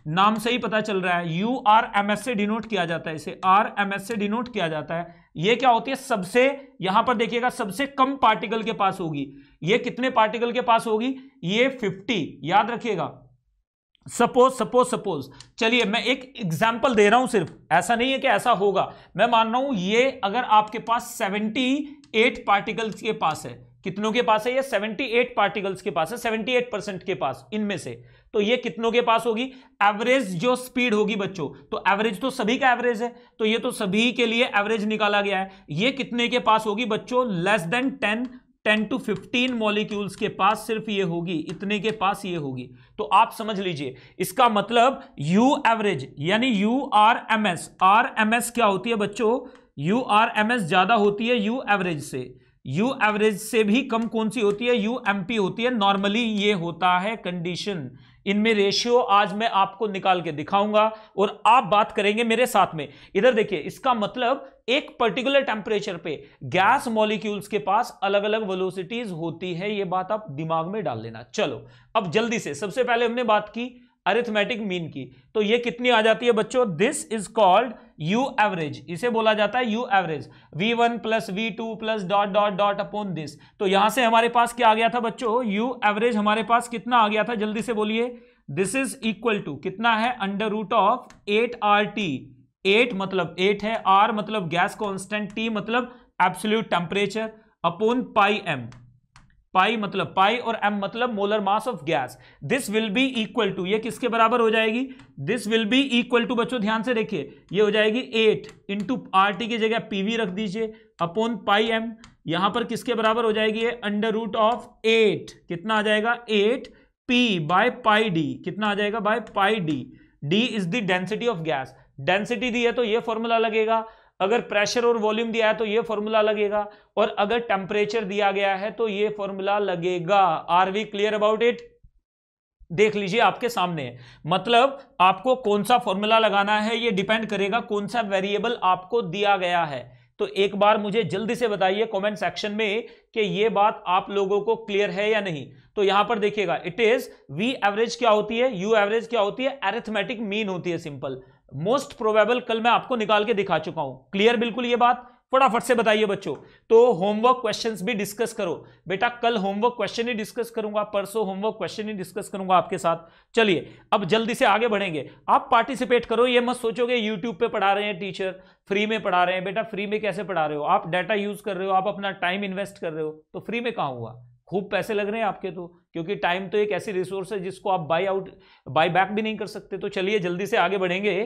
नाम से ही पता चल रहा है। यू आर एम एस से डिनोट किया जाता है इसे। आर एम एस से डिनोट किया जाता है। ये क्या होती है? सबसे, यहाँ पर देखिएगा, सबसे कम पार्टिकल के पास होगी। ये कितने पार्टिकल के पास होगी? ये 50 याद रखिएगा। सपोज़ सपोज़ सपोज़ चलिए, मैं एक एग्ज़ाम्पल दे रहा हूँ सिर्फ़। ऐसा नहीं है कि ऐसा होगा। मैं मान रहा हूँ, ये अगर आपके पास 78 पार्टिकल्स के पास है कितनों के पास है? ये 78 पार्टिकल्स के पास है 78 परसेंट के पास, इनमें से। तो ये कितनों के पास होगी? एवरेज जो स्पीड होगी बच्चों तो एवरेज तो सभी का एवरेज है तो ये तो सभी के लिए एवरेज निकाला गया है। ये कितने के पास होगी बच्चों? Less than ten ten to fifteen molecules के पास सिर्फ़ ये होगी, इतने के पास ये होगी। तो आप समझ लीजिए, इसका मतलब यू एवरेज यानी U R M S R M S क्या होती है बच्चों? यू आर एम एस ज़्यादा होती है यू एवरेज से। यू एवरेज से भी कम कौन सी होती है? यू एम पी होती है। नॉर्मली ये होता है कंडीशन इनमें रेशियो आज मैं आपको निकाल के दिखाऊँगा और आप बात करेंगे मेरे साथ में। इधर देखिए, इसका मतलब एक पर्टिकुलर टेम्परेचर पे गैस मॉलिक्यूल्स के पास अलग अलग वेलोसिटीज होती है। ये बात आप दिमाग में डाल लेना। चलो, अब जल्दी से, सबसे पहले हमने बात की अरिथमेटिक मीन की। तो ये कितनी आ जाती है बच्चों? This is called U average इसे बोला जाता है U average V one plus V two plus dot dot dot upon this तो यहाँ से हमारे पास क्या आ गया था बच्चों? यू एवरेज हमारे पास कितना आ गया था? जल्दी से बोलिए। दिस इज़ इक्वल टू कितना है? Under root of eight R T eight मतलब एट है। आर मतलब गैस कॉन्स्टेंट टी मतलब absolute temperature upon pi M pi मतलब पाई और एम मतलब molar mass of gas. This will be equal to ये किसके बराबर हो जाएगी? This will be equal to बच्चों ध्यान से देखिए, ये हो जाएगी एट इंटू आर टी की जगह पीवी रख दीजिए अपॉन पाई एम यहाँ पर किसके बराबर हो जाएगी ये? अंडर रूट ऑफ़ एट कितना आ जाएगा? Eight P by pi D कितना आ जाएगा? By pi D D is the density of gas density दी है तो ये फॉर्मूला लगेगा। अगर प्रेशर और वॉल्यूम दिया है तो ये फॉर्मूला लगेगा, और अगर टेम्परेचर दिया गया है तो ये फॉर्मूला लगेगा। Are we clear about it? देख लीजिए आपके सामने। मतलब आपको कौन सा फॉर्मूला लगाना है, ये डिपेंड करेगा कौन सा वेरिएबल आपको दिया गया है। तो एक बार मुझे जल्दी से बताइए कमेंट सेक्शन में कि ये बात आप लोगों को क्लियर है या नहीं। तो यहाँ पर देखिएगा, इट इज़ वी एवरेज क्या होती है, यू एवरेज क्या होती है एरिथमेटिक मीन होती है सिंपल। मोस्ट प्रोबेबल कल मैं आपको निकाल के दिखा चुका हूँ। क्लियर बिल्कुल ये बात? फटाफट से बताइए बच्चों। तो होमवर्क क्वेश्चंस भी डिस्कस करो। बेटा, कल होमवर्क क्वेश्चन ही डिस्कस करूँगा, परसों होमवर्क क्वेश्चन ही डिस्कस करूँगा आपके साथ। चलिए, अब जल्दी से आगे बढ़ेंगे। आप पार्टिसिपेट करो, ये मत सोचोगे यूट्यूब पे पढ़ा रहे हैं टीचर फ्री में पढ़ा रहे हैं। बेटा फ्री में कैसे पढ़ा रहे हो? आप डाटा यूज़ कर रहे हो, आप अपना टाइम इन्वेस्ट कर रहे हो। तो फ्री में कहाँ हुआ? खूब पैसे लग रहे हैं आपके तो क्योंकि टाइम तो एक ऐसी रिसोर्स है जिसको आप बाई आउट बाई बैक भी नहीं कर सकते। तो चलिए जल्दी से आगे बढ़ेंगे।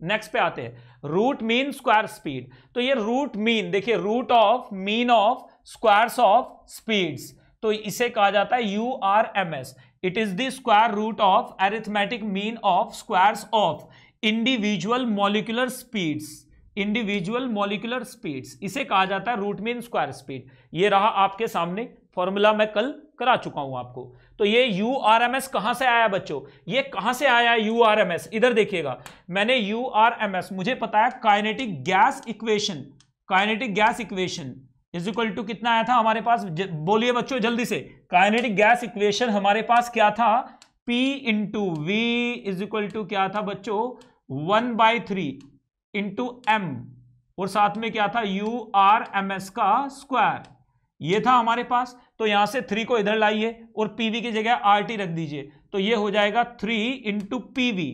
नेक्स्ट पे आते हैं। रूट मीन स्क्वायर स्पीड तो ये रूट मीन देखिए root of mean of squares of speeds तो इसे कहा जाता है U R M S it is the square root of arithmetic mean of squares of individual molecular speeds individual molecular speeds इसे कहा जाता है रूट मीन स्क्वायर स्पीड ये रहा आपके सामने फॉर्मूला मैं कल करा चुका हूँ आपको। तो ये यू आर एम एस कहाँ से आया बच्चों? ये कहाँ से आया यू आर एम एस इधर देखिएगा। मैंने यू आर एम एस मुझे पता है kinetic gas equation kinetic gas equation is equal to कितना आया था हमारे पास? बोलिए बच्चों जल्दी से। काइनेटिक गैस इक्वेशन हमारे पास क्या था? P into V is equal to क्या था बच्चों? One by three into M और साथ में क्या था? यू आर एम एस का स्क्वायर ये था हमारे पास। तो यहाँ से थ्री को इधर लाइए और पीवी की जगह आर टी रख दीजिए। तो ये हो जाएगा three into PV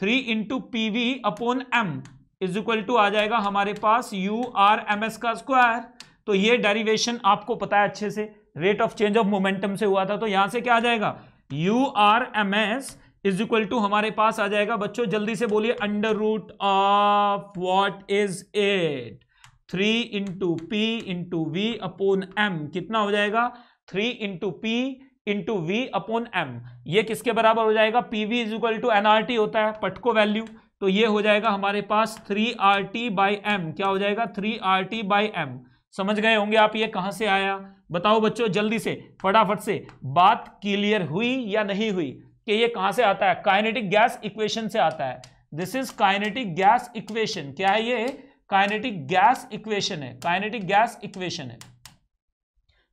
three into PV upon M is equal to आ जाएगा हमारे पास यू आर एम एस का स्क्वायर तो ये डेरिवेशन आपको पता है अच्छे से। Rate of change of momentum से हुआ था तो यहाँ से क्या आ जाएगा? U R M S is equal to हमारे पास आ जाएगा। बच्चों, जल्दी से बोलिए under root of what is it three into P into V upon M कितना हो जाएगा? Three into P into V upon M. ये किसके बराबर हो जाएगा? P V is equal to N R T होता है पटको वैल्यू। तो ये हो जाएगा हमारे पास three R T by M. क्या हो जाएगा? Three R T by M. समझ गए होंगे आप ये कहाँ से आया? बताओ बच्चों जल्दी से, फटाफट से। बात क्लियर हुई या नहीं हुई? कि ये कहाँ से आता है? काइनेटिक गैस इक्वेशन से आता है। This is kinetic gas equation. क्या है ये? काइनेटिक गैस इक्वेशन है। काइनेटिक गैस इक्वेशन है।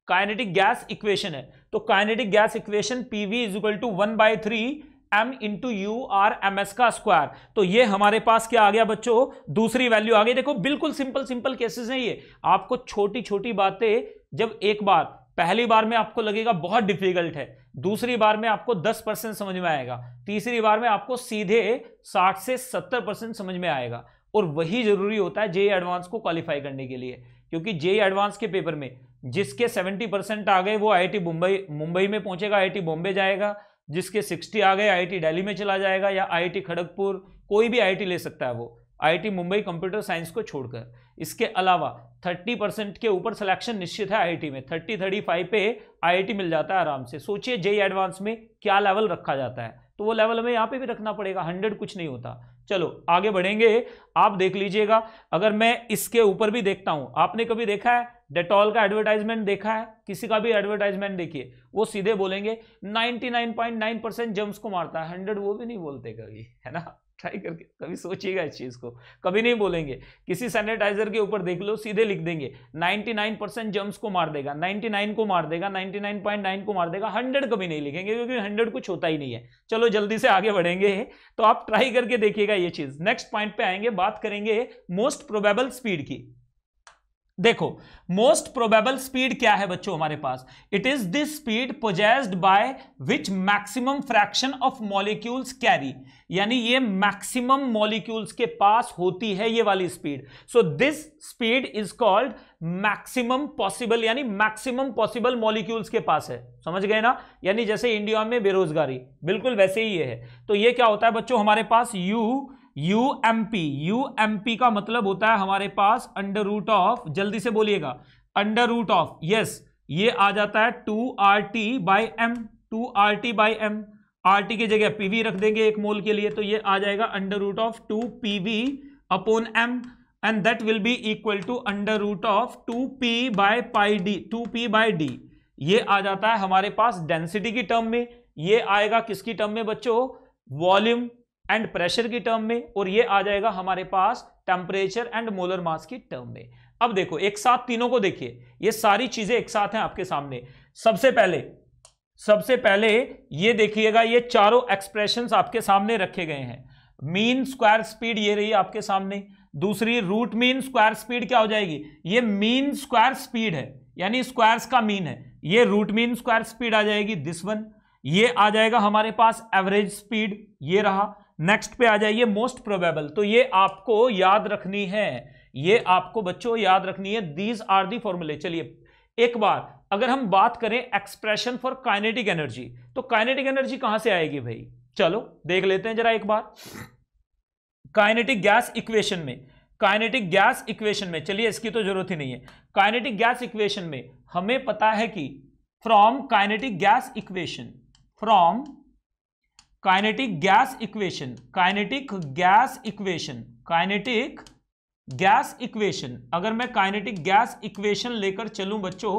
काइनेटिक गैस इक्वेशन है। तो kinetic gas equation PV is equal to one by three M into U R M S का स्क्वायर तो ये हमारे पास क्या आ गया बच्चों? दूसरी वैल्यू आ गई। देखो, बिल्कुल सिंपल सिंपल केसेस हैं ये। आपको छोटी छोटी बातें जब एक बार, पहली बार में आपको लगेगा बहुत डिफ़िकल्ट है। दूसरी बार में आपको 10 परसेंट समझ में आएगा। तीसरी बार में आपको सीधे 60 से 70 परसेंट समझ में आएगा। और वही ज़रूरी होता है जे एडवांस को क्वालिफाई करने के लिए। क्योंकि जे एडवांस के पेपर में जिसके 70 परसेंट आ गए वो आईआईटी मुंबई मुंबई में पहुंचेगा, आईआईटी बॉम्बे जाएगा, जिसके 60 आ गए, आईआईटी दिल्ली में चला जाएगा या आईआईटी खड़गपुर, कोई भी आईआईटी ले सकता है वो। आईआईटी मुंबई कंप्यूटर साइंस को छोड़कर। इसके अलावा 30 परसेंट के ऊपर सिलेक्शन निश्चित है आईआईटी में। 30 35 पे आईआईटी मिल जाता है आराम से। सोचिए जेई एडवांस में क्या लेवल रखा जाता है। तो वो लेवल हमें यहाँ पे भी रखना पड़ेगा, हंड्रेड कुछ नहीं होता। चलो, आगे बढ़ेंगे, आप देख लीजिएगा। अगर मैं इसके ऊपर भी देखता हूँ, आपने कभी देखा है? डेटॉल का एडवर्टाइजमेंट देखा है? किसी का भी एडवर्टाइजमेंट देखिए। वो सीधे बोलेंगे, 99.9 परसेंट जम्स को मारता है। 100 वो भी नहीं बोलते कभी, है ना? ट्राई करके, कभी सोचिएगा इस चीज़ को। कभी नहीं बोलेंगे। किसी सैनिटाइजर के ऊपर देख लो, सीधे लिख देंगे, 99 परसेंट जम्स को मार देगा। 99 को मार देगा 99.9 को मार देगा। 100 कभी नहीं लिखेंगे क्योंकि 100 कुछ होता ही नहीं है। चलो, जल्दी से आगे बढ़ेंगे। तो आप ट्राई करके देखिएगा ये चीज़। नेक्स्ट पॉइंट पे आएँगे, बात करेंगे मोस्ट प्रोबेबल स्पीड की। देखो मोस्ट प्रोबेबल स्पीड क्या है बच्चों हमारे पास? It is this speed possessed by which maximum fraction of molecules carry यानी ये मैक्सिमम मॉलिक्यूल्स के पास होती है ये वाली speed so this speed is called maximum possible यानी मैक्सिमम पॉसिबल मॉलिक्यूल्स के पास है. समझ गए ना? यानी जैसे इंडिया में बेरोजगारी, बिल्कुल वैसे ही ये है. तो ये क्या होता है बच्चों हमारे पास? U U M P U M P का मतलब होता है हमारे पास अंडर रूट ऑफ़ जल्दी से बोलिएगा अंडर रूट ऑफ़ यस ये आ जाता है two R T by M two R T by M R T की जगह पीवी रख देंगे एक मोल के लिए तो ये आ जाएगा under root of two P V upon M and that will be equal to under root of two P by pi D two P by D ये आ जाता है हमारे पास डेंसिटी की टर्म में, ये आएगा किसकी टर्म में बच्चों? वॉल्यूम एंड प्रेशर की टर्म में, और ये आ जाएगा हमारे पास टेम्परेचर एंड मोलर मास की टर्म में। अब देखो, एक साथ तीनों को देखिए। ये सारी चीज़ें एक साथ हैं आपके सामने। सबसे पहले सबसे पहले ये देखिएगा, ये चारों एक्सप्रेशंस आपके सामने रखे गए हैं। मीन स्क्वायर स्पीड ये रही आपके सामने। दूसरी रूट मीन स्क्वायर स्पीड क्या हो जाएगी? ये मीन स्क्वायर स्पीड है, यानी स्क्वायर्स का मीन है। ये रूट मीन स्क्वायर स्पीड आ जाएगी दिस वन ये आ जाएगा हमारे पास एवरेज स्पीड ये रहा। नेक्स्ट पे आ जाइए मोस्ट प्रोबेबल तो ये आपको याद रखनी है, ये आपको बच्चों याद रखनी है दीज आर दी फॉर्मूले चलिए, एक बार, अगर हम बात करें एक्सप्रेशन फॉर काइनेटिक एनर्जी तो काइनेटिक एनर्जी कहाँ से आएगी भाई? चलो, देख लेते हैं जरा एक बार। काइनेटिक गैस इक्वेशन में काइनेटिक गैस इक्वेशन में, चलिए इसकी तो ज़रूरत ही नहीं है। काइनेटिक गैस इक्वेशन में, हमें पता है कि from kinetic gas equation from kinetic gas equation, kinetic gas equation, kinetic gas equation. अगर मैं काइनेटिक गैस इक्वेशन लेकर चलूँ बच्चों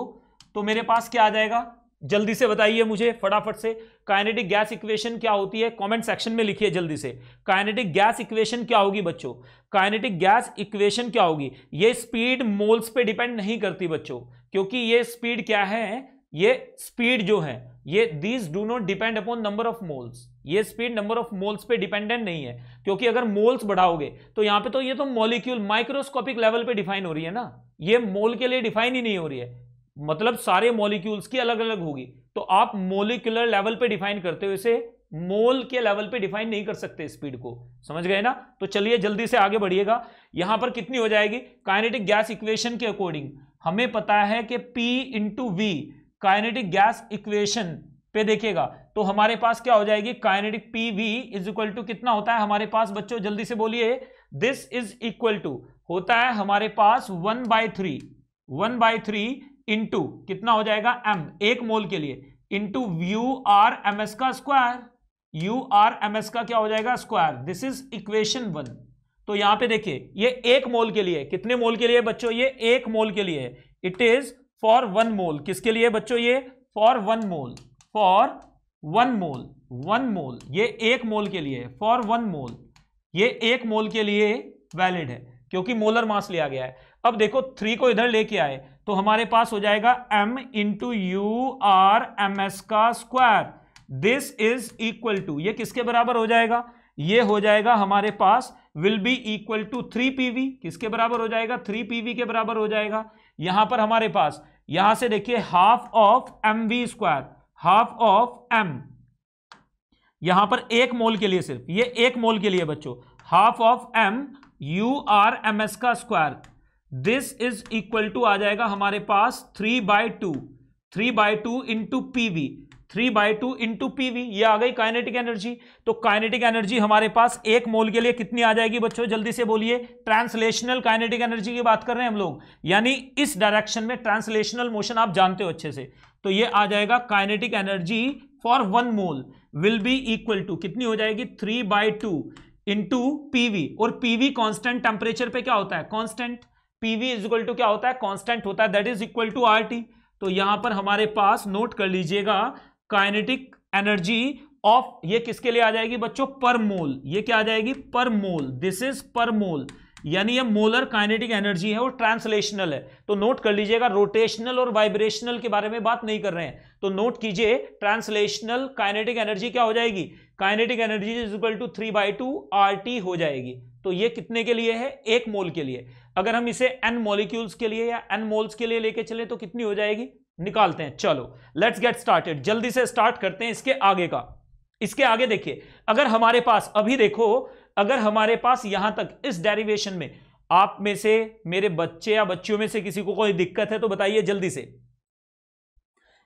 तो मेरे पास क्या आ जाएगा? जल्दी से बताइए मुझे फटाफट से। काइनेटिक गैस इक्वेशन क्या होती है? कमेंट सेक्शन में लिखिए जल्दी से। काइनेटिक गैस इक्वेशन क्या होगी बच्चों? काइनेटिक गैस इक्वेशन क्या होगी? ये स्पीड मोल्स पे डिपेंड नहीं करती बच्चों, क्योंकि ये स्पीड क्या है? ये स्पीड जो है, ये these do not depend upon number of moles ये स्पीड नंबर ऑफ़ मोल्स पे डिपेंडेंट नहीं है, क्योंकि अगर मोल्स बढ़ाओगे तो यहाँ पे तो ये तो मॉलिक्यूल माइक्रोस्कोपिक लेवल पे डिफाइन हो रही है ना? ये मोल के लिए डिफाइन ही नहीं हो रही है। मतलब सारे मॉलिक्यूल्स की अलग अलग होगी। तो आप मोलिकुलर लेवल पे डिफाइन करते हो इसे मोल के लेवल पे डिफाइन नहीं कर सकते स्पीड को। समझ गए ना? तो चलिए जल्दी से आगे बढ़िएगा। यहाँ पर कितनी हो जाएगी? काइनेटिक गैस इक्वेशन के अकॉर्डिंग हमें पता है कि P into V kinetic gas equation पे देखिएगा। तो हमारे पास क्या हो जाएगी? Kinetic P V is equal to कितना होता है हमारे पास? बच्चों, जल्दी से बोलिए। दिस इज़ इक्वल टू होता है हमारे पास one by three one by three into कितना हो जाएगा? एम एक मोल के लिए। Into U R M S का square U R M S का क्या हो जाएगा? Square this is equation one तो यहाँ पे देखिए, ये एक मोल के लिए, कितने मोल के लिए बच्चों? ये एक मोल के लिए। It is for one mole. किसके लिए बच्चों ये? For one mole. For one mole one mole ये एक मोल के लिए फॉर वन मोल ये एक मोल के लिए वैलिड है, क्योंकि मोलर मास लिया गया है. अब देखो थ्री को इधर लेके आए तो हमारे पास हो जाएगा m into U R M S का square this is equal to ये किसके बराबर हो जाएगा? ये हो जाएगा हमारे पास will be equal to three PV किसके बराबर हो जाएगा? थ्री पीवी के बराबर हो जाएगा. यहाँ पर हमारे पास, यहाँ से देखिए half of M V square half of M यहाँ पर एक मोल के लिए सिर्फ़, ये एक मोल के लिए बच्चों, half of M U R M S का square this is equal to आ जाएगा हमारे पास three by two three by two into PV three by two into PV ये आ गई काइनेटिक एनर्जी तो काइनेटिक एनर्जी हमारे पास एक मोल के लिए कितनी आ जाएगी बच्चों? जल्दी से बोलिए ट्रांसलेशनल काइनेटिक एनर्जी की बात कर रहे हैं हम लोग। यानी इस डायरेक्शन में ट्रांसलेशनल मोशन आप जानते हो अच्छे से। तो ये आ जाएगा kinetic energy for one mole will be equal to कितनी हो जाएगी? Three by two into PV और पीवी कॉन्स्टेंट टेम्परेचर पे क्या होता है? Constant PV is equal to क्या होता है? कांस्टेंट होता है. That is equal to R T तो यहाँ पर हमारे पास नोट कर लीजिएगा काइनेटिक एनर्जी ऑफ़ ये किसके लिए आ जाएगी बच्चों? पर मोल ये क्या आ जाएगी? पर मोल दिस इज़ पर मोल यानी ये मोलर काइनेटिक एनर्जी है, वो ट्रांसलेशनल है। तो नोट कर लीजिएगा, रोटेशनल और वाइब्रेशनल के बारे में बात नहीं कर रहे हैं। तो नोट कीजिए, ट्रांसलेशनल काइनेटिक एनर्जी क्या हो जाएगी? Kinetic energy is equal to three by two R T हो जाएगी। तो ये कितने के लिए है? एक मोल के लिए। अगर हम इसे एन मोलिक्यूल्स के लिए या एन मोल्स के लिए लेके चले तो कितनी हो जाएगी? निकालते हैं। चलो लेट्स गेट स्टार्टेड जल्दी से स्टार्ट करते हैं इसके आगे का। इसके आगे देखिए, अगर हमारे पास, अभी देखो अगर हमारे पास यहाँ तक इस डेरिवेशन में आप में से, मेरे बच्चे या बच्चियों में से किसी को कोई दिक्कत है तो बताइए जल्दी से।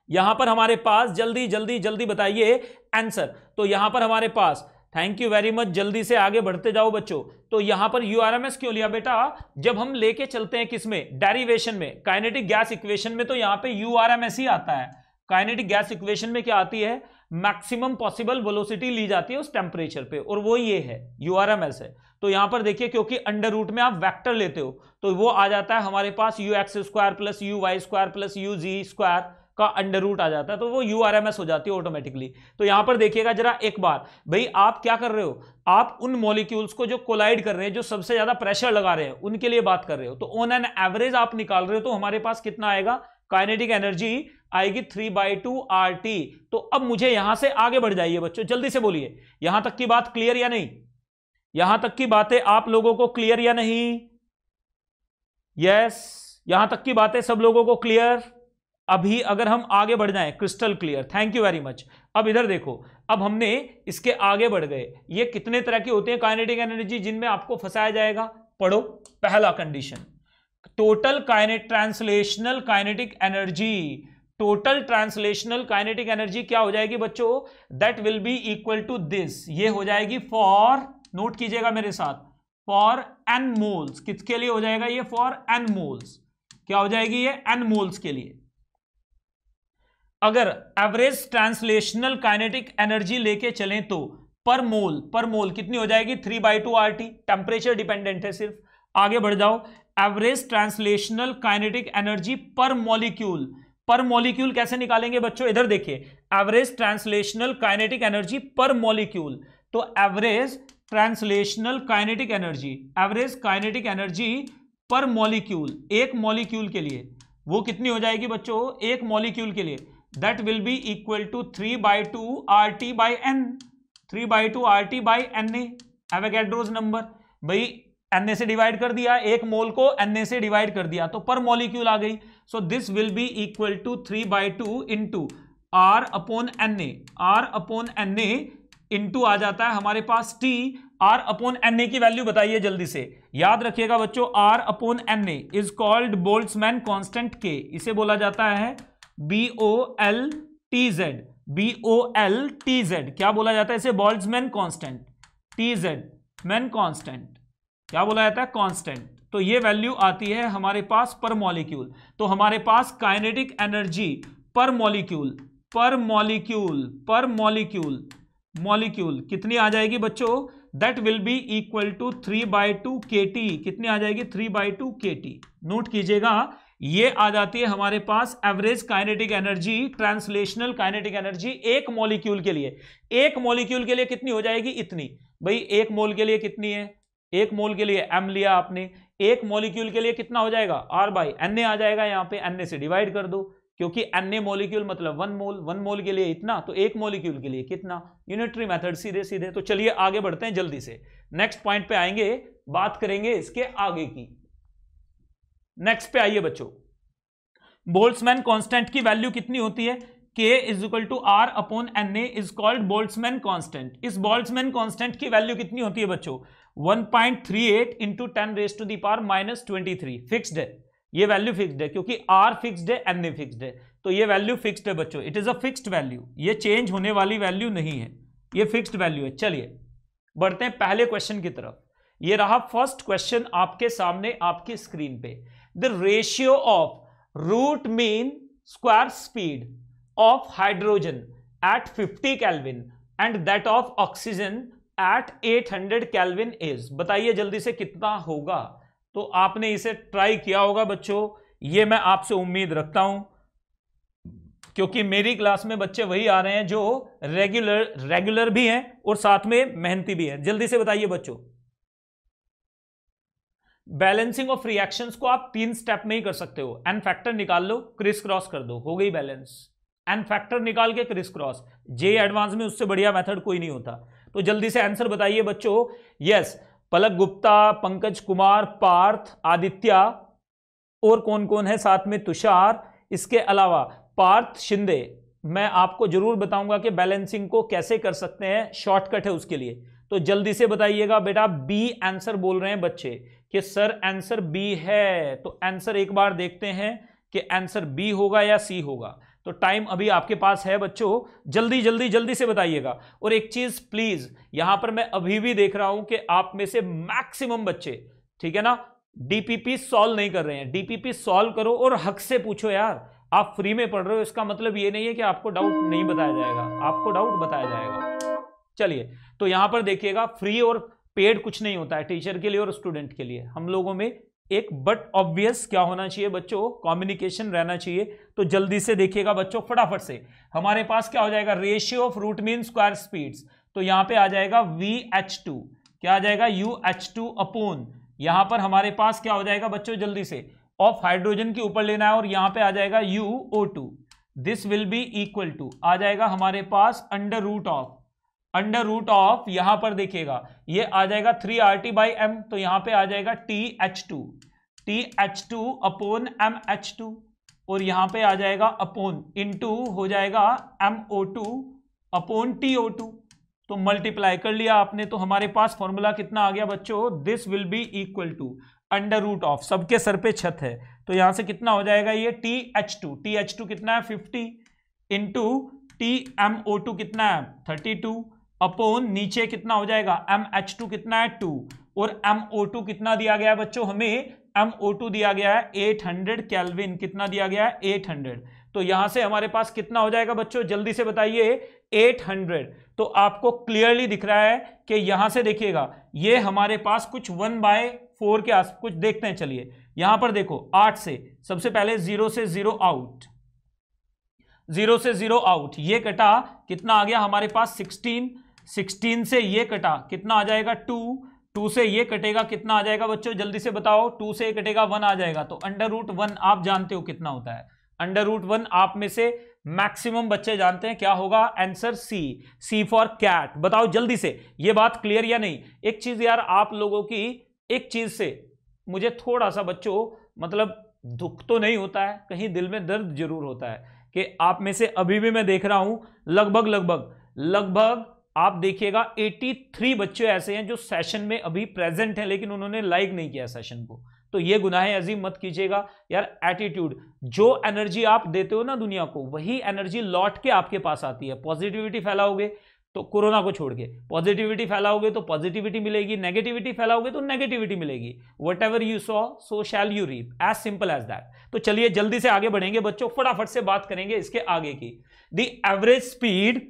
यहाँ पर हमारे पास, जल्दी जल्दी जल्दी बताइए आंसर तो यहाँ पर हमारे पास थैंक यू वेरी मच जल्दी से आगे बढ़ते जाओ बच्चों। तो यहाँ पर यूआरएमएस क्यों लिया बेटा? जब हम लेके चलते हैं किसमें डेरिवेशन में। काइनेटिक गैस इक्वेशन में तो यहाँ पे यूआरएमएस ही आता है। काइनेटिक गैस इक्वेशन में क्या आती है? मैक्सिमम पॉसिबल वेलोसिटी ली जाती है उस टेम्परेचर पे, और वो ये है यूआरएमएस है तो यहाँ पर देखिए, क्योंकि अंडर रूट में आप वेक्टर लेते हो तो वो आ जाता है हमारे पास U X square plus U Y square plus U G square का अंडर रूट आ जाता है तो वो यू आर एम एस हो जाती है ऑटोमेटिकली तो यहाँ पर देखिएगा जरा एक बार, भाई आप क्या कर रहे हो? आप उन मॉलिक्यूल्स को जो कोलाइड कर रहे हैं, जो सबसे ज़्यादा प्रेशर लगा रहे हैं, उनके लिए बात कर रहे हो। तो ऑन एन एवरेज आप निकाल रहे हो तो हमारे पास कितना आएगा? काइनेटिक एनर्जी आएगी three by two R T तो अब मुझे यहाँ से आगे बढ़ जाइए बच्चों, जल्दी से बोलिए। यहाँ तक की बात क्लियर या नहीं? यहाँ तक की बातें आप लोगों को क्लियर या नहीं? यस यहाँ तक की बातें सब लोगों को क्लियर अभी अगर हम आगे बढ़ जाएँ crystal clear thank you very much अब इधर देखो, अब हमने इसके आगे बढ़ गए। ये कितने तरह की होती है काइनेटिक एनर्जी जिनमें आपको फंसाया जाएगा? पढ़ो, पहला condition total काइनेट translational kinetic energy total translational kinetic energy क्या हो जाएगी बच्चों? That will be equal to this ये हो जाएगी फॉर नोट कीजिएगा मेरे साथ फॉर एन मोल्स किसके लिए हो जाएगा ये? फॉर एन मोल्स क्या हो जाएगी ये? एन मोल्स के लिए. अगर एवरेज ट्रांसलेशनल काइनेटिक एनर्जी लेके चलें तो पर मोल पर मोल कितनी हो जाएगी? Three by two R T temperature dependent है सिर्फ़. आगे बढ़ जाओ. Average translational kinetic energy per molecule per molecule कैसे निकालेंगे बच्चों? इधर देखिए average translational kinetic energy per molecule तो average translational kinetic energy average kinetic energy per molecule एक मॉलिक्यूल के लिए, वो कितनी हो जाएगी बच्चों? एक मॉलिक्यूल के लिए। That will be equal to 3 by 2 RT by N. 3 by 2 RT by Na Avogadro's number भाई Na से डिवाइड कर दिया, एक मोल को Na से डिवाइड कर दिया तो पर मॉलिक्यूल आ गई। So this will be equal to three by two into R upon N A R upon N A into आ जाता है हमारे पास T R upon N A की वैल्यू बताइए जल्दी से। याद रखिएगा बच्चों R upon N A is called Boltzmann constant के इसे बोला जाता है B O L T Z B O L T Z क्या बोला जाता है इसे? Boltzmann constant T Z man constant क्या बोला जाता है? कांस्टेंट तो ये वैल्यू आती है हमारे पास पर मॉलिक्यूल तो हमारे पास kinetic energy per molecule per molecule per molecule molecule कितनी आ जाएगी बच्चों? That will be equal to three by two K T कितनी आ जाएगी? Three by two K T note कीजिएगा, ये आ जाती है हमारे पास average kinetic energy translational kinetic energy एक मॉलिक्यूल के लिए. एक मॉलिक्यूल के लिए कितनी हो जाएगी? इतनी. भाई, एक मोल के लिए कितनी है? एक मोल के लिए एम लिया आपने, एक मॉलिक्यूल के लिए कितना हो जाएगा? आर बाई एन आ जाएगा यहाँ पे एन से डिवाइड कर दो, क्योंकि एन मॉलिक्यूल मतलब वन मोल वन मोल के लिए इतना तो एक मोलिक्यूल के लिए कितना? यूनिटरी मेथड सीधे सीधे। तो चलिए आगे बढ़ते हैं जल्दी से। नेक्स्ट पॉइंट पे आएँगे, बात करेंगे इसके आगे की। नेक्स्ट पे आइए बच्चों। बोल्ट्समैन कांस्टेंट की वैल्यू कितनी होती है? K is equal to R upon N A is called Boltzmann constant इस बोल्ट्समैन कांस्टेंट की वैल्यू कितनी होती है बच्चों? 1.38 point three eight into ten raise to the power minus twenty three fixed है। ये वैल्यू फिक्सड है, क्योंकि आर फिक्सड है एन ए फिक्सड है। तो ये वैल्यू फिक्सड है बच्चों। It is a fixed value ये चेंज होने वाली वैल्यू नहीं है। ये फिक्सड वैल्यू है। चलिए, बढ़ते हैं पहले क्वेश्चन की तरफ़। ये रहा फ़र्स्ट क्वेश्चन आपके सामने, आपकी स्क्रीन पे। The ratio of root mean square speed of hydrogen at 50 Kelvin and that of oxygen at 800 hundred Kelvin is. बताइए जल्दी से कितना होगा? तो आपने इसे ट्राई किया होगा बच्चों। ये मैं आपसे उम्मीद रखता हूँ, क्योंकि मेरी क्लास में बच्चे वही आ रहे हैं जो रेगुलर रेगुलर भी हैं और साथ में मेहनती भी हैं। जल्दी से बताइए बच्चों। बैलेंसिंग ऑफ़ रिएक्शंस को आप तीन स्टेप में ही कर सकते हो। एन फैक्टर निकाल लो क्रिस क्रॉस कर दो। हो गई बैलेंस एन फैक्टर निकाल के क्रिस क्रॉस जे एडवांस में उससे बढ़िया मेथड कोई नहीं होता। तो जल्दी से आंसर बताइए बच्चों। यस पलक गुप्ता, पंकज कुमार, पार्थ, आदित्य और कौन कौन है साथ में? तुषार। इसके अलावा पार्थ शिंदे, मैं आपको ज़रूर बताऊँगा कि बैलेंसिंग को कैसे कर सकते हैं। शॉर्टकट है उसके लिए। तो जल्दी से बताइएगा बेटा बी आंसर बोल रहे हैं बच्चे कि सर आंसर बी है। तो आंसर एक बार देखते हैं कि आंसर बी होगा या सी होगा। तो टाइम अभी आपके पास है बच्चों। जल्दी जल्दी जल्दी से बताइएगा। और एक चीज़ प्लीज़ यहाँ पर मैं अभी भी देख रहा हूँ कि आप में से मैक्सिमम बच्चे, ठीक है ना? डीपीपी सॉल्व नहीं कर रहे हैं। डीपीपी सॉल्व करो और हक से पूछो यार। आप फ्री में पढ़ रहे हो, इसका मतलब ये नहीं है कि आपको डाउट नहीं बताया जाएगा। आपको डाउट बताया जाएगा। चलिए तो यहाँ पर देखिएगा फ्री और पेड कुछ नहीं होता है टीचर के लिए और स्टूडेंट के लिए। हम लोगों में एक बट ऑब्वियस क्या होना चाहिए बच्चों? कम्युनिकेशन रहना चाहिए। तो जल्दी से देखिएगा बच्चों, फटाफट से। हमारे पास क्या हो जाएगा? Ratio of root mean square speeds तो यहाँ पे आ जाएगा वी एच टू क्या आ जाएगा? यू एच टू अपोन यहाँ पर हमारे पास क्या हो जाएगा बच्चों, जल्दी से? ऑफ़ हाइड्रोजन के ऊपर लेना है और यहाँ पे आ जाएगा U O two this will be equal to आ जाएगा हमारे पास under root of under root of यहाँ पर देखिएगा, ये आ जाएगा three R T by M तो यहाँ पे आ जाएगा T H two T H two upon M H two और यहाँ पे आ जाएगा अपोन इन टू हो जाएगा M O two upon T O two तो मल्टीप्लाई कर लिया आपने तो हमारे पास फॉर्मूला कितना आ गया बच्चों? This will be equal to under root of सबके सर पे छत है तो यहाँ से कितना हो जाएगा ये? T H two T H two कितना है? Fifty into T M O two कितना है? थर्टी टू अपोन नीचे कितना हो जाएगा? एम एच टू कितना है? टू और एम ओ टू कितना दिया गया है बच्चों हमें? एम ओ टू दिया गया है एट हंड्रेड कैलविन कितना दिया गया है? एट हंड्रेड तो यहाँ से हमारे पास कितना हो जाएगा बच्चों? जल्दी से बताइए। एट हंड्रेड तो आपको क्लियरली दिख रहा है कि यहाँ से देखिएगा, ये हमारे पास कुछ वन बाय फोर के आस, कुछ देखते हैं, चलिए। यहाँ पर देखो, आठ से, सबसे पहले ज़ीरो से ज़ीरो आउट ज़ीरो से ज़ीरो आउट ये कटा, कितना आ गया हमारे पास? सिक्सटीन सिक्सटीन से ये कटा, कितना आ जाएगा टू? टू से ये कटेगा, कितना आ जाएगा बच्चों? जल्दी से बताओ, टू से कटेगा, वन आ जाएगा। तो अंडर रूट वन आप जानते हो कितना होता है। अंडर रूट वन आप में से मैक्सिमम बच्चे जानते हैं क्या होगा? Answer C C for cat बताओ जल्दी से, ये बात क्लियर या नहीं? एक चीज़ यार आप लोगों की, एक चीज़ से मुझे थोड़ा सा बच्चों मतलब दुख तो नहीं होता है, कहीं दिल में दर्द ज़रूर होता है कि आप में से अभी भी मैं देख रहा हूँ लगभग लगभग लगभग आप देखिएगा 83 बच्चे ऐसे हैं जो सेशन में अभी प्रेजेंट हैं, लेकिन उन्होंने लाइक नहीं किया सेशन को। तो ये गुनाह अजीम मत कीजिएगा। यार एटीट्यूड जो एनर्जी आप देते हो ना दुनिया को, वही एनर्जी लौट के आपके पास आती है। पॉजिटिविटी फैलाओगे तो कोरोना को छोड़ के। पॉजिटिविटी फैलाओगे तो पॉजिटिविटी मिलेगी नेगेटिविटी फैलाओगे तो नेगेटिविटी मिलेगी। Whatever you saw so shall you reap as simple as that तो चलिए, जल्दी से आगे बढ़ेंगे बच्चों। फटाफट से बात करेंगे इसके आगे की। द एवरेज स्पीड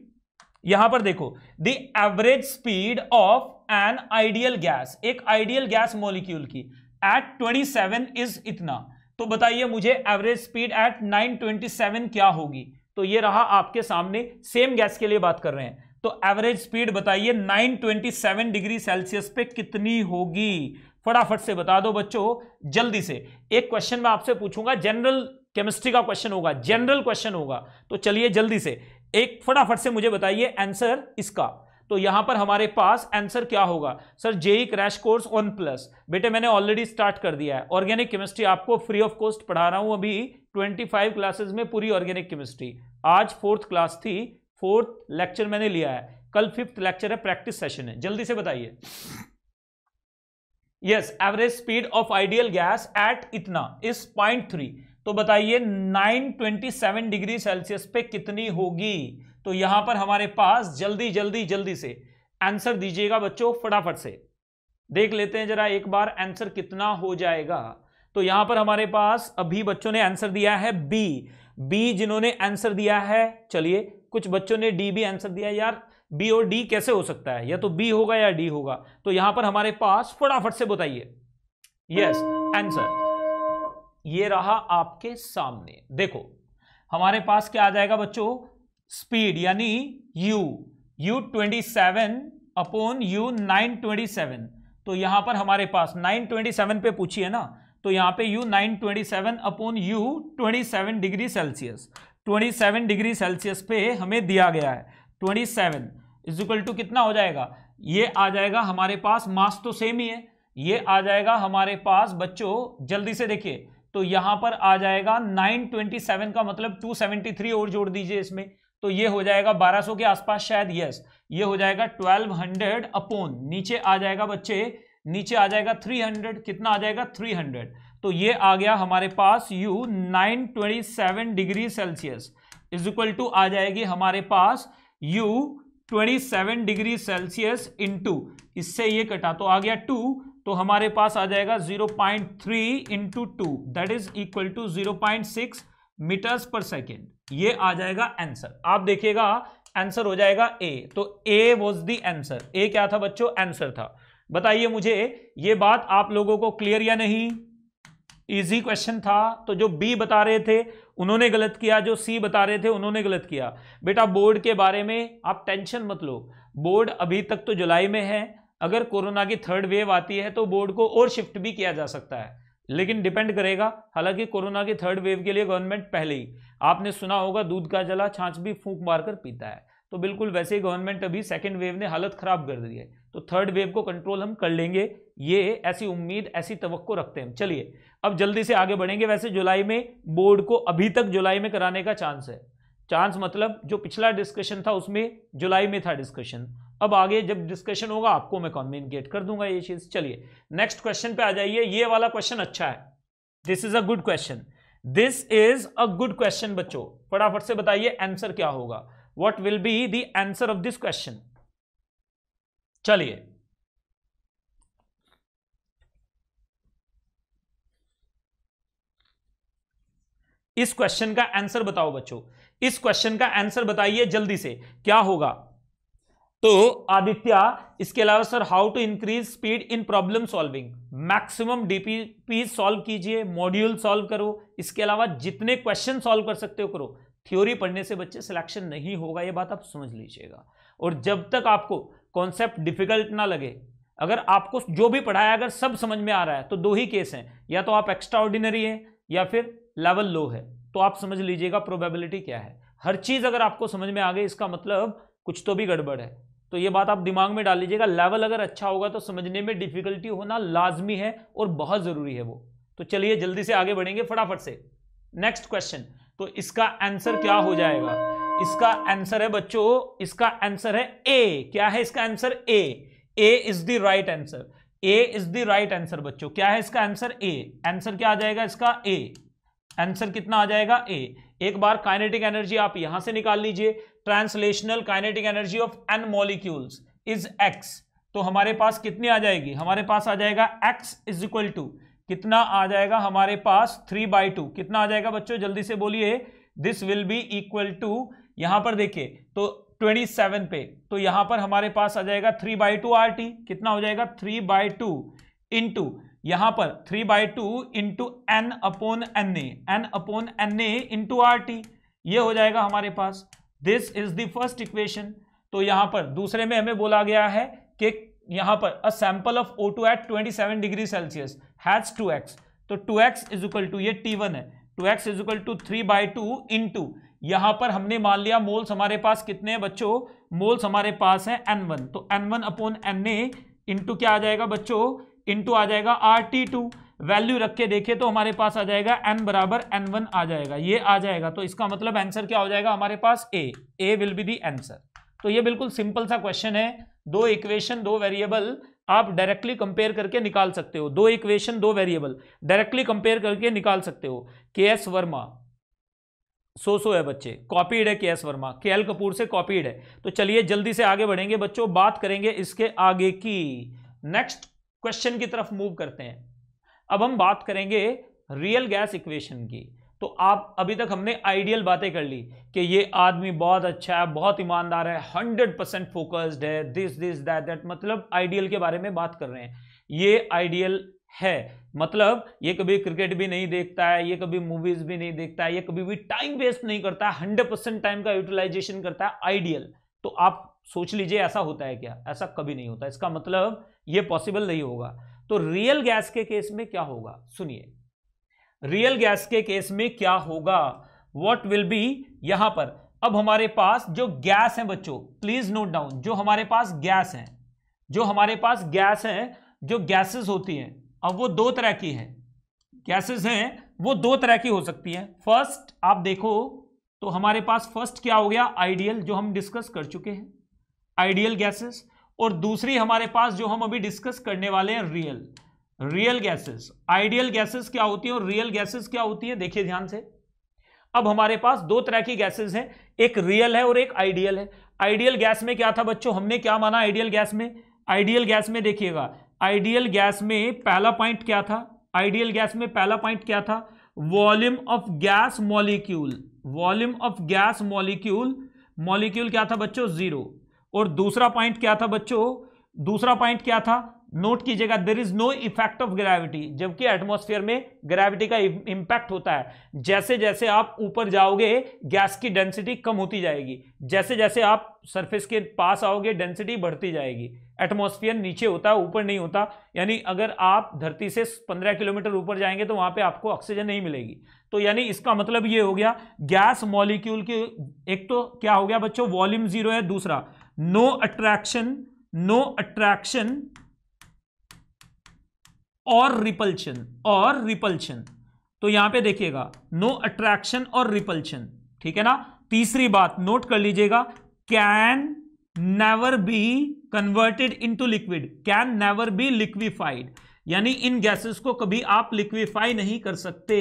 यहाँ पर देखो the average speed of an ideal gas एक आइडियल गैस मॉलिक्यूल की एट 27 इज़ इतना। तो बताइए मुझे एवरेज स्पीड एट 927 क्या होगी? तो ये रहा आपके सामने सेम गैस के लिए बात कर रहे हैं। तो एवरेज स्पीड बताइए 927 डिग्री सेल्सियस पे कितनी होगी? फटाफट से बता दो बच्चों, जल्दी से। एक क्वेश्चन मैं आपसे पूछूँगा जनरल केमिस्ट्री का क्वेश्चन होगा जनरल क्वेश्चन होगा। तो चलिए जल्दी से एक फटाफट से मुझे बताइए आंसर इसका। तो यहाँ पर हमारे पास आंसर क्या होगा? Sir JEE crash course one plus बेटे, मैंने ऑलरेडी स्टार्ट कर दिया है। ऑर्गेनिक केमिस्ट्री आपको फ्री ऑफ़ कॉस्ट पढ़ा रहा हूँ अभी। 25 क्लासेस में पूरी ऑर्गेनिक केमिस्ट्री आज फोर्थ क्लास थी। फोर्थ लेक्चर मैंने लिया है। कल फिफ्थ लेक्चर है प्रैक्टिस सेशन है। जल्दी से बताइए। Yes average speed of ideal gas at इतना। इस पॉइंट थ्री तो बताइए 927 डिग्री सेल्सियस पे कितनी होगी? तो यहाँ पर हमारे पास जल्दी जल्दी जल्दी से आंसर दीजिएगा बच्चों, फटाफट से। देख लेते हैं जरा एक बार आंसर कितना हो जाएगा। तो यहाँ पर हमारे पास अभी बच्चों ने आंसर दिया है बी बी जिन्होंने आंसर दिया है, चलिए, कुछ बच्चों ने डी भी आंसर दिया यार बी और डी कैसे हो सकता है? या तो बी होगा या डी होगा। तो यहाँ पर हमारे पास, फटाफट से बताइए। यस आंसर ये रहा आपके सामने। देखो, हमारे पास क्या आ जाएगा बच्चों? स्पीड, यानी u u 27 अपॉन u 927 तो यहाँ पर हमारे पास 927 पे पूछी है ना तो यहाँ पे u 927 upon u 27 degree Celsius 27 degree Celsius पे हमें दिया गया है। 27 इज़ इक्वल टू कितना हो जाएगा? ये आ जाएगा हमारे पास मास तो सेम ही है। ये आ जाएगा हमारे पास बच्चों, जल्दी से देखिए तो यहाँ पर आ जाएगा 927 का मतलब 273 और जोड़ दीजिए इसमें तो ये हो जाएगा 1200 के आसपास शायद यस ये हो जाएगा 1200 अपोन नीचे आ जाएगा बच्चे, नीचे आ जाएगा 300 कितना आ जाएगा 300 तो ये आ गया हमारे पास u 927 degree Celsius, is equal to आ जाएगी हमारे पास u 27 डिग्री सेल्सियस इंटू इससे ये कटा तो आ गया टू तो हमारे पास आ जाएगा 0.3 point three into two that is equal to zero point six metres per second ये आ जाएगा आंसर आप देखिएगा आंसर हो जाएगा ए तो ए वॉज़ दी आंसर ए क्या था बच्चों? आंसर था. बताइए मुझे, ये बात आप लोगों को क्लियर या नहीं? इजी क्वेश्चन था. तो जो बी बता रहे थे, उन्होंने गलत किया. जो सी बता रहे थे, उन्होंने गलत किया. बेटा बोर्ड के बारे में आप टेंशन मत लो. बोर्ड अभी तक तो जुलाई में है. अगर कोरोना की थर्ड वेव आती है तो बोर्ड को और शिफ्ट भी किया जा सकता है। लेकिन डिपेंड करेगा, हालाँकि कोरोना की थर्ड वेव के लिए गवर्नमेंट पहले ही, आपने सुना होगा दूध का जला, छाछ भी फूंक मारकर पीता है। तो बिल्कुल वैसे ही गवर्नमेंट अभी सेकेंड वेव ने हालत खराब कर दी है। तो थर्ड वेव को कंट्रोल हम कर लेंगे। ये ऐसी उम्मीद, ऐसी तवक्को रखते हैं चलिए, अब जल्दी से आगे बढ़ेंगे। वैसे जुलाई में बोर्ड को अभी तक जुलाई में कराने का चांस है। चांस मतलब जो पिछला डिस्कशन था, उसमें जुलाई में था डिस्कशन अब आगे जब डिस्कशन होगा, आपको मैं कम्युनिकेट कर दूँगा ये चीज़। चलिए नेक्स्ट क्वेश्चन पे आ जाइए। ये वाला क्वेश्चन अच्छा है। This is a good question this is a good question बच्चों। फटाफट से बताइए आंसर क्या होगा। What will be the answer of this question चलिए। इस क्वेश्चन का आंसर बताओ बच्चों। इस क्वेश्चन का आंसर बताइए जल्दी से। क्या होगा? तो आदित्य, इसके अलावा sir how to increase speed in problem solving maximum DPP solve कीजिए मॉड्यूल सॉल्व करो, इसके अलावा जितने क्वेश्चन सॉल्व कर सकते हो करो। थ्योरी पढ़ने से बच्चे सिलेक्शन नहीं होगा, ये बात आप समझ लीजिएगा। और जब तक आपको कॉन्सेप्ट डिफ़िकल्ट ना लगे, अगर आपको जो भी पढ़ाया, अगर सब समझ में आ रहा है तो दो ही केस हैं। या तो आप एक्स्ट्रा ऑर्डिनरी हैं, या फिर लेवल लो है। तो आप समझ लीजिएगा प्रोबेबिलिटी क्या है। हर चीज़ अगर आपको समझ में आ गई, इसका मतलब कुछ तो भी गड़बड़ है। तो ये बात आप दिमाग में डाल लीजिएगा। लेवल अगर अच्छा होगा तो समझने में डिफिकल्टी होना लाजमी है और बहुत ज़रूरी है वो। तो चलिए जल्दी से आगे बढ़ेंगे फटाफट से। नेक्स्ट क्वेश्चन तो इसका आंसर क्या हो जाएगा? इसका आंसर है बच्चों, इसका आंसर है ए क्या है इसका answer A A is the right answer A is the right answer बच्चों। क्या है इसका आंसर ए आंसर क्या आ जाएगा इसका? ए आंसर कितना आ जाएगा? ए एक बार काइनेटिक एनर्जी आप यहाँ से निकाल लीजिए। Translational kinetic energy of N molecules is X तो हमारे पास कितनी आ जाएगी? हमारे पास आ जाएगा एक्स इज़ इक्वल टू कितना आ जाएगा? हमारे पास थ्री बाई टू कितना आ जाएगा बच्चों? जल्दी से बोलिए। This will be equal to यहाँ पर देखिए तो 27 पे। तो यहाँ पर हमारे पास आ जाएगा three by two R T कितना हो जाएगा? थ्री बाई टू इंटू यहाँ पर three by two into N upon N A N upon N A into R T ये हो जाएगा हमारे पास। This is the first equation तो यहाँ पर दूसरे में हमें बोला गया है कि यहाँ पर a sample of O two at 27 degree Celsius has two X तो two X is equal to ये टी वन है. Two X is equal to three by two into यहाँ पर हमने मान लिया मोल्स हमारे पास कितने हैं बच्चों? मोल्स हमारे पास है एन वन तो N one upon N A into क्या आ जाएगा बच्चों? इंटू आ जाएगा आर टी टू वैल्यू रख के देखे तो हमारे पास आ जाएगा एन बराबर एन वन आ जाएगा। ये आ जाएगा तो इसका मतलब आंसर क्या हो जाएगा? हमारे पास A A will be the answer तो ये बिल्कुल सिंपल सा क्वेश्चन है। दो इक्वेशन दो वेरिएबल आप डायरेक्टली कंपेयर करके निकाल सकते हो। दो इक्वेशन दो वेरिएबल डायरेक्टली कंपेयर करके निकाल सकते हो। के एस वर्मा, सो सो है बच्चे। कॉपीड है के एस वर्मा। के एल कपूर से कॉपीड है। तो चलिए जल्दी से आगे बढ़ेंगे बच्चों। बात करेंगे इसके आगे की। नेक्स्ट क्वेश्चन की तरफ़ मूव करते हैं। अब हम बात करेंगे रियल गैस इक्वेशन की। तो आप अभी तक हमने आइडियल बातें कर ली कि ये आदमी बहुत अच्छा है, बहुत ईमानदार है हंड्रेड परसेंट फोकस्ड है दिस दिस दैट दैट मतलब आइडियल के बारे में बात कर रहे हैं। ये आइडियल है मतलब ये कभी क्रिकेट भी नहीं देखता है, ये कभी मूवीज़ भी नहीं देखता है, ये कभी भी टाइम वेस्ट नहीं करता है हंड्रेड परसेंट टाइम का यूटिलाइजेशन करता है आइडियल तो आप सोच लीजिए ऐसा होता है क्या? ऐसा कभी नहीं होता। इसका मतलब ये पॉसिबल नहीं होगा। तो रियल गैस के केस में क्या होगा? सुनिए। रियल गैस के केस में क्या होगा? वॉट विल बी यहाँ पर। अब हमारे पास जो गैस है बच्चों प्लीज़ नोट डाउन जो हमारे पास गैस है, जो हमारे पास गैस है, जो गैसेस होती हैं, अब वो दो तरह की है। गैसेस हैं, वो दो तरह की हो सकती हैं। फ़र्स्ट आप देखो तो हमारे पास फ़र्स्ट क्या हो गया? आइडियल जो हम डिस्कस कर चुके हैं। Ideal gases. और दूसरी हमारे पास जो हम अभी डिस्कस करने वाले हैं real real gases ideal gases क्या होती है और रियल गैसेस क्या होती है? देखिए ध्यान से। अब हमारे पास दो तरह की गैसेस हैं, एक रियल है और एक आइडियल है। आइडियल गैस में क्या था बच्चों? हमने क्या माना आइडियल गैस में? आइडियल गैस में देखिएगा आइडियल गैस में पहला पॉइंट क्या था? आइडियल गैस में पहला पॉइंट क्या था? Volume of gas molecule volume of gas molecule molecule क्या था बच्चों? ज़ीरो और दूसरा पॉइंट क्या था बच्चों? दूसरा पॉइंट क्या था? नोट कीजिएगा there is no effect of gravity जबकि एटमॉस्फेयर में ग्रेविटी का इंपैक्ट होता है। जैसे जैसे आप ऊपर जाओगे गैस की डेंसिटी कम होती जाएगी। जैसे जैसे आप सरफेस के पास आओगे डेंसिटी बढ़ती जाएगी। एटमोस्फियर नीचे होता है ऊपर नहीं होता। यानी अगर आप धरती से 15 किलोमीटर ऊपर जाएँगे तो वहाँ पे आपको ऑक्सीजन नहीं मिलेगी। तो यानी इसका मतलब ये हो गया गैस मॉलिक्यूल के, एक तो क्या हो गया बच्चों? वॉल्यूम ज़ीरो है, दूसरा। नो अट्रैक्शन नो अट्रैक्शन और रिपल्शन और रिपल्शन तो यहाँ पे देखिएगा नो अट्रैक्शन और रिपल्शन ठीक है ना? तीसरी बात नोट कर लीजिएगा can never be converted into liquid can never be liquefied यानी इन गैसेस को कभी आप लिक्विफाई नहीं कर सकते।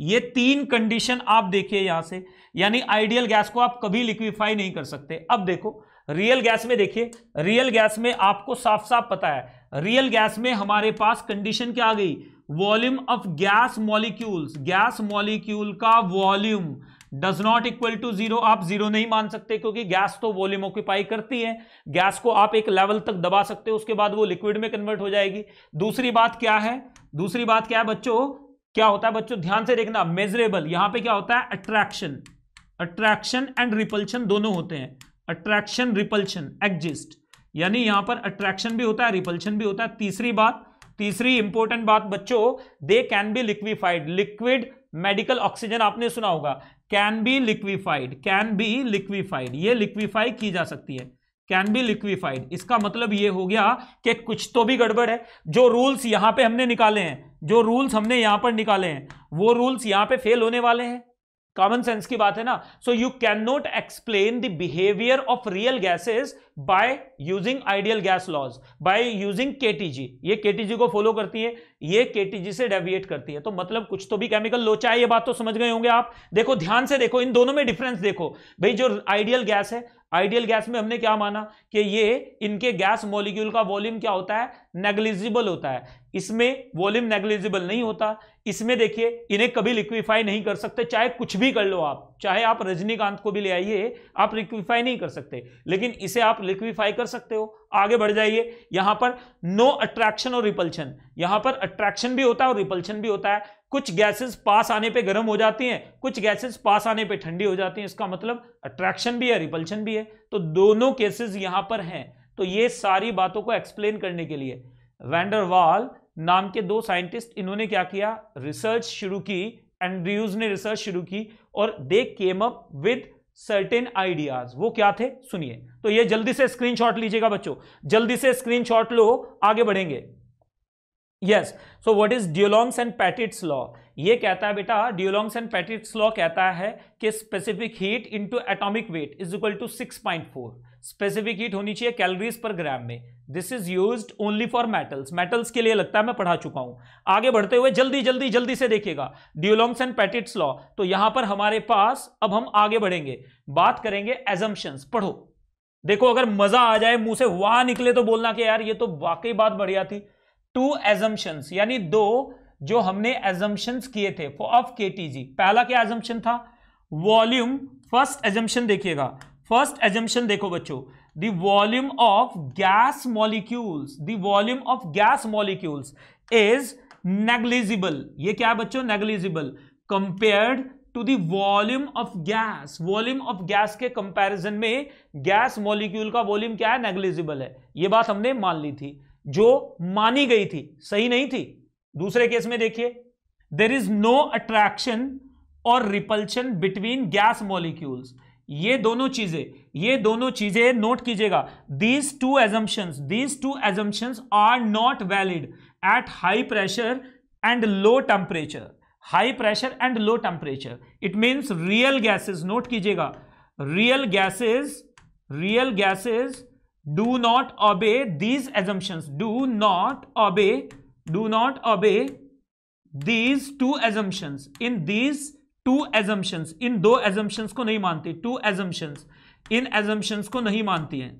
ये तीन कंडीशन आप देखिए यहाँ से। यानी आइडियल गैस को आप कभी लिक्विफाई नहीं कर सकते। अब देखो रियल गैस में देखिए रियल गैस में आपको साफ़ साफ़ पता है रियल गैस में हमारे पास कंडीशन क्या आ गई? Volume of gas molecules gas molecule का volume does not equal to zero आप ज़ीरो नहीं मान सकते क्योंकि गैस तो वॉल्यूम ऑक्यूपाई करती है। गैस को आप एक लेवल तक दबा सकते हो, उसके बाद वो लिक्विड में कन्वर्ट हो जाएगी। दूसरी बात क्या है? दूसरी बात क्या है बच्चों? क्या होता है बच्चों? ध्यान से देखना मेजरेबल यहाँ पे क्या होता है? अट्रैक्शन अट्रैक्शन एंड रिपल्शन दोनों होते हैं। अट्रैक्शन रिपल्शन एग्जिस्ट यानी यहाँ पर अट्रैक्शन भी होता है रिपल्शन भी होता है। तीसरी बात, तीसरी इंपॉर्टेंट बात बच्चों they can be liquefied liquid medical oxygen आपने सुना होगा। Can be liquefied can be liquefied ये लिक्विफाई की जा सकती है। कैन बी लिक्विफाइड इसका मतलब ये हो गया कि कुछ तो भी गड़बड़ है। जो रूल्स यहाँ पे हमने निकाले हैं, जो रूल्स हमने यहाँ पर निकाले हैं, वो रूल्स यहाँ पे फेल होने वाले हैं। कॉमन सेंस की बात है ना? So you can not explain the behaviour of real gases by using ideal gas laws by using KTG ये केटीजी को फॉलो करती है, ये केटीजी से डेविएट करती है। तो मतलब कुछ तो भी केमिकल लोचा है, ये बात तो समझ गए होंगे आप। देखो, ध्यान से देखो, इन दोनों में डिफरेंस देखो। भाई, जो आइडियल गैस है आइडियल गैस में हमने क्या माना कि ये इनके गैस मॉलिक्यूल का वॉल्यूम क्या होता है? नेग्लिजिबल होता है। इसमें वॉल्यूम नेग्लिजिबल नहीं होता। इसमें देखिए, इन्हें कभी लिक्विफाई नहीं कर सकते, चाहे कुछ भी कर लो आप, चाहे आप रजनीकांत को भी ले आइए, आप लिक्विफाई नहीं कर सकते, लेकिन इसे आप लिक्विफाई कर सकते हो, आगे बढ़ जाइए, यहाँ पर नो अट्रैक्शन और रिपल्शन यहाँ पर अट्रैक्शन भी होता है और रिपल्शन भी होता है, कुछ गैसेस पास आने पे गर्म हो जाती हैं, कुछ गैसेस पास आने पे ठंडी हो जाती हैं, इसका मतलब अट्रैक्शन भी है रिपल्शन भी है तो दोनों केसेस यहाँ पर हैं तो ये सारी बातों को एक्सप्लेन करने के लिए वैंडरवाल नाम के दो साइंटिस्ट इन्होंने क्या किया? रिसर्च शुरू की एंड्रयूज ने रिसर्च शुरू की, और they came up with certain ideas वो क्या थे? सुनिए। तो ये जल्दी से स्क्रीनशॉट लीजिएगा बच्चों। जल्दी से स्क्रीनशॉट लो, आगे बढ़ेंगे। Yes so what is Dulong's and Petit's law ये कहता है बेटा ड्यूलोंग्स एंड पैटिट्स लॉ कहता है कि specific heat into atomic weight is equal to 6.4 specific heat होनी चाहिए कैलोरीज पर ग्राम में. This is used only for metals metals के लिए लगता है मैं पढ़ा चुका हूँ. आगे बढ़ते हुए जल्दी जल्दी जल्दी से देखिएगा. ड्यूलोंग्स एंड पैटिट्स लॉ तो यहाँ पर हमारे पास अब हम आगे बढ़ेंगे. बात करेंगे एजम्पन्स पढ़ो. देखो, अगर मज़ा आ जाए, मुँह से वहाँ निकले तो बोलना कि यार ये तो वाकई बात बढ़िया थी. टू एजम्पन्स यानी दो जो हमने एजम्पन्स किए थे ऑफ़ केटीजी पहला क्या एजम्पन था? वॉल्यूम फ़र्स्ट एजम्पन देखिएगा. फ़र्स्ट एजम्पन देखो बच्चों the volume of gas molecules the volume of gas molecules is negligible ये क्या है बच्चों? Negligible compared to the volume of gas volume of gas के कंपैरिजन में गैस मॉलिक्यूल का वॉल्यूम क्या है? नेग्लिजिबल है। ये बात हमने मान ली थी, जो मानी गई थी, सही नहीं थी। दूसरे केस में देखिए देर इज़ नो अट्रैक्शन और रिपल्शन बिटवीन गैस मॉलिक्यूल्स ये दोनों चीज़ें, ये दोनों चीज़ें नोट कीजिएगा। These two assumptions these two assumptions are not valid at high pressure and low temperature high pressure and low temperature it means real gases note कीजिएगा। Real gases real gases do not obey these assumptions do not obey do not obey these two assumptions in these two assumptions in दो एजम्पन्स को नहीं मानती, टू एजम्पन्स इन एजम्पन्स को नहीं मानती हैं।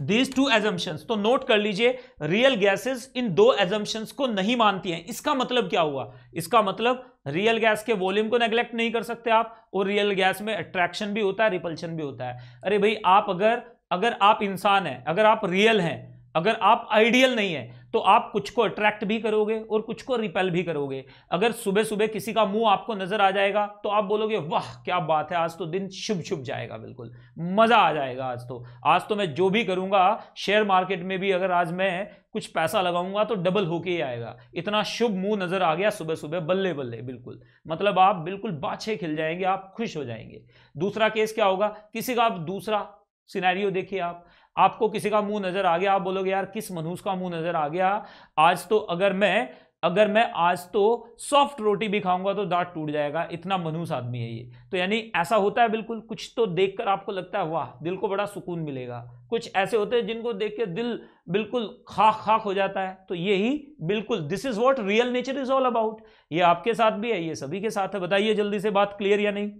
दीज टू एजम्पन्स तो नोट कर लीजिए रियल गैसेस इन दो एजम्पन्स को नहीं मानती हैं। इसका मतलब क्या हुआ? इसका मतलब रियल गैस के वॉल्यूम को नेग्लेक्ट नहीं कर सकते आप, और रियल गैस में अट्रैक्शन भी होता है रिपल्शन भी होता है। अरे भाई, आप अगर अगर आप इंसान हैं, अगर आप रियल हैं, अगर आप आइडियल नहीं है तो आप कुछ को अट्रैक्ट भी करोगे और कुछ को रिपेल भी करोगे। अगर सुबह सुबह किसी का मुँह आपको नज़र आ जाएगा तो आप बोलोगे, वाह, क्या बात है, आज तो दिन शुभ शुभ जाएगा बिल्कुल, मज़ा आ जाएगा आज तो। आज तो मैं जो भी करूँगा शेयर मार्केट में भी अगर आज मैं कुछ पैसा लगाऊँगा तो डबल होके ही आएगा। इतना शुभ मुँह नज़र आ गया सुबह सुबह बल्ले बल्ले बिल्कुल। मतलब आप बिल्कुल बाछे खिल जाएँगे, आप खुश हो जाएँगे। दूसरा केस क्या होगा? किसी का आप दूसरा सिनेरियो देखिए आप। आपको किसी का मुँह नज़र आ गया, आप बोलोगे, यार, किस मनूस का मुँह नज़र आ गया? आज तो अगर मैं अगर मैं आज तो सॉफ्ट रोटी भी खाऊँगा तो दांत टूट जाएगा। इतना मनूस आदमी है ये। तो यानी ऐसा होता है बिल्कुल, कुछ तो देखकर आपको लगता है, वाह, दिल को बड़ा सुकून मिलेगा। कुछ ऐसे होते हैं जिनको देख के दिल बिल्कुल खाक खाक हो जाता है। तो यही बिल्कुल this is what real nature is all about ये आपके साथ भी है, ये सभी के साथ है। बताइए जल्दी से, बात क्लियर या नहीं?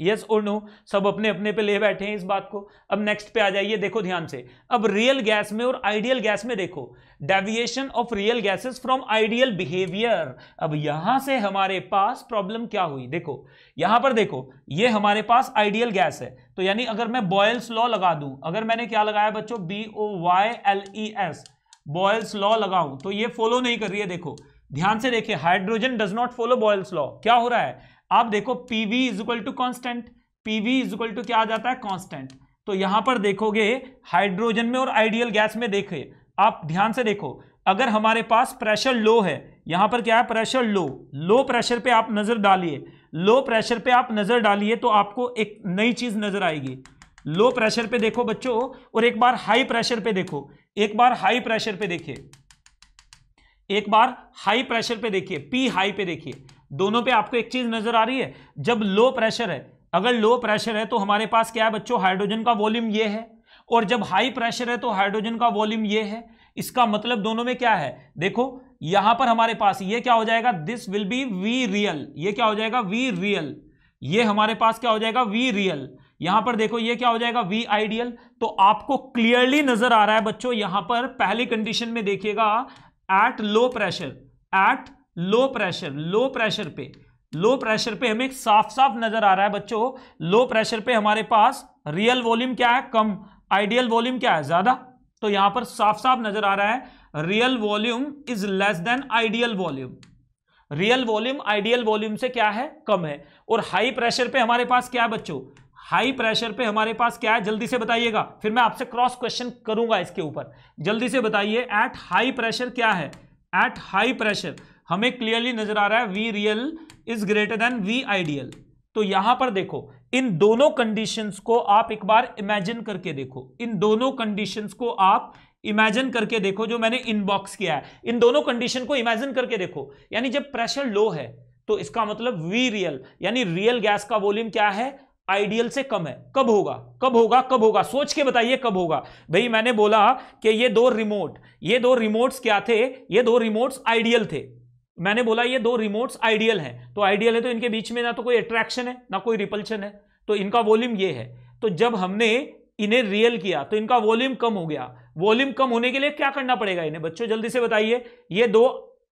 यस और नो सब अपने अपने पे ले बैठे हैं इस बात को। अब नेक्स्ट पे आ जाइए, देखो ध्यान से। अब रियल गैस में और आइडियल गैस में देखो। Deviation of real gases from ideal behaviour अब यहाँ से हमारे पास प्रॉब्लम क्या हुई? देखो, यहाँ पर देखो, ये हमारे पास आइडियल गैस है। तो यानी अगर मैं बॉयल्स लॉ लगा दूँ, अगर मैंने क्या लगाया बच्चों? B O Y L E S Boyle's law लगाऊँ तो ये फॉलो नहीं कर रही है, देखो। ध्यान से देखिए hydrogen does not follow Boyle's law क्या हो रहा है? आप देखो PV is equal to constant PV is equal to क्या आ जाता है? कॉन्स्टेंट तो यहाँ पर देखोगे हाइड्रोजन में और आइडियल गैस में देखे, आप ध्यान से देखो, अगर हमारे पास प्रेशर लो है, यहाँ पर क्या है? प्रेशर लो लो प्रेशर पे आप नज़र डालिए. लो प्रेशर पे आप नज़र डालिए तो आपको एक नई चीज़ नज़र आएगी. लो प्रेशर पे देखो बच्चों, और एक बार हाई प्रेशर पे देखो. एक बार हाई प्रेशर पे देखिए. एक बार हाई प्रेशर पे देखिए. पी हाई पे देखिए. दोनों पे आपको एक चीज़ नज़र आ रही है, जब लो प्रेशर है, अगर लो प्रेशर है तो हमारे पास क्या है बच्चों? हाइड्रोजन का वॉल्यूम ये है, और जब हाई प्रेशर है तो हाइड्रोजन का वॉल्यूम ये है। इसका मतलब दोनों में क्या है? देखो, यहाँ पर हमारे पास ये क्या हो जाएगा? This will be V real ये क्या हो जाएगा? वी रियल ये हमारे पास क्या हो जाएगा? वी रियल यहाँ पर देखो, ये क्या हो जाएगा? वी आइडियल तो आपको क्लियरली नज़र आ रहा है बच्चों, यहाँ पर पहली कंडीशन में देखिएगा at low pressure at low pressure low pressure पे। लो प्रेशर पे हमें साफ़ साफ़ नज़र आ रहा है बच्चों। लो प्रेशर पे हमारे पास रियल वॉल्यूम क्या है? कम आइडियल वॉल्यूम क्या है? ज़्यादा। तो यहाँ पर साफ़ साफ़ नज़र आ रहा है real volume is less than ideal volume real volume ideal volume से क्या है? कम है। और हाई प्रेशर पे हमारे पास क्या है बच्चों? हाई प्रेशर पे हमारे पास क्या है? जल्दी से बताइएगा। फिर मैं आपसे क्रॉस क्वेश्चन करूँगा इसके ऊपर। जल्दी से बताइए एट हाई प्रेशर क्या है? एट हाई प्रेशर हमें क्लियरली नज़र आ रहा है V real is greater than V ideal तो यहाँ पर देखो, इन दोनों कंडीशंस को आप एक बार इमेजिन करके देखो। इन दोनों कंडीशंस को आप इमेजिन करके देखो, जो मैंने इनबॉक्स किया है। इन दोनों कंडीशन को इमेजिन करके देखो। यानी जब प्रेशर लो है तो इसका मतलब वी रियल यानी रियल गैस का वॉल्यूम क्या है? आइडियल से कम है। कब होगा? कब होगा? कब होगा? सोच के बताइए कब होगा। भाई, मैंने बोला कि ये दो रिमोट ये दो रिमोट्स क्या थे? ये दो रिमोट्स आइडियल थे। मैंने बोला, ये दो रिमोट्स आइडियल हैं। तो आइडियल है तो इनके बीच में ना तो कोई अट्रैक्शन है, ना कोई रिपल्शन है। तो इनका वॉल्यूम ये है। तो जब हमने इन्हें रियल किया तो इनका वॉल्यूम कम हो गया। वॉल्यूम कम होने के लिए क्या करना पड़ेगा इन्हें? बच्चों, जल्दी से बताइए। ये दो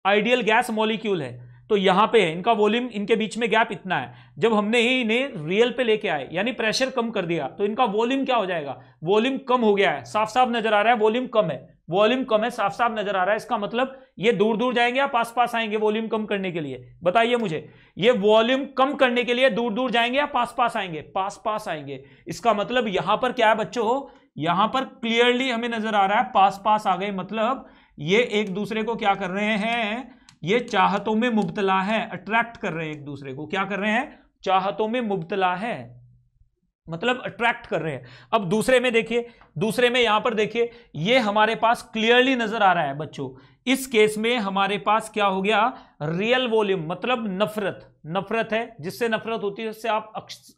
आइडियल गैस मॉलिक्यूल है। तो यहाँ पे है, इनका वॉल्यूम इनके बीच में गैप इतना है। जब हमने इन्हें रियल पे लेके आए, यानी प्रेशर कम कर दिया तो इनका वॉल्यूम क्या हो जाएगा? वॉल्यूम कम हो गया है। साफ़ साफ़ नज़र आ रहा है वॉल्यूम कम है। वॉल्यूम कम है साफ़ साफ़ नज़र आ रहा है। इसका मतलब ये दूर दूर जाएँगे या पास पास आएँगे वॉल्यूम कम करने के लिए? बताइए मुझे। ये वॉल्यूम कम करने के लिए दूर दूर जाएँगे या पास पास आएँगे? पास पास आएँगे। इसका मतलब यहाँ पर क्या है बच्चों? यहाँ पर क्लियरली हमें नज़र आ रहा है पास पास आ गए। मतलब ये एक दूसरे को क्या कर रहे हैं? ये चाहतों में मुबतला है। अट्रैक्ट कर रहे हैं एक दूसरे को। क्या कर रहे हैं? चाहतों में मुबतला है। मतलब अट्रैक्ट कर रहे हैं। अब दूसरे में देखिए, दूसरे में यहाँ पर देखिए, ये हमारे पास क्लियरली नज़र आ रहा है बच्चों। इस केस में हमारे पास क्या हो गया? रियल वॉल्यूम मतलब नफरत। नफरत है, जिससे नफरत होती है, उससे आप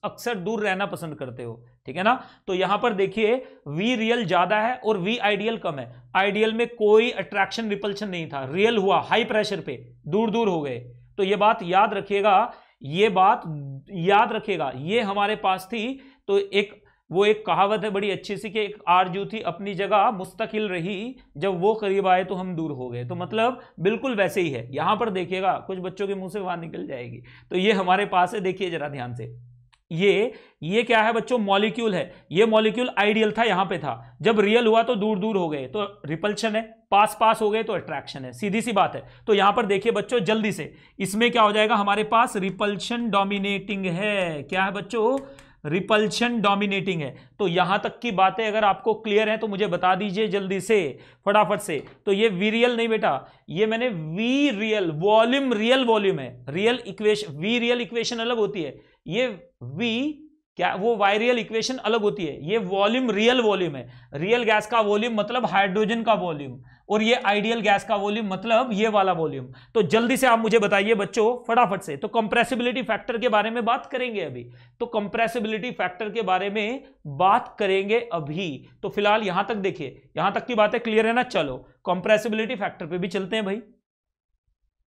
अक्सर दूर रहना पसंद करते हो, ठीक है ना? तो यहाँ पर देखिए वी रियल ज़्यादा है और वी आइडियल कम है। आइडियल में कोई अट्रैक्शन रिपल्शन नहीं था। रियल हुआ हाई प्रेशर पे, दूर दूर हो गए। तो ये बात याद रखिएगा, ये बात याद रखिएगा, ये हमारे पास थी। तो एक वो एक कहावत है बड़ी अच्छी सी कि एक आरज़ू थी, अपनी जगह मुस्तकिल रही, जब वो करीब आए तो हम दूर हो गए। तो मतलब बिल्कुल वैसे ही है। यहाँ पर देखिएगा, कुछ बच्चों के मुँह से बाहर निकल जाएगी। तो ये हमारे पास है, देखिए जरा ध्यान से। ये ये क्या है बच्चों? मॉलिक्यूल है। ये मॉलिक्यूल आइडियल था, यहाँ पे था। जब रियल हुआ तो दूर दूर हो गए। तो रिपल्शन है, पास पास हो गए तो अट्रैक्शन है। सीधी सी बात है। तो यहाँ पर देखिए बच्चों, जल्दी से। इसमें क्या हो जाएगा? हमारे पास रिपल्शन डोमिनेटिंग है। क्या है बच्चों? रिपल्शन डोमिनेटिंग है। तो यहाँ तक की बातें अगर आपको क्लियर है तो मुझे बता दीजिए जल्दी से, फटाफट से। तो ये वी रियल नहीं बेटा, ये मैंने V real volume real volume है। Real equation V real equation अलग होती है। ये वी क्या, वो वायरियल इक्वेशन अलग होती है। ये वॉल्यूम रियल वॉल्यूम है। रियल गैस का वॉल्यूम मतलब हाइड्रोजन का वॉल्यूम और ये आइडियल गैस का वॉल्यूम मतलब ये वाला वॉल्यूम तो जल्दी से आप मुझे बताइए बच्चों, फटाफट से। तो कंप्रेसिबिलिटी फैक्टर के बारे में बात करेंगे अभी। तो कंप्रेसिबिलिटी फैक्टर के बारे में बात करेंगे अभी। तो फ़िलहाल यहाँ तक देखिए, यहाँ तक की बातें क्लियर है ना? चलो कंप्रेसिबिलिटी फैक्टर पे भी चलते हैं भाई।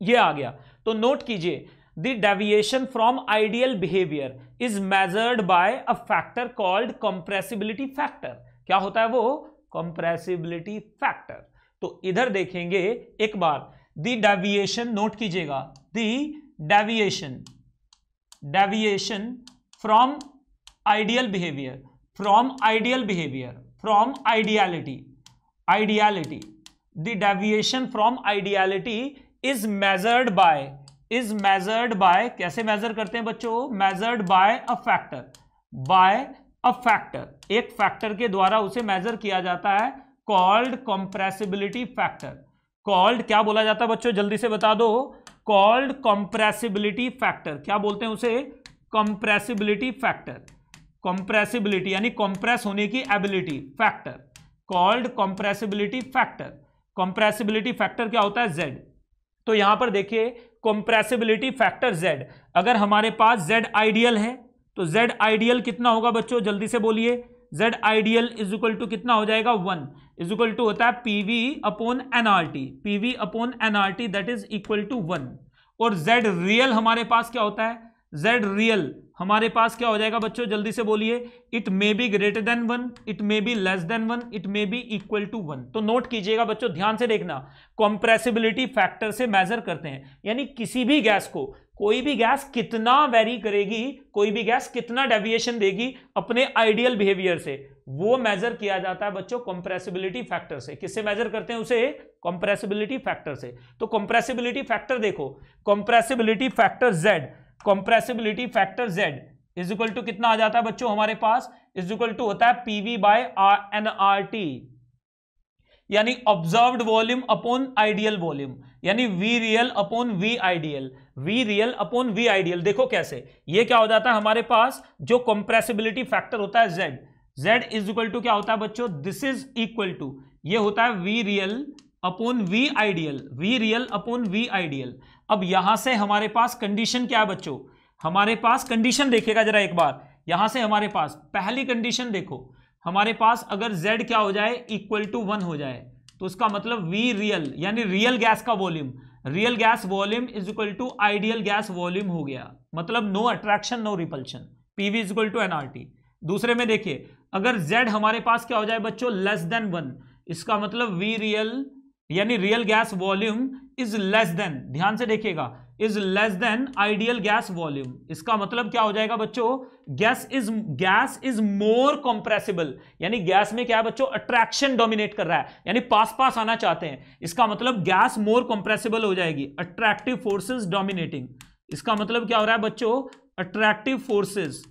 ये आ गया। तो नोट कीजिए the deviation from ideal behaviour is measured by a factor called compressibility factor क्या होता है वो? कंप्रेसिबिलिटी फैक्टर तो इधर देखेंगे एक बार। दी डेविएशन नोट कीजिएगा। The deviation deviation from ideal behaviour from ideal behaviour from ideality ideality the deviation from ideality is measured by is measured by कैसे मेजर करते हैं बच्चों? Measured by a factor by a factor एक फैक्टर के द्वारा उसे मेजर किया जाता है कॉल्ड कॉम्प्रेसिबिलिटी फैक्टर। कॉल्ड क्या बोला जाता है बच्चों? जल्दी से बता दो। Called compressibility factor. क्या बोलते हैं उसे? Compressibility factor. कंप्रेसिबिलिटी यानी कंप्रेस होने की ability factor. Called compressibility factor. Compressibility factor क्या होता है? जेड। तो यहाँ पर देखिए, कंप्रेसिबिलिटी फैक्टर जेड। अगर हमारे पास जेड आइडियल है तो जेड आइडियल कितना होगा बच्चों? जल्दी से बोलिए। Z ideal is equal to कितना हो जाएगा? वन। इज़ इक्वल टू होता है PV upon NRT PV upon NRT that is equal to one. और जेड रियल हमारे पास क्या होता है? जेड रियल हमारे पास क्या हो जाएगा बच्चों? जल्दी से बोलिए। It may be greater than one it may be less than one it may be equal to one तो नोट कीजिएगा बच्चों, ध्यान से देखना। कॉम्प्रेसिबिलिटी फैक्टर से मेजर करते हैं। यानी किसी भी गैस को कोई भी गैस कितना वेरी करेगी, कोई भी गैस कितना डेविएशन देगी अपने आइडियल बिहेवियर से, वो मेजर किया जाता है बच्चों कंप्रेसिबिलिटी फैक्टर से। किससे मेजर करते हैं? उसे कंप्रेसिबिलिटी फैक्टर से। तो कंप्रेसिबिलिटी फैक्टर देखो। Compressibility factor Z compressibility factor Z is equal to कितना आ जाता है बच्चों हमारे पास? इज़ इक्वल टू होता है PV by N R T यानी observed volume upon ideal volume यानी V real upon V ideal V real upon V ideal देखो कैसे? ये क्या हो जाता है हमारे पास, जो कंप्रेसिबिलिटी फैक्टर होता है Z Z is equal to क्या होता है बच्चों? दिस इज़ इक्वल टू ये होता है V real upon V ideal V real upon V ideal अब यहाँ से हमारे पास कंडीशन क्या है बच्चों? हमारे पास कंडीशन देखेगा जरा एक बार, यहाँ से हमारे पास, पहली कंडीशन देखो हमारे पास अगर z क्या हो जाए इक्वल टू वन हो जाए तो उसका मतलब v रियल यानी रियल गैस का volume real gas volume is equal to ideal gas volume हो गया. मतलब no attraction no repulsion PV is equal to NRT दूसरे में देखिए, अगर z हमारे पास क्या हो जाए बच्चों लेस देन वन इसका मतलब v रियल यानी real gas volume is less than ध्यान से देखिएगा is less than ideal gas volume इसका मतलब क्या हो जाएगा बच्चों? Gas is gas is more compressible यानी गैस में क्या है बच्चों? अट्रैक्शन डोमिनेट कर रहा है. यानी पास पास आना चाहते हैं. इसका मतलब गैस मोर कंप्रेसिबल हो जाएगी. अट्रैक्टिव फोर्सेज डोमिनेटिंग इसका मतलब क्या हो रहा है बच्चों? अट्रैक्टिव फोर्सेज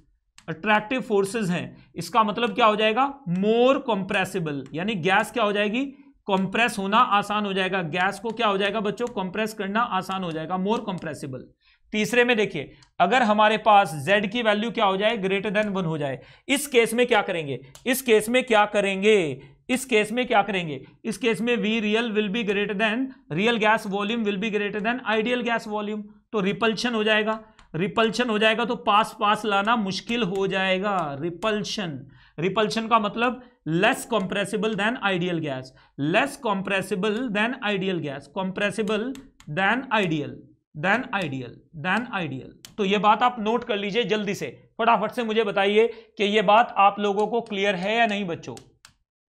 अट्रैक्टिव फोर्सेज हैं. इसका मतलब क्या हो जाएगा? मोर कंप्रेसिबल यानी गैस क्या हो जाएगी? कंप्रेस होना आसान हो जाएगा। गैस को क्या हो जाएगा बच्चों? कंप्रेस करना आसान हो जाएगा। मोर कंप्रेसिबल तीसरे में देखिए, अगर हमारे पास z की वैल्यू क्या हो जाए? ग्रेटर देन वन हो जाए। इस केस में क्या करेंगे? इस केस में क्या करेंगे? इस केस में क्या करेंगे? इस केस में V real will be greater than real gas volume will be greater than ideal gas volume तो रिपल्शन हो जाएगा। रिपल्शन हो जाएगा तो पास पास लाना मुश्किल हो जाएगा। रिपल्शन रिपल्शन का मतलब less compressible than ideal gas less compressible than ideal gas compressible than ideal than ideal than ideal तो ये बात आप नोट कर लीजिए जल्दी से। फटाफट से मुझे बताइए कि ये बात आप लोगों को क्लियर है या नहीं बच्चों?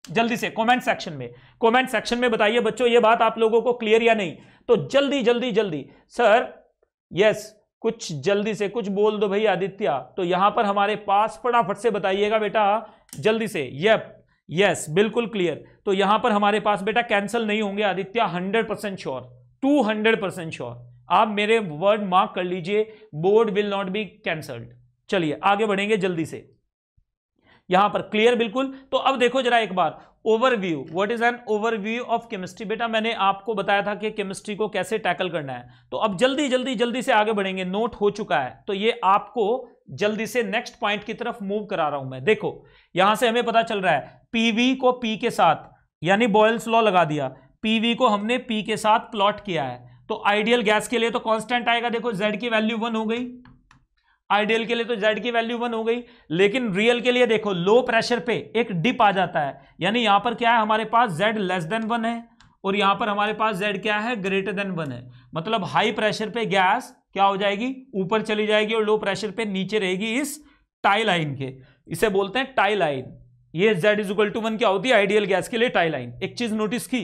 जल्दी से कमेंट सेक्शन में। कमेंट सेक्शन में बताइए बच्चों, ये बात आप लोगों को क्लियर या नहीं? तो जल्दी जल्दी जल्दी। सर यस कुछ जल्दी से, कुछ बोल दो भाई आदित्य। तो यहाँ पर हमारे पास फटाफट से बताइएगा बेटा। जल्दी से यप यस बिल्कुल क्लियर तो यहाँ पर हमारे पास बेटा कैंसिल नहीं होंगे, Aditya hundred percent sure two hundred percent sure आप मेरे वर्ड मार्क कर लीजिए board will not be cancelled चलिए, आगे बढ़ेंगे जल्दी से. यहाँ पर क्लियर बिल्कुल. तो अब देखो जरा एक बार overview what is an overview of chemistry बेटा मैंने आपको बताया था कि केमिस्ट्री को कैसे टैकल करना है. तो अब जल्दी जल्दी जल्दी से आगे बढ़ेंगे. नोट हो चुका है. तो ये आपको जल्दी से नेक्स्ट पॉइंट की तरफ़ मूव करा रहा हूँ मैं। देखो, यहाँ से हमें पता चल रहा है पीवी को पी के साथ, यानी बॉयल्स लॉ लगा दिया। पीवी को हमने पी के साथ प्लॉट किया है। तो आइडियल गैस के लिए तो कांस्टेंट आएगा। देखो जेड की वैल्यू वन हो गई। आइडियल के लिए तो जेड की वैल्यू वन हो गई। लेकिन रियल के लिए देखो लो प्रेशर पे एक डिप आ जाता है। यानी यहाँ पर क्या है? हमारे पास जेड लेस देन वन है। और यहाँ पर हमारे पास जेड क्या है? ग्रेटर देन वन है। मतलब हाई प्रेशर पे गैस क्या हो जाएगी? ऊपर चली जाएगी और लो प्रेशर पे नीचे रहेगी इस टाई लाइन के। इसे बोलते हैं टाई लाइन ये Z is equal to one क्या होती है? आइडियल गैस के लिए टाई लाइन एक चीज़ नोटिस की?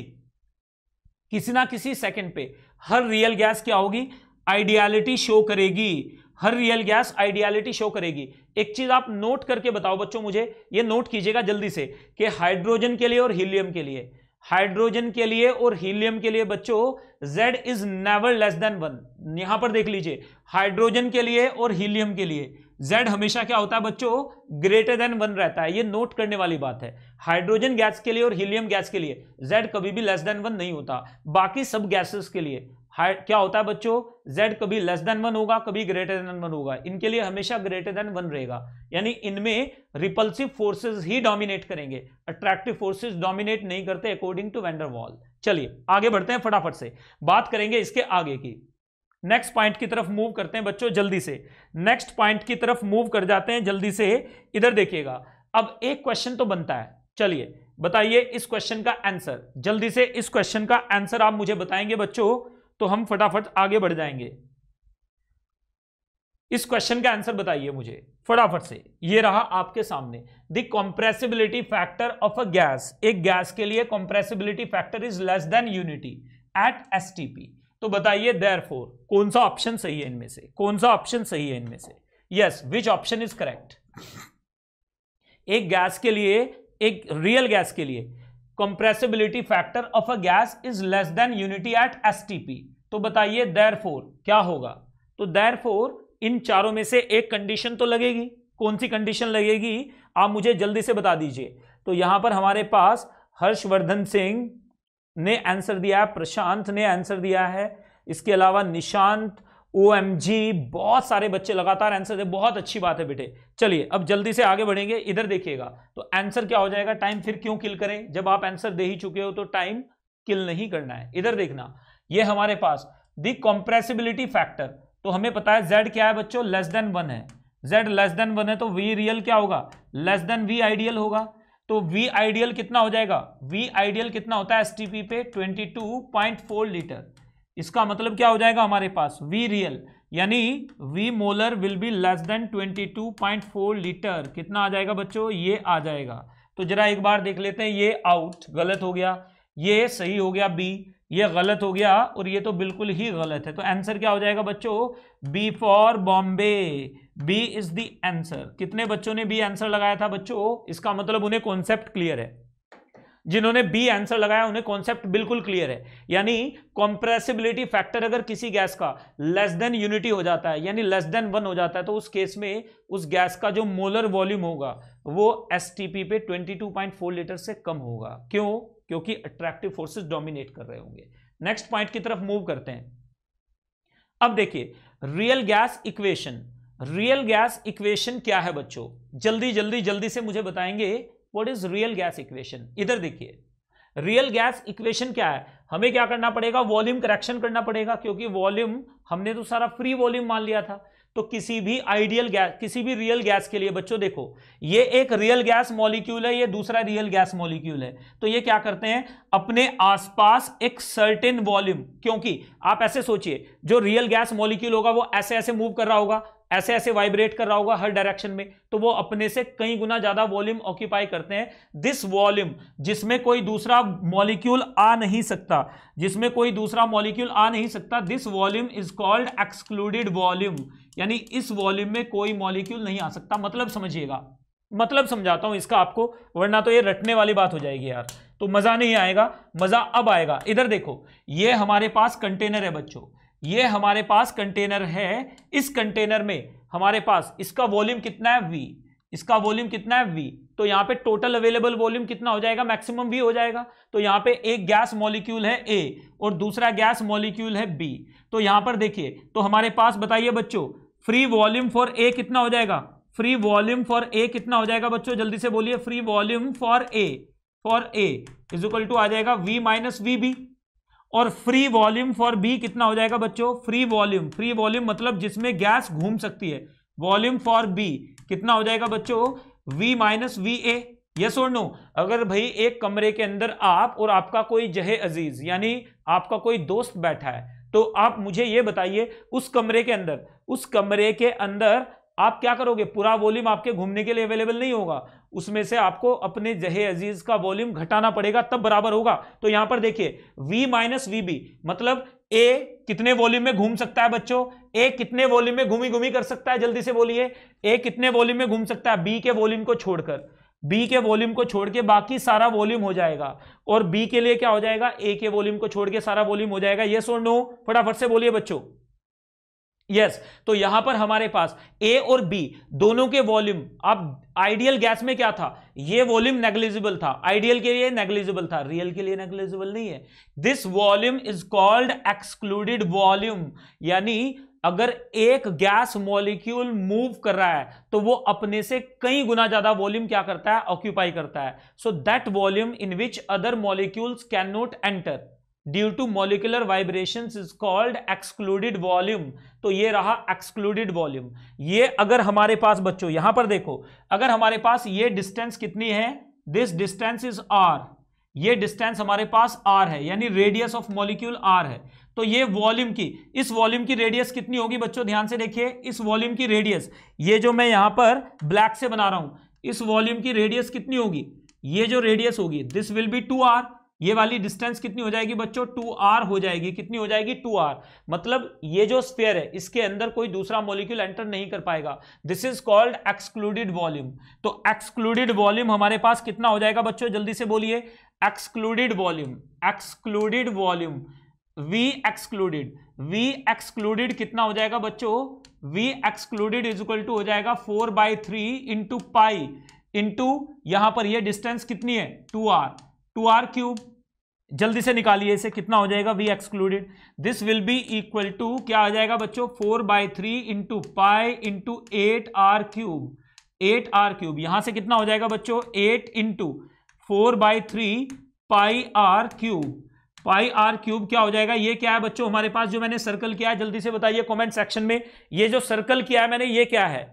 किसी ना किसी सेकंड पे। हर रियल गैस क्या होगी? आइडियालिटी शो करेगी। हर रियल गैस आइडियालिटी शो करेगी। एक चीज़ आप नोट करके बताओ बच्चों मुझे। ये नोट कीजिएगा जल्दी से कि हाइड्रोजन के लिए और हीलियम के लिए। हाइड्रोजन के लिए और हीलियम के लिए बच्चों, Z is never less than one यहाँ पर देख लीजिए, हाइड्रोजन के लिए और हीलियम के लिए। Z हमेशा क्या होता है बच्चों? ग्रेटर देन वन रहता है। ये नोट करने वाली बात है। हाइड्रोजन गैस के लिए और हीलियम गैस के लिए। Z कभी भी लेस देन वन नहीं होता। बाकी सब गैसेस के लिए। क्या होता है बच्चों? Z कभी लेस देन वन होगा, कभी ग्रेटर देन वन होगा। इनके लिए हमेशा ग्रेटर देन वन रहेगा। यानी इनमें रिपल्सिव फोर्सेस ही डोमिनेट करेंगे। अट्रैक्टिव फोर्सेस डोमिनेट नहीं करते अकॉर्डिंग टू वेंडर वॉल चलिए, आगे बढ़ते हैं फटाफट से। बात करेंगे इसके आगे की। नेक्स्ट पॉइंट की तरफ़ मूव करते हैं बच्चों, जल्दी से। नेक्स्ट पॉइंट की तरफ़ मूव कर जाते हैं, जल्दी से। इधर देखिएगा। अब एक क्वेश्चन तो बनता है। चलिए, बताइए इस क्वेश्चन का आंसर जल्दी से इस क्वेश्चन का आंसर आप मुझे बताएँगे बच्चों। तो हम फटाफट आगे बढ़ जाएँगे। इस क्वेश्चन का आंसर बताइए मुझे, फटाफट से। ये रहा आपके सामने। The compressibility factor of a gas एक गैस के लिए compressibility factor is less than unity at S तो बताइए देर कौन सा ऑप्शन सही है इनमें से? कौन सा ऑप्शन सही है इनमें से? Yes which option is correct एक गैस के लिए, एक रियल गैस के लिए। Compressibility factor of a gas is less than unity at S तो बताइए देर क्या होगा? तो देर इन चारों में से एक कंडीशन तो लगेगी। कौन सी कंडीशन लगेगी? आप मुझे जल्दी से बता दीजिए। तो यहाँ पर हमारे पास हर्षवर्धन सिंह ने आंसर दिया है प्रशांत ने आंसर दिया है। इसके अलावा निशांत ओ बहुत सारे बच्चे लगातार आंसर दे, बहुत अच्छी बात है बेटे। चलिए, अब जल्दी से आगे बढ़ेंगे, इधर देखिएगा। तो आंसर क्या हो जाएगा? टाइम फिर क्यों किल करें? जब आप आंसर दे ही चुके हो तो टाइम किल नहीं करना है। इधर देखना, ये हमारे पास दी कॉम्प्रेसिबिलिटी फैक्टर तो हमें पता है जेड क्या है बच्चों? लेस देन वन है। जेड लेस देन वन है तो वी रियल क्या होगा? लेस देन वी आइडियल होगा। तो वी आइडियल कितना हो जाएगा? वी आइडियल कितना होता है एसटीपी पे? 22.4 लीटर इसका मतलब क्या हो जाएगा हमारे पास? वी रियल यानी V molar will be less than 22.4 litre कितना आ जाएगा बच्चों? ये आ जाएगा। तो जरा एक बार देख लेते हैं, ये आउट गलत हो गया। ये सही हो गया बी ये गलत हो गया, और ये तो बिल्कुल ही गलत है। तो आंसर क्या हो जाएगा बच्चों? B for Bombay B is the answer कितने बच्चों ने बी आंसर लगाया था बच्चों? इसका मतलब उन्हें कॉन्सेप्ट क्लियर है। जिन्होंने बी आंसर लगाया, उन्हें कॉन्सेप्ट बिल्कुल क्लियर है। यानी कॉम्प्रेसिबिलिटी फैक्टर अगर किसी गैस का लेस देन यूनिटी हो जाता है, यानी लेस देन वन हो जाता है तो उस केस में उस गैस का जो मोलर वॉल्यूम होगा, वो एस पे 22.4 लीटर से कम होगा। क्यों? क्योंकि अट्रैक्टिव फोर्सेस डोमिनेट कर रहे होंगे। नेक्स्ट पॉइंट की तरफ़ मूव करते हैं। अब देखिए real gas equation real gas equation क्या है बच्चों? जल्दी जल्दी जल्दी से मुझे बताएँगे what is real gas equation इधर देखिए। रियल गैस इक्वेशन क्या है? हमें क्या करना पड़ेगा? वॉल्यूम करेक्शन करना पड़ेगा, क्योंकि वॉल्यूम हमने तो सारा फ्री वॉल्यूम मान लिया था। तो किसी भी आइडियल गैस किसी भी रियल गैस के लिए, बच्चों देखो, ये एक रियल गैस मॉलिक्यूल है, ये दूसरा रियल गैस मॉलिक्यूल है। तो ये क्या करते हैं? अपने आसपास एक सर्टेन वॉल्यूम क्योंकि आप ऐसे सोचिए, जो रियल गैस मॉलिक्यूल होगा, वो ऐसे ऐसे मूव कर रहा होगा। ऐसे ऐसे वाइब्रेट कर रहा होगा हर डायरेक्शन में तो वो अपने से कई गुना ज़्यादा वॉल्यूम ऑक्यूपाई करते हैं। दिस वॉल्यूम जिसमें कोई दूसरा मॉलिक्यूल आ नहीं सकता, जिसमें कोई दूसरा मॉलिक्यूल आ नहीं सकता this volume is called excluded volume यानी इस वॉल्यूम में कोई मॉलिक्यूल नहीं आ सकता। मतलब समझिएगा। मतलब समझाता हूँ इसका आपको, वरना तो ये रटने वाली बात हो जाएगी यार। तो मज़ा नहीं आएगा, मज़ा अब आएगा। इधर देखो, ये हमारे पास कंटेनर है बच्चों। ये हमारे पास कंटेनर है। इस कंटेनर में हमारे पास इसका वॉल्यूम कितना है? वी इसका वॉल्यूम कितना है? वी तो यहाँ पे टोटल अवेलेबल वॉल्यूम कितना हो जाएगा? मैक्सिमम वी हो जाएगा। तो यहाँ पे एक गैस मॉलिक्यूल है ए और दूसरा गैस मॉलिक्यूल है बी तो यहाँ पर देखिए तो हमारे पास बताइए बच्चों फ्री वॉल्यूम फॉर ए कितना हो जाएगा? फ्री वॉल्यूम फॉर ए कितना हो जाएगा बच्चों? जल्दी से बोलिए free volume for A for A is equal to आ जाएगा वी माइनस वी बी और फ्री वॉल्यूम फॉर बी कितना हो जाएगा बच्चों? फ्री वॉल्यूम फ्री वॉल्यूम मतलब जिसमें गैस घूम सकती है। वॉल्यूम फॉर बी कितना हो जाएगा बच्चों? V minus V A yes और नो अगर भाई एक कमरे के अंदर आप और आपका कोई जहे अज़ीज़, यानी आपका कोई दोस्त बैठा है तो आप मुझे ये बताइए, उस कमरे के अंदर, उस कमरे के अंदर आप क्या करोगे? पूरा वॉल्यूम आपके घूमने के लिए अवेलेबल नहीं होगा। उसमें से आपको अपने जहे अज़ीज़ का वॉल्यूम घटाना पड़ेगा, तब बराबर होगा। तो यहाँ पर देखिए, v माइनस वी बी मतलब a कितने वॉल्यूम में घूम सकता है बच्चों? A कितने वॉल्यूम में घूमी घूमी कर सकता है? जल्दी से बोलिए। A कितने वॉल्यूम में घूम सकता है? B के वॉल्यूम को छोड़कर। B के वॉल्यूम को छोड़ के बाकी सारा वॉल्यूम हो जाएगा। और b के लिए क्या हो जाएगा? A के वॉल्यूम को छोड़ के सारा वॉल्यूम हो जाएगा। ये और नो फटाफट से बोलिए बच्चों। यस yes, तो यहाँ पर हमारे पास ए और बी दोनों के वॉल्यूम अब आइडियल गैस में क्या था? ये वॉल्यूम नेग्लिजिबल था। आइडियल के लिए नेग्लिजिबल था रियल के लिए नेग्लिजिबल नहीं है। This volume is called excluded volume यानी अगर एक गैस मॉलिक्यूल मूव कर रहा है तो वो अपने से कई गुना ज़्यादा वॉल्यूम क्या करता है? ऑक्यूपाई करता है। So that volume in which other molecules can not enter due to molecular vibration is called excluded volume तो ये रहा एक्सक्लूडेड वॉल्यूम ये अगर हमारे पास, बच्चों, यहाँ पर देखो, अगर हमारे पास ये डिस्टेंस कितनी है? दिस डिस्टेंस इज़ आर ये डिस्टेंस हमारे पास आर है, यानी रेडियस ऑफ़ मॉलिक्यूल आर है। तो ये वॉल्यूम की, इस वॉल्यूम की रेडियस कितनी होगी बच्चों? ध्यान से देखिए, इस वॉल्यूम की रेडियस ये जो मैं यहाँ पर ब्लैक से बना रहा हूँ, इस वॉल्यूम की रेडियस कितनी होगी? ये जो रेडियस होगी this will be two R ये वाली डिस्टेंस कितनी हो जाएगी बच्चों? टू आर हो जाएगी। कितनी हो जाएगी? टू आर मतलब ये जो स्पेयर है, इसके अंदर कोई दूसरा मोलिक्यूल एंटर नहीं कर पाएगा। This is called excluded volume तो एक्सक्लूडेड वॉल्यूम हमारे पास कितना हो जाएगा बच्चों? जल्दी से बोलिए। Excluded volume excluded volume V excluded V excluded कितना हो जाएगा बच्चों? V excluded is equal to हो जाएगा four by three into pi into यहाँ पर यह डिस्टेंस कितनी है? Two R two R cube, जल्दी से निकालिए इसे, कितना हो जाएगा? V excluded this will be equal to क्या आ जाएगा बच्चों? Four by three into pi into eight R cube eight R cube यहाँ से कितना हो जाएगा बच्चों? Eight into four by three pi R cube pi R cube क्या हो जाएगा? ये क्या है बच्चों? हमारे पास जो मैंने सर्कल किया है, जल्दी से बताइए कमेंट सेक्शन में। ये जो सर्कल किया है मैंने, ये क्या है?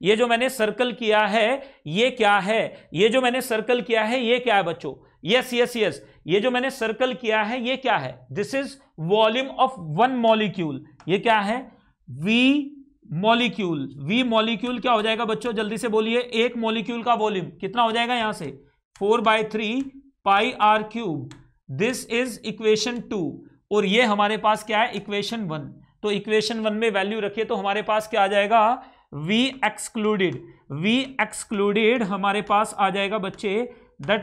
ये जो मैंने सर्कल किया है, ये क्या है? ये जो मैंने सर्कल किया है, ये क्या है बच्चों? यस यस यस ये जो मैंने सर्कल किया है, ये क्या है? This is volume of one molecule ये क्या है? वी मॉलिक्यूल वी मॉलिक्यूल क्या हो जाएगा बच्चों? जल्दी से बोलिए। एक मॉलिक्यूल का वॉल्यूम कितना हो जाएगा यहाँ से? Four by three pi R cube this is equation two और ये हमारे पास क्या है? इक्वेशन वन तो इक्वेशन वन में वैल्यू रखिए तो हमारे पास क्या आ जाएगा? वी एक्सक्लूडेड वी एक्सक्लूडेड हमारे पास आ जाएगा बच्चे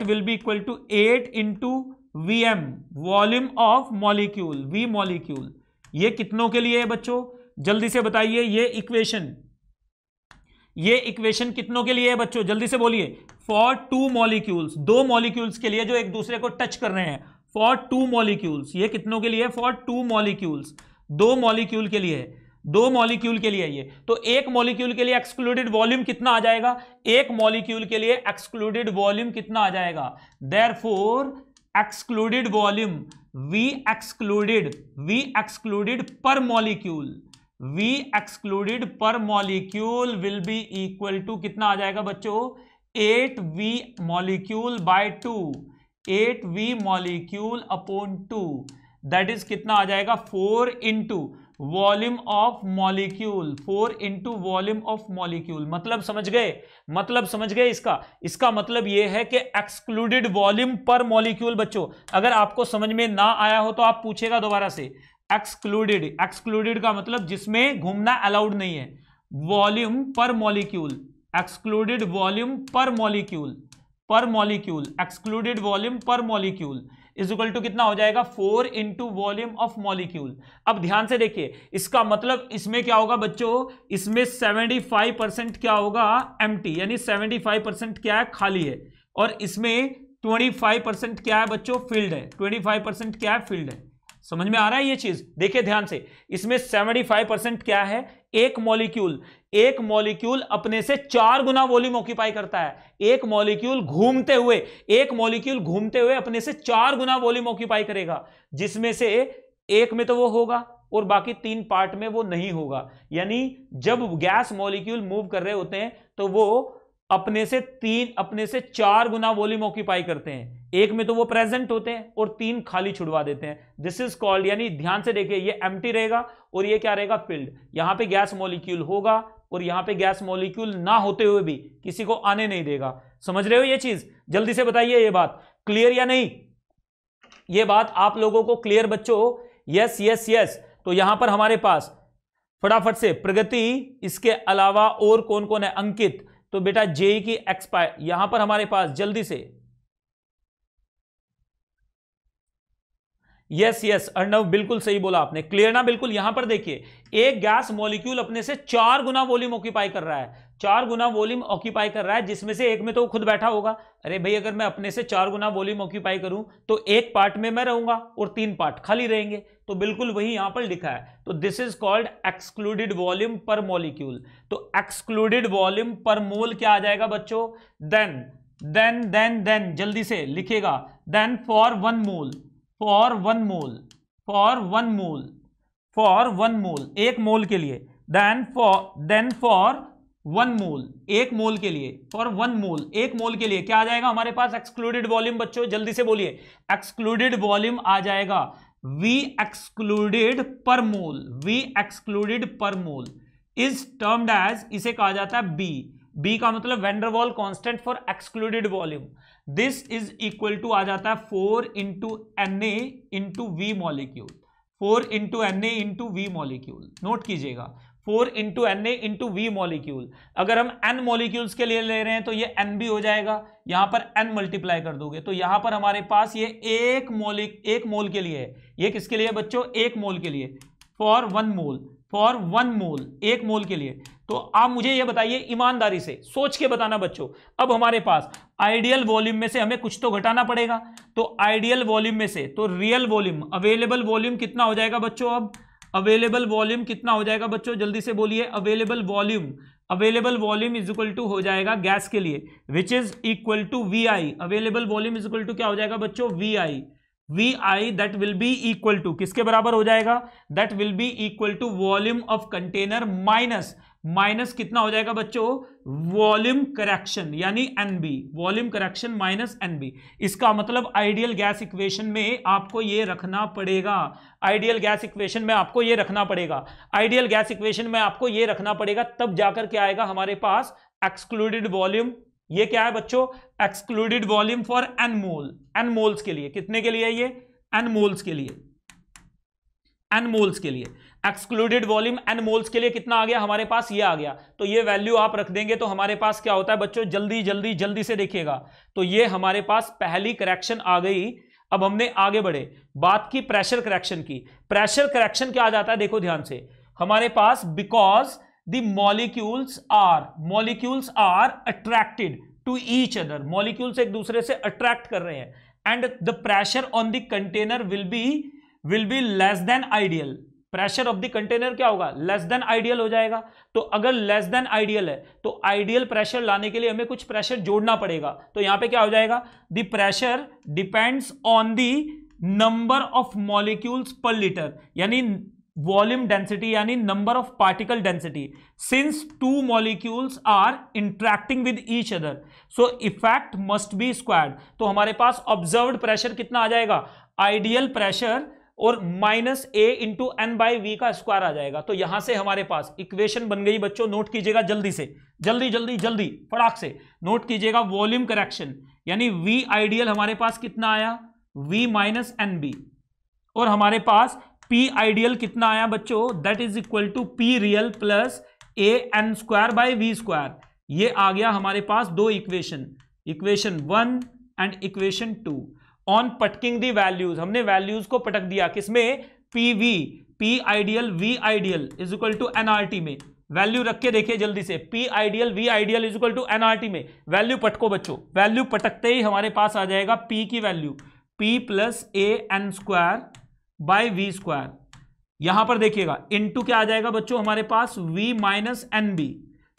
will be equal to eight into V M volume of molecule V molecule ये कितनों के लिए है बच्चों? जल्दी से बताइए, ये इक्वेशन ये इक्वेशन कितनों के लिए है बच्चों? जल्दी से बोलिए. फॉर टू मॉलिक्यूल्स दो मॉलिक्यूल्स के लिए जो एक दूसरे को टच कर रहे हैं. फॉर टू मॉलिक्यूल्स ये कितनों के लिए फॉर टू मॉलिक्यूल्स दो मॉलिक्यूल के लिए दो मॉलिक्यूल के लिए ये। तो एक मॉलिक्यूल के लिए एक्सक्लूडेड वॉल्यूम कितना आ जाएगा? एक मॉलिक्यूल के लिए एक्सक्लूडेड वॉल्यूम कितना आ जाएगा? Therefore excluded volume V excluded V excluded per molecule V excluded per molecule will be equal to कितना आ जाएगा बच्चों? Eight V molecule by two eight V molecule upon two that is कितना आ जाएगा? Four into volume of molecule, four into volume of molecule. मतलब समझ गए? मतलब समझ गए इसका? इसका मतलब यह है कि एक्सक्लूडेड वॉल्यूम पर मॉलिक्यूल, बच्चों, अगर आपको समझ में ना आया हो तो आप पूछेगा दोबारा से। एक्सक्लूडेड एक्सक्लूडेड का मतलब जिसमें घूमना अलाउड नहीं है। Volume per molecule excluded volume per molecule per molecule excluded volume per molecule. Is equal to कितना हो जाएगा? Four into volume of molecule अब ध्यान से देखिए, इसका मतलब इसमें क्या होगा बच्चों? इसमें 75 परसेंट क्या होगा? एम यानी 75 परसेंट क्या है? खाली है। और इसमें 25 परसेंट क्या है बच्चों? फ़ील्ड है। 25 परसेंट क्या है? फ़ील्ड है। समझ में आ रहा है ये चीज़? देखिए ध्यान से, इसमें 75 परसेंट क्या है? एक मॉलिक्यूल एक मॉलिक्यूल अपने से चार गुना वॉल्यूम ऑक्यूपाई करता है। एक मॉलिक्यूल घूमते हुए, एक मॉलिक्यूल घूमते हुए अपने से चार गुना वॉल्यूम ऑक्यूपाई करेगा। जिसमें से एक में तो वो होगा और बाकी तीन पार्ट में वो नहीं होगा। यानी जब गैस मॉलिक्यूल मूव कर रहे होते हैं तो वो अपने से तीन, अपने से चार गुना वॉल्यूम ऑक्यूपाई करते हैं। एक में तो वो प्रेजेंट होते हैं और तीन खाली छुड़वा देते हैं। दिस इज़ कॉल्ड यानी ध्यान से देखिए, ये एम रहेगा और ये क्या रहेगा? फ़ील्ड यहाँ पे गैस मॉलिक्यूल होगा और यहाँ पे गैस मॉलिक्यूल ना होते हुए भी किसी को आने नहीं देगा। समझ रहे हो ये चीज़? जल्दी से बताइए ये बात। क्लियर या नहीं? ये बात आप लोगों को क्लियर बच्चों? यस यस यस तो यहाँ पर हमारे पास फटाफट से प्रगति, इसके अलावा और कौन कौन है? अंकित। तो बेटा जेई की एक्सपायर यहाँ पर हमारे पास जल्दी से यस यस अर्णव बिल्कुल सही बोला आपने। क्लियर ना? बिल्कुल, यहाँ पर देखिए, एक गैस मॉलिक्यूल अपने से चार गुना वॉल्यूम ऑक्यूपाई कर रहा है। चार गुना वॉल्यूम ऑक्यूपाई कर रहा है, जिसमें से एक में तो खुद बैठा होगा। अरे भाई, अगर मैं अपने से चार गुना वॉल्यूम ऑक्यूपाई करूँ तो एक पार्ट में मैं रहूँगा और तीन पार्ट खाली रहेंगे। तो बिल्कुल वही यहाँ पर लिखा है। तो this is called excluded volume per molecule तो एक्सक्लूडेड वॉल्यूम पर मोल क्या आ जाएगा बच्चों? देन देन देन देन जल्दी से लिखेगा then for one mole for one mole for one mole for one mole एक मोल के लिए. Then for then for one mole एक मोल के लिए. फॉर वन मोल एक मोल के लिए. क्या आ जाएगा हमारे पास? एक्सक्लूडेड वॉल्यूम बच्चों, जल्दी से बोलिए. एक्सक्लूडेड वॉल्यूम आ जाएगा. वी एक्सक्लूडेड पर मोल वी एक्सक्लूडेड पर मोल इज़ टर्म्ड एज इसे कहा जाता है बी बी का मतलब van der Waal constant for excluded volume this is equal to आ जाता है four into N A into V molecule four into N A into V molecule note कीजिएगा. Four into N A into V molecule अगर हम एन मॉलिक्यूल्स के लिए ले रहे हैं तो ये एन भी हो जाएगा. यहाँ पर एन मल्टीप्लाई कर दोगे. तो यहाँ पर हमारे पास ये एक मोलिक एक मोल के लिए है. ये किसके लिए बच्चों? एक मोल के लिए. For one mole for one mole एक मोल के लिए. तो आप मुझे यह बताइए ईमानदारी से. सोच के बताना बच्चों. अब हमारे पास आइडियल वॉल्यूम में से हमें कुछ तो घटाना पड़ेगा। तो आइडियल वॉल्यूम में से तो रियल वॉल्यूम, अवेलेबल वॉल्यूम कितना हो जाएगा बच्चों अब? अवेलेबल वॉल्यूम कितना हो जाएगा बच्चों? जल्दी से बोलिए, available volume available volume is equal to हो जाएगा गैस के लिए which is equal to V I available volume is equal to क्या हो जाएगा बच्चों? V I V I that will be equal to किसके बराबर हो जाएगा? That will be equal to volume of container minus minus कितना हो जाएगा बच्चों? वॉल्यूम करेक्शन, यानी NB volume correction minus NB इसका मतलब आइडियल गैस इक्वेशन में आपको ये रखना पड़ेगा। आइडियल गैस इक्वेशन में आपको ये रखना पड़ेगा। आइडियल गैस इक्वेशन में आपको ये रखना पड़ेगा, तब जाकर क्या आएगा हमारे पास? एक्सक्लूडेड वॉल्यूम ये क्या है बच्चों? Excluded volume for N mole N moles के लिए। कितने के लिए ये? एन मोल्स के लिए। एन मोल्स के लिए। एक्सक्लूडेड वॉल्यूम एन मोल्स के लिए कितना आ गया? हमारे पास ये आ गया। तो ये वैल्यू आप रख देंगे तो हमारे पास क्या होता है बच्चों? जल्दी जल्दी जल्दी से देखिएगा। तो ये हमारे पास पहली करेक्शन आ गई। अब हमने आगे बढ़े। बात की प्रेशर करेक्शन की। प्रेशर करेक्शन क्या आ जाता है? देखो ध्यान से। हमारे पास because the molecules are molecules are attracted to each other molecules एक दूसरे से अट्रैक्ट कर रहे हैं। And the pressure on the container will be will be less than ideal pressure of the container क्या होगा? लेस देन आइडियल हो जाएगा। तो अगर लेस देन आइडियल है तो आइडियल प्रेशर लाने के लिए हमें कुछ प्रेशर जोड़ना पड़ेगा। तो यहाँ पे क्या हो जाएगा? The pressure depends on the number of molecules per litre यानी वॉल्यूम डेंसिटी यानी number of particle density since two molecules are interacting with each other so effect must be squared तो हमारे पास ऑब्जर्व्ड प्रेशर कितना आ जाएगा? आइडियल प्रेशर और minus A into N by V का स्क्वायर आ जाएगा। तो यहाँ से हमारे पास इक्वेशन बन गई बच्चों नोट कीजिएगा जल्दी से। जल्दी जल्दी जल्दी, फटाक से। नोट कीजिएगा वॉल्यूम करेक्शन यानी वी आइडियल हमारे पास कितना आया? वी माइनस एन बी और हमारे पास पी आइडियल कितना आया बच्चों? That is equal to P real plus A N square by V square ये आ गया हमारे पास दो equation equation one and equation two on पटकिंग the values हमने वैल्यूज़ को पटक दिया। किसमें? P V P ideal V ideal is equal to NRT में। वैल्यू रख के देखिए जल्दी से। P ideal we ideal is equal to NRT में। वैल्यू पटको बच्चों। वैल्यू पटकते ही हमारे पास आ जाएगा पी की value P plus A N square by V square यहाँ पर देखिएगा। इनटू क्या आ जाएगा बच्चों? हमारे पास v minus N B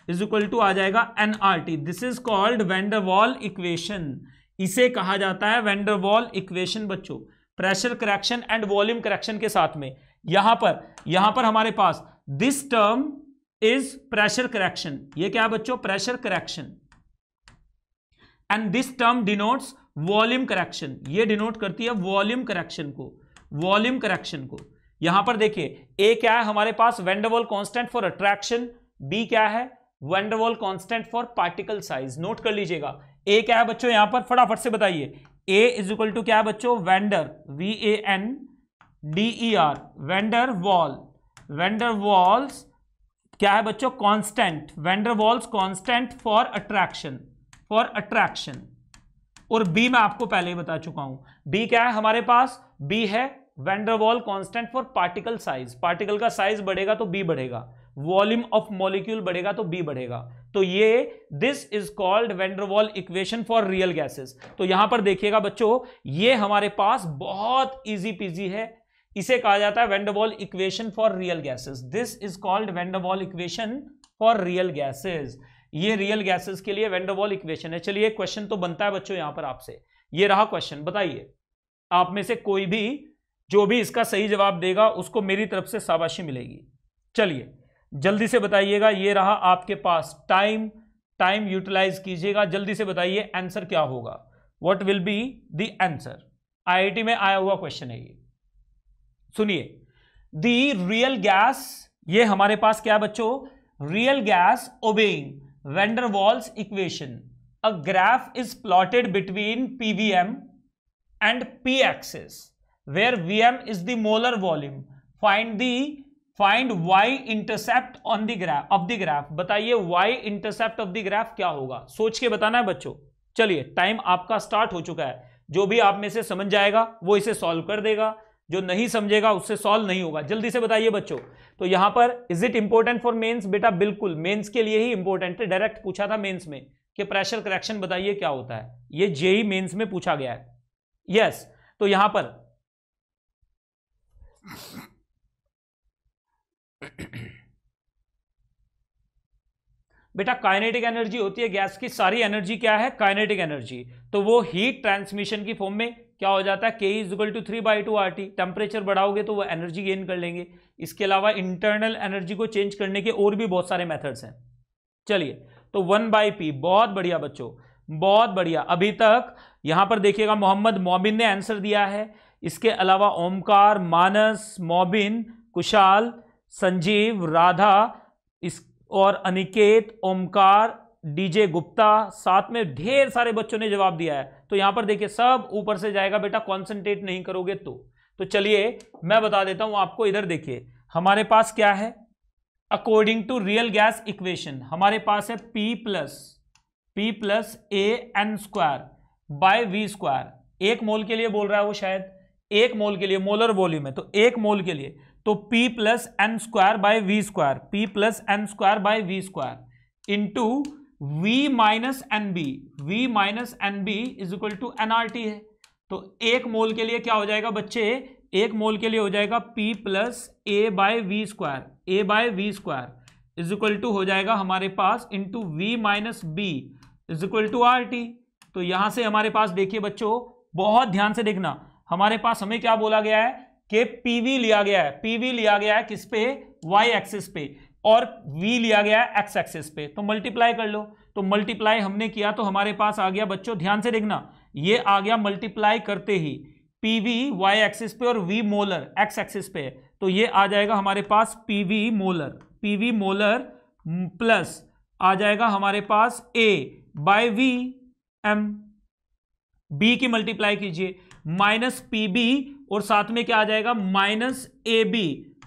is equal to आ जाएगा N R T this is called van der Waal equation इसे कहा जाता है वेंडरवॉल इक्वेशन बच्चों। Pressure correction and volume correction के साथ में। यहाँ पर यहाँ पर हमारे पास this term is pressure correction ये क्या है बच्चों? Pressure correction and this term denotes volume correction ये डिनोट करती है वॉल्यूम करेक्शन को। वॉल्यूम करेक्शन को। यहाँ पर देखिए ए क्या है हमारे पास? Van der Waal constant for attraction B क्या है? Van der Waal constant for particle size note कर लीजिएगा। ए क्या है बच्चों? यहाँ पर फटाफट से बताइए। ए इज़ इक्वल टू क्या है बच्चों? Van der V A N D E R van der Waal van der Waals क्या है बच्चों? Constant van der Waals constant for attraction for attraction और बी मैं आपको पहले ही बता चुका हूँ। बी क्या है हमारे पास? बी है van der Waal constant for particle size particle का साइज़ बढ़ेगा तो बी बढ़ेगा। वॉल्यूम ऑफ़ मॉलिक्यूल बढ़ेगा तो बी बढ़ेगा। तो ये this is called van der Waal equation for real gases तो यहाँ पर देखिएगा बच्चों, ये हमारे पास बहुत इजी पीजी है। इसे कहा जाता है van der Waal equation for real gases this is called van der Waal equation for real gases ये रियल गैसेस के लिए वेंडरवॉल इक्वेशन है। चलिए क्वेश्चन तो बनता है बच्चों यहाँ पर आपसे। ये रहा क्वेश्चन बताइए। आप में से कोई भी, जो भी इसका सही जवाब देगा, उसको मेरी तरफ़ से शाबाशी मिलेगी। चलिए। जल्दी से बताइएगा, ये रहा आपके पास टाइम टाइम यूटिलाइज कीजिएगा, जल्दी से बताइए आंसर क्या होगा। What will be the answer IIT में आया हुआ क्वेश्चन है ये। सुनिए द रियल गैस ये हमारे पास क्या बच्चों? Real gas obeying van der Waals equation a graph is plotted between PVM and P axis where Vm is the molar volume find the find y intercept on the graph of the graph. बताइए y intercept of the graph क्या होगा? सोच के बताना है बच्चों। चलिए टाइम आपका स्टार्ट हो चुका है। जो भी आप में से समझ जाएगा वो इसे सॉल्व कर देगा। जो नहीं समझेगा उससे सॉल्व नहीं होगा। जल्दी से बताइए बच्चों। तो यहाँ पर is it important for mains बेटा बिल्कुल। मेंस के लिए ही इंपॉर्टेंट है। डायरेक्ट पूछा था मेंस में कि प्रेशर करेक्शन बताइए क्या होता है। ये जेई मेंस में पूछा गया है। यस yes, तो यहाँ पर बेटा काइनेटिक एनर्जी होती है गैस की, सारी एनर्जी क्या है? काइनेटिक एनर्जी तो वो हीट ट्रांसमिशन की फॉर्म में क्या हो जाता है? K equal to three by two R T temperature बढ़ाओगे तो वो एनर्जी गेन कर लेंगे. इसके अलावा इंटरनल एनर्जी को चेंज करने के और भी बहुत सारे मेथड्स हैं. चलिए तो वन बाई पी बहुत बढ़िया बच्चों. बहुत बढ़िया. अभी तक यहाँ पर देखिएगा, मोहम्मद मोबिन ने आंसर दिया है. इसके अलावा ओमकार, मानस, मोबिन, कुशाल संजीव, राधा, इस और अनिकेत, ओमकार, डीजे गुप्ता, साथ में ढेर सारे बच्चों ने जवाब दिया है। तो यहाँ पर देखिए, सब ऊपर से जाएगा, बेटा कॉन्सेंट्रेट नहीं करोगे तो। तो चलिए, मैं बता देता हूँ आपको, इधर देखिए, हमारे पास क्या है? According to real gas equation हमारे पास है P plus P plus A N square by V square एक मोल के लिए बोल रहा है वो शायद, एक मोल के लिए, मोलर वॉल्यूम है तो एक मोल के लिए। तो P plus N square by V square P plus N square by V square into V minus N B V minus N B is equal to N R T है। तो एक मोल के लिए क्या हो जाएगा बच्चे? एक मोल के लिए हो जाएगा P plus A by V square A by V square is equal to हो जाएगा हमारे पास into V minus B is equal to R T तो यहाँ से हमारे पास देखिए बच्चों, बहुत ध्यान से देखना, हमारे पास हमें क्या बोला गया है? कि पीवी लिया गया है। पीवी लिया गया है किस पे? वाई एक्सिस पे। और वी लिया गया है एक्स एक्सिस पे। तो मल्टीप्लाई कर लो। तो मल्टीप्लाई हमने किया तो हमारे पास आ गया बच्चों, ध्यान से देखना। ये आ गया मल्टीप्लाई करते ही। पीवी वाई एक्सिस पे और वी मोलर एक्स एक्सिस पे। तो ये आ जाएगा हमारे पास PV molar PV molar plus आ जाएगा हमारे पास A by V M B की मल्टीप्लाई कीजिए। माइनस पी बी और साथ में क्या आ जाएगा? Minus A B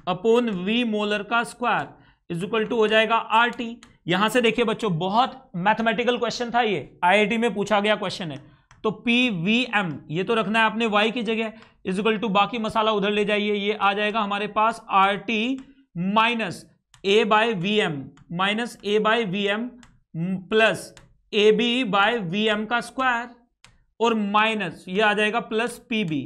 upon V molar का स्क्वायर इज़ इक्वल टू हो जाएगा आर टी यहाँ से देखिए बच्चों, बहुत मैथमेटिकल क्वेश्चन था ये। आईआईटी में पूछा गया क्वेश्चन है। तो पी वी एम ये तो रखना है आपने वाई की जगह, इज़ इक्वल टू बाकी मसाला उधर ले जाइए। ये आ जाएगा हमारे पास R T minus A by V M minus A by V M plus A B by V M का स्क्वायर और माइनस, ये आ जाएगा plus P B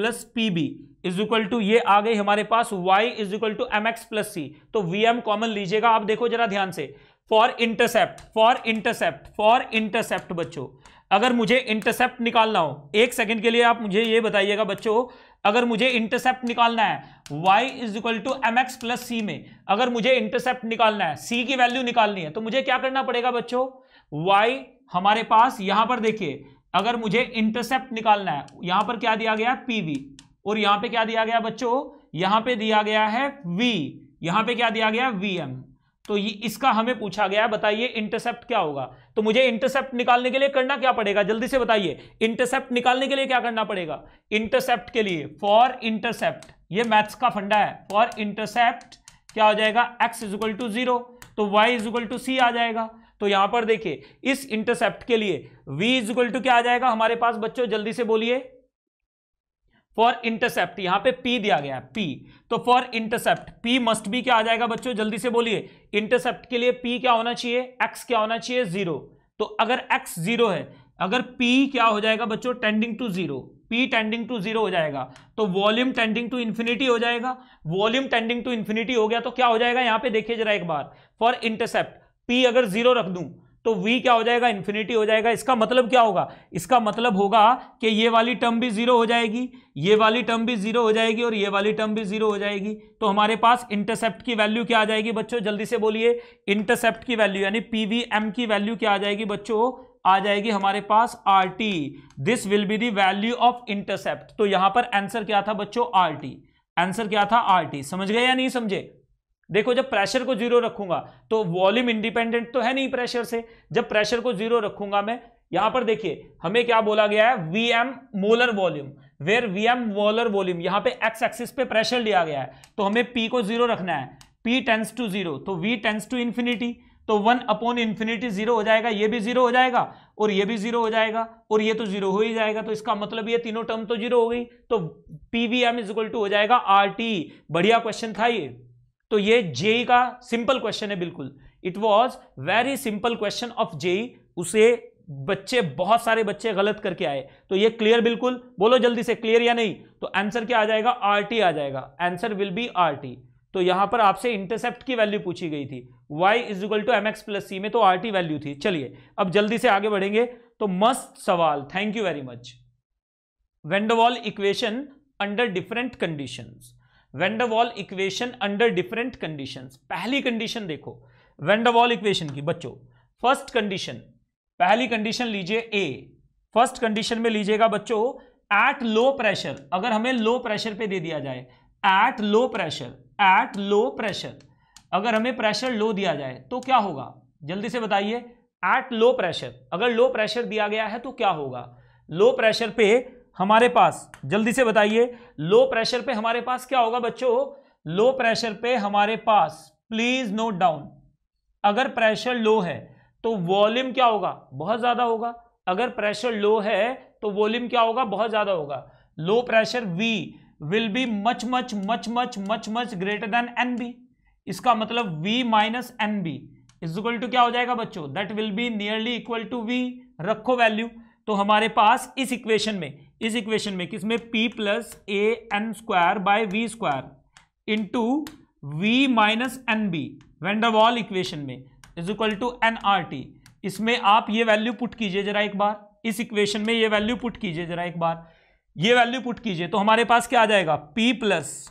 plus P B is equal to ये आ गई हमारे पास y is equal to M X plus C तो वी एम कॉमन लीजिएगा, आप देखो जरा ध्यान से। For intercept for intercept for intercept बच्चों। अगर मुझे इंटरसेप्ट निकालना हो, एक सेकंड के लिए आप मुझे ये बताइएगा बच्चों, अगर मुझे इंटरसेप्ट निकालना है, y is equal to M X plus C में, अगर मुझे इंटरसेप्ट निकालना है, c की वैल्यू निकालनी है तो मुझे क्या करना पड़ेगा बच्चों? Y हमारे पास, यहाँ पर देखिए अगर मुझे इंटरसेप्ट निकालना है, यहाँ पर क्या दिया गया? पीवी और यहाँ पे क्या दिया गया बच्चों? यहाँ पे दिया गया है वी यहाँ पे क्या दिया गया? Vm. तो ये, इसका हमें पूछा गया बताइए इंटरसेप्ट क्या होगा? तो मुझे इंटरसेप्ट निकालने के लिए करना क्या पड़ेगा? जल्दी से बताइए। इंटरसेप्ट निकालने के लिए क्या करना पड़ेगा? इंटरसेप्ट के लिए फॉर इंटरसेप्ट ये मैथ्स का फंडा है। फॉर इंटरसेप्ट क्या हो जाएगा? X is equal to zero तो Y is equal to C आ जाएगा। तो यहाँ पर देखिए, इस इंटरसेप्ट के लिए v इज़ इक्वल टू क्या आ जाएगा? हमारे पास बच्चों, जल्दी से बोलिए। फॉर इंटरसेप्ट यहाँ पे p दिया गया है, p तो फॉर इंटरसेप्ट p मस्ट भी क्या आ जाएगा बच्चों? जल्दी से बोलिए। इंटरसेप्ट के लिए p क्या होना चाहिए? X क्या होना चाहिए? ज़ीरो तो अगर x ज़ीरो है, अगर p क्या हो जाएगा बच्चों? Tending to zero p tending to zero हो जाएगा। तो वॉल्यूम टेंडिंग टू इंफिनिटी हो जाएगा। वॉल्यूम टेंडिंग टू इंफिनिटी हो गया तो क्या हो जाएगा? यहाँ पे देखिए जरा एक बार। फॉर इंटरसेप्ट p अगर ज़ीरो रख दूँ तो v क्या हो जाएगा? इन्फिनिटी हो जाएगा। इसका मतलब क्या होगा? इसका मतलब होगा कि ये वाली टर्म भी ज़ीरो हो जाएगी, ये वाली टर्म भी ज़ीरो हो जाएगी और ये वाली टर्म भी ज़ीरो हो जाएगी। तो हमारे पास इंटरसेप्ट की वैल्यू क्या आ जाएगी बच्चों? जल्दी से बोलिए। इंटरसेप्ट की वैल्यू यानी पीवीएम की वैल्यू क्या आ जाएगी बच्चों? आ जाएगी हमारे पास R T this will be the value of intercept तो यहाँ पर आंसर क्या था बच्चों? आर टी आंसर क्या था? आर टी समझ गए या नहीं समझे? देखो, जब प्रेशर को ज़ीरो रखूँगा तो वॉल्यूम इंडिपेंडेंट तो है नहीं प्रेशर से। जब प्रेशर को ज़ीरो रखूँगा मैं, यहाँ पर देखिए, हमें क्या बोला गया है? V M molar volume where V M molar volume यहाँ पे एक्स एक्सिस पे प्रेशर लिया गया है। तो हमें पी को ज़ीरो रखना है। पी टेंस टू ज़ीरो तो वी टेंस टू इन्फिनिटी तो वन अपॉन इन्फिनिटी ज़ीरो हो जाएगा, ये भी ज़ीरो हो जाएगा, और ये भी ज़ीरो हो जाएगा, और ये तो ज़ीरो हो ही जाएगा। तो इसका मतलब ये तीनों टर्म तो ज़ीरो हो गई तो पीवीएम इज़ इक्वल टू हो जाएगा आर टी बढ़िया क्वेश्चन था ये। तो ये जेई का सिंपल क्वेश्चन है बिल्कुल। It was very simple question of JEE उसे बच्चे, बहुत सारे बच्चे गलत करके आए। तो ये क्लियर बिल्कुल? बोलो जल्दी से क्लियर या नहीं? तो आंसर क्या आ जाएगा? आर टी आ जाएगा। आंसर विल बी आर तो यहाँ पर आपसे इंटरसेप्ट की वैल्यू पूछी गई थी। Y is equal to M X plus C में तो आर टी वैल्यू थी। चलिए, अब जल्दी से आगे बढ़ेंगे। तो मस्त सवाल। Thank you very much van der Waals equation under different conditions van der Waals equation under different conditions पहली कंडीशन देखो। वेंडरवॉल इक्वेशन की, बच्चों फ़र्स्ट कंडीशन पहली कंडीशन लीजिए ए फ़र्स्ट कंडीशन में लीजिएगा बच्चों एट लो प्रेशर अगर हमें लो प्रेशर पे दे दिया जाए at low pressure at low pressure अगर हमें प्रेशर लो दिया जाए तो क्या होगा? जल्दी से बताइए एट लो प्रेशर अगर लो प्रेशर दिया गया है तो क्या होगा? लो प्रेशर पे हमारे पास, जल्दी से बताइए लो प्रेशर पे हमारे पास क्या होगा बच्चों? लो प्रेशर पे हमारे पास प्लीज़ नोट डाउन अगर प्रेशर लो है तो वॉल्यूम क्या होगा? बहुत ज़्यादा होगा। अगर प्रेशर लो है तो वॉल्यूम क्या होगा? बहुत ज़्यादा होगा। Low pressure V will be much much much much much much greater than N B इसका मतलब V minus N B is equal to क्या हो जाएगा बच्चों? That will be nearly equal to V रखो वैल्यू तो हमारे पास इस इक्वेशन में इस इक्वेशन में किसमें P plus A N square by V square into V minus N B van der Waal equation में is equal to N R T इसमें आप ये वैल्यू पुट कीजिए जरा एक बार। इस इक्वेशन में ये वैल्यू पुट कीजिए जरा एक बार। ये वैल्यू पुट कीजिए तो हमारे पास क्या आ जाएगा? P plus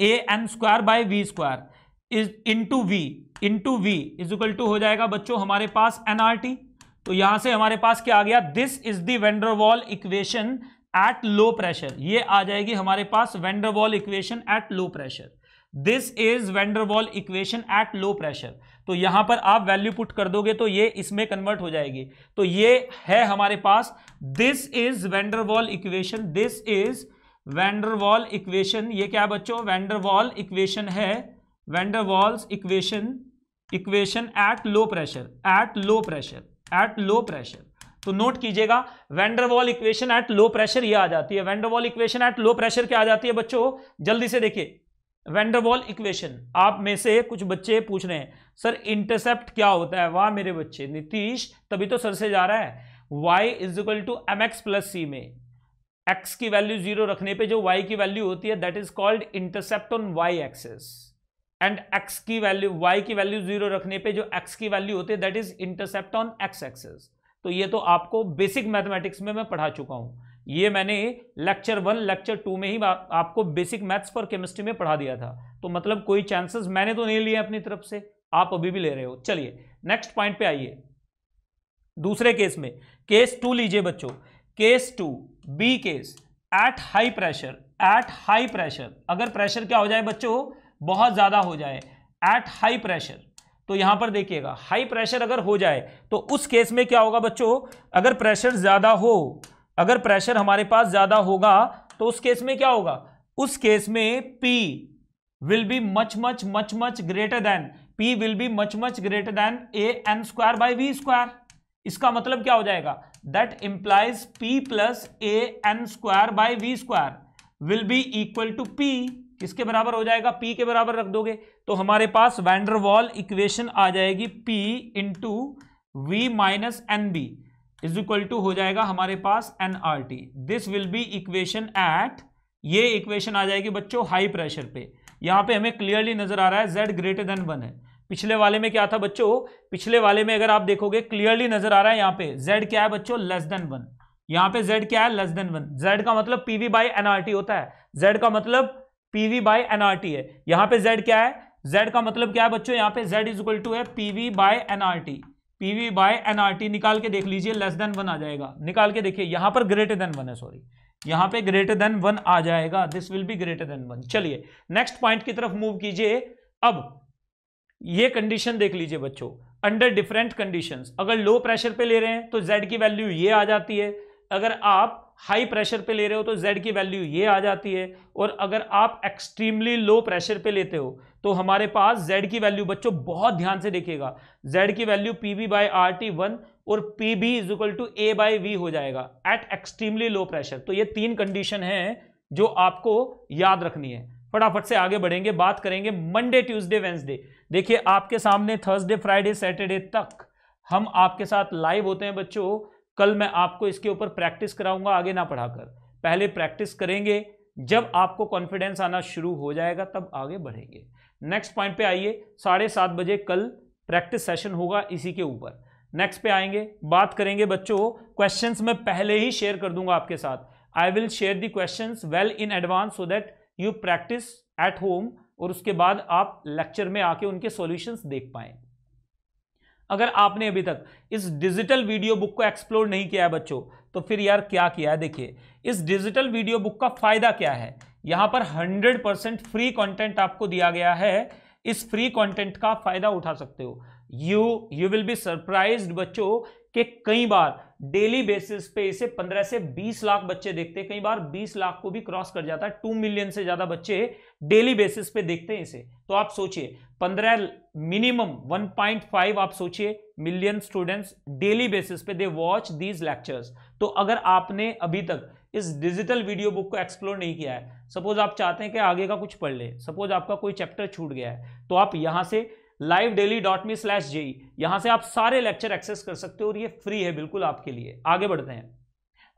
A N square by V square is into V into V is equal to हो जाएगा बच्चों हमारे पास एनआरटी तो यहाँ से हमारे पास क्या आ गया? This is the van der Waal equation at low pressure ये आ जाएगी हमारे पास van der Waal equation at low pressure this is van der Waal equation at low pressure तो यहाँ पर आप वैल्यू पुट कर दोगे तो ये इसमें कन्वर्ट हो जाएगी. तो ये है हमारे पास this is Van der Waal equation this is Van der Waal equation ये क्या बच्चों? वेंडरवॉल इक्वेशन है. Van der Waals equation equation at low pressure at low pressure at low pressure तो नोट कीजिएगा Van der Waal equation at low pressure ये आ जाती है। Van der Waal equation at low pressure क्या आ जाती है बच्चों? जल्दी से देखिए। वेंडरवॉल इक्वेशन आप में से कुछ बच्चे पूछ रहे हैं, सर इंटरसेप्ट क्या होता है? वाह, मेरे बच्चे, नीतीश, तभी तो सर से जा रहा है। Y is equal to m x plus c में। X की वैल्यू ज़ीरो रखने पे जो y की वैल्यू होती है that is called intercept on y axis and x की वैल्यू y की वैल्यू ज़ीरो रखने पे जो x की वैल्यू होती है that is intercept on x axis तो ये तो आपको बेसिक मैथमेटिक्स में मैं पढ़ा चुका हूँ। ये मैंने लेक्चर वन लेक्चर टू में ही आपको बेसिक मैथ्स फॉर केमिस्ट्री में पढ़ा दिया था। तो मतलब कोई चांसेस मैंने तो नहीं लिए अपनी तरफ़ से। आप अभी भी ले रहे हो। चलिए नेक्स्ट पॉइंट पे आइए। दूसरे केस में। केस टू लीजिए बच्चों। Case two b case at high pressure at high pressure अगर प्रेशर क्या हो जाए बच्चों? बहुत ज़्यादा हो जाए एट हाई प्रेशर तो यहाँ पर देखिएगा हाई प्रेशर अगर हो जाए तो उस केस में क्या होगा बच्चों? अगर प्रेशर ज़्यादा हो, अगर प्रेशर हमारे पास ज़्यादा होगा तो उस केस में क्या होगा? उस केस में P will be much much much much greater than P will be much much greater than a n square by v square इसका मतलब क्या हो जाएगा? That implies P plus a n square by v square will be equal to P. किसके बराबर हो जाएगा? पी के बराबर रख दोगे। तो हमारे पास वैंडरवॉल इक्वेशन आ जाएगी P into v minus n b is equal to हो जाएगा हमारे पास n R T this will be equation at ये इक्वेशन आ जाएगी बच्चों हाई प्रेशर पे। यहाँ पे हमें क्लियरली नज़र आ रहा है जेड ग्रेटर देन वन है। पिछले वाले में क्या था बच्चों? पिछले वाले में अगर आप देखोगे क्लियरली नज़र आ रहा है यहाँ पे। जेड क्या है बच्चों? लेस देन वन यहाँ पे जेड क्या है? लेस देन वन जेड का मतलब पीवी बाई एनआरटी होता है। जेड का मतलब पीवी बाई एनआरटी है। यहाँ पे जेड क्या है? जेड का मतलब क्या है बच्चों? यहाँ पे जेड इज़ इक्वल टू है PV by nRT PV by nRT निकाल के देख लीजिए लेस देन वन आ जाएगा। निकाल के देखिए, यहाँ पर ग्रेटर देन वन है सॉरी यहाँ पे ग्रेटर देन वन आ जाएगा। This will be greater than one चलिए नेक्स्ट पॉइंट की तरफ़ मूव कीजिए। अब ये कंडीशन देख लीजिए बच्चों। अंडर डिफरेंट कंडीशंस अगर लो प्रेशर पे ले रहे हैं तो जेड की वैल्यू ये आ जाती है। अगर आप हाई प्रेशर पे ले रहे हो तो जेड की वैल्यू ये आ जाती है। और अगर आप एक्सट्रीमली लो प्रेशर पे लेते हो तो हमारे पास जेड की वैल्यू बच्चों बहुत ध्यान से देखिएगा। जेड की value P b by R T one और P b is equal to a by v हो जाएगा एट एक्सट्रीमली लो प्रेशर तो ये तीन कंडीशन है जो आपको याद रखनी है। फटाफट से आगे बढ़ेंगे, बात करेंगे मंडे ट्यूसडे वेंसडे देखिए, आपके सामने थर्सडे फ्राइडे सैटरडे तक हम आपके साथ लाइव होते हैं बच्चों। कल मैं आपको इसके ऊपर प्रैक्टिस कराऊँगा, आगे ना पढ़ाकर। पहले प्रैक्टिस करेंगे, जब आपको कॉन्फिडेंस आना शुरू हो जाएगा, तब आगे बढ़ेंगे। नेक्स्ट पॉइंट पे आइए, साढ़े सात बजे कल प्रैक्टिस सेशन होगा इसी के ऊपर। नेक्स्ट पे आएँगे, बात करेंगे बच्चों क्वेश्चंस मैं पहले ही शेयर कर दूँगा आपके साथ। I will share the questions well in advance so that you practise at home और उसके बाद आप लेक्चर में आके उनके सॉल्यूशंस देख पाएँ। अगर आपने अभी तक इस डिजिटल वीडियो बुक को एक्सप्लोर नहीं किया है बच्चों तो फिर यार क्या किया है? देखिए, इस डिजिटल वीडियो बुक का फ़ायदा क्या है? यहाँ पर 100% फ्री कंटेंट आपको दिया गया है। इस फ्री कंटेंट का फ़ायदा उठा सकते हो। You you will be surprise बच्चों कि कई बार डेली बेसिस पे इसे 15 से 20 लाख बच्चे देखते हैं। कई बार 20 लाख को भी क्रॉस कर जाता है। 2 मिलियन से ज़्यादा बच्चे डेली बेसिस पे देखते हैं इसे। तो आप सोचिए 15 मिनिमम 1.5 आप सोचिए मिलियन स्टूडेंट्स डेली बेसिस पे दे वॉच दीज लेक्चर्स तो अगर आपने अभी तक इस डिजिटल वीडियो बुक को एक्सप्लोर नहीं किया है सपोज़ आप चाहते हैं कि आगे का कुछ पढ़ ले सपोज़ आपका कोई चैप्टर छूट गया है तो आप यहाँ से live daily dot me slash JEE यहाँ से आप सारे लेक्चर एक्सेस कर सकते हो और ये फ्री है बिल्कुल आपके लिए। आगे बढ़ते हैं।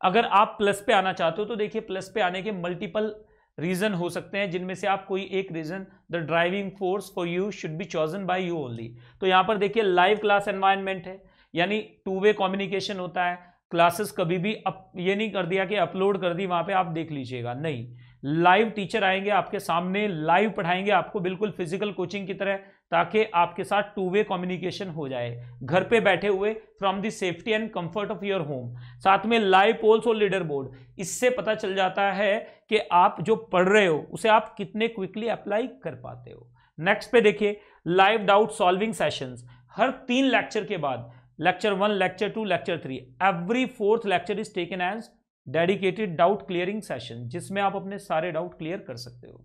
अगर आप प्लस पे आना चाहते हो तो देखिए प्लस पे आने के मल्टीपल रीजन हो सकते हैं, जिनमें से आप कोई एक reason the driving force for you should be chosen by you only तो यहाँ पर देखिए लाइव क्लास एनवायरमेंट है, यानी टू वे कम्युनिकेशन होता है। क्लासेस कभी भी अप, ये नहीं कर दिया कि अपलोड कर दी, वहाँ पे आप देख लीजिएगा। नहीं लाइव टीचर आएँगे, आपके सामने लाइव पढ़ाएँगे, आपको बिल्कुल फ़िज़िकल कोचिंग की तरह ताकि आपके साथ टू वे कम्युनिकेशन हो जाए। घर पे बैठे हुए from the safety and comfort of your home साथ में लाइव पोल्स और लीडर बोर्ड इससे पता चल जाता है कि आप जो पढ़ रहे हो, उसे आप कितने क्विकली अप्लाई कर पाते हो। नेक्स्ट पे देखिए लाइव डाउट सॉल्विंग सेशंस हर तीन लेक्चर के बाद lecture one lecture two lecture three every fourth lecture is taken as dedicated doubt clearing session जिसमें आप अपने सारे डाउट क्लियर कर सकते हो।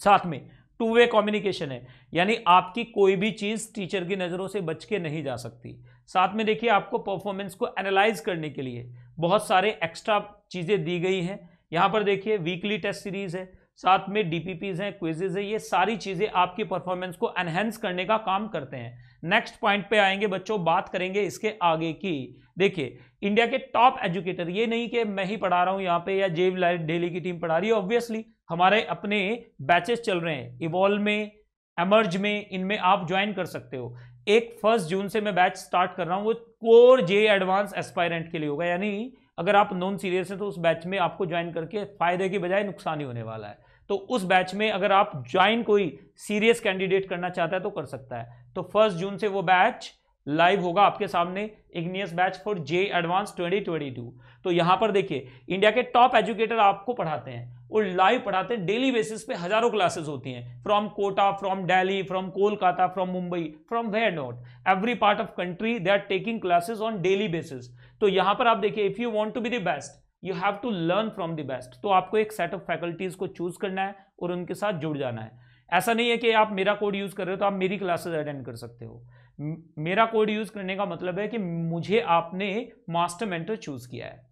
साथ में टू वे कम्युनिकेशन है। यानी आपकी कोई भी चीज़ टीचर की नज़रों से बच के नहीं जा सकती। साथ में देखिए आपको परफॉर्मेंस को एनालाइज करने के लिए बहुत सारे एक्स्ट्रा चीज़ें दी गई हैं। यहाँ पर देखिए वीकली टेस्ट सीरीज़ है, साथ में डीपीपीज हैं क्विजेज है, ये सारी चीज़ें आपकी परफॉर्मेंस को एनहेंस करने का काम करते हैं। नेक्स्ट पॉइंट पे आएँगे बच्चों, बात करेंगे इसके आगे की। देखिए इंडिया के टॉप एजुकेटर ये नहीं कि मैं ही पढ़ा रहा हूँ यहाँ पे या जेव डेली की टीम पढ़ा रही है। ऑब्वियसली हमारे अपने बैचेस चल रहे हैं। इवॉल्व में एमर्ज में, इनमें आप ज्वाइन कर सकते हो। एक फ़र्स्ट जून से मैं बैच स्टार्ट कर रहा हूँ, वो कोर जे एडवांस एस्पायरेंट के लिए होगा। यानी अगर आप नॉन सीरियस हैं तो उस बैच में आपको ज्वाइन करके फ़ायदे की बजाय नुकसान ही होने वाला है। तो उस बैच में अगर आप ज्वाइन कोई सीरियस कैंडिडेट करना चाहता है तो कर सकता है। तो फ़र्स्ट जून से वो बैच लाइव होगा आपके सामने Igneous batch for JEE advance 2022 तो यहाँ पर देखिए, इंडिया के टॉप एजुकेटर आपको पढ़ाते हैं और लाइव पढ़ाते हैं, डेली बेसिस पे हज़ारों क्लासेस होती हैं। From Kota, from Delhi from Kolkata, from Mumbai, from where not. Every part of country, they are taking classes on daily basis. तो यहाँ पर आप देखिए if you want to be the best you have to learn from the best तो आपको एक सेट ऑफ़ फैकल्टीज को चूज़ करना है और उनके साथ जुड़ जाना है। ऐसा नहीं है कि आप मेरा कोड यूज़ कर रहे हो तो आप मेरी क्लासेस अटेंड कर सकते हो। मेरा कोड यूज़ करने का मतलब है कि मुझे आपने मास्टर मेंटर चूज़ किया है।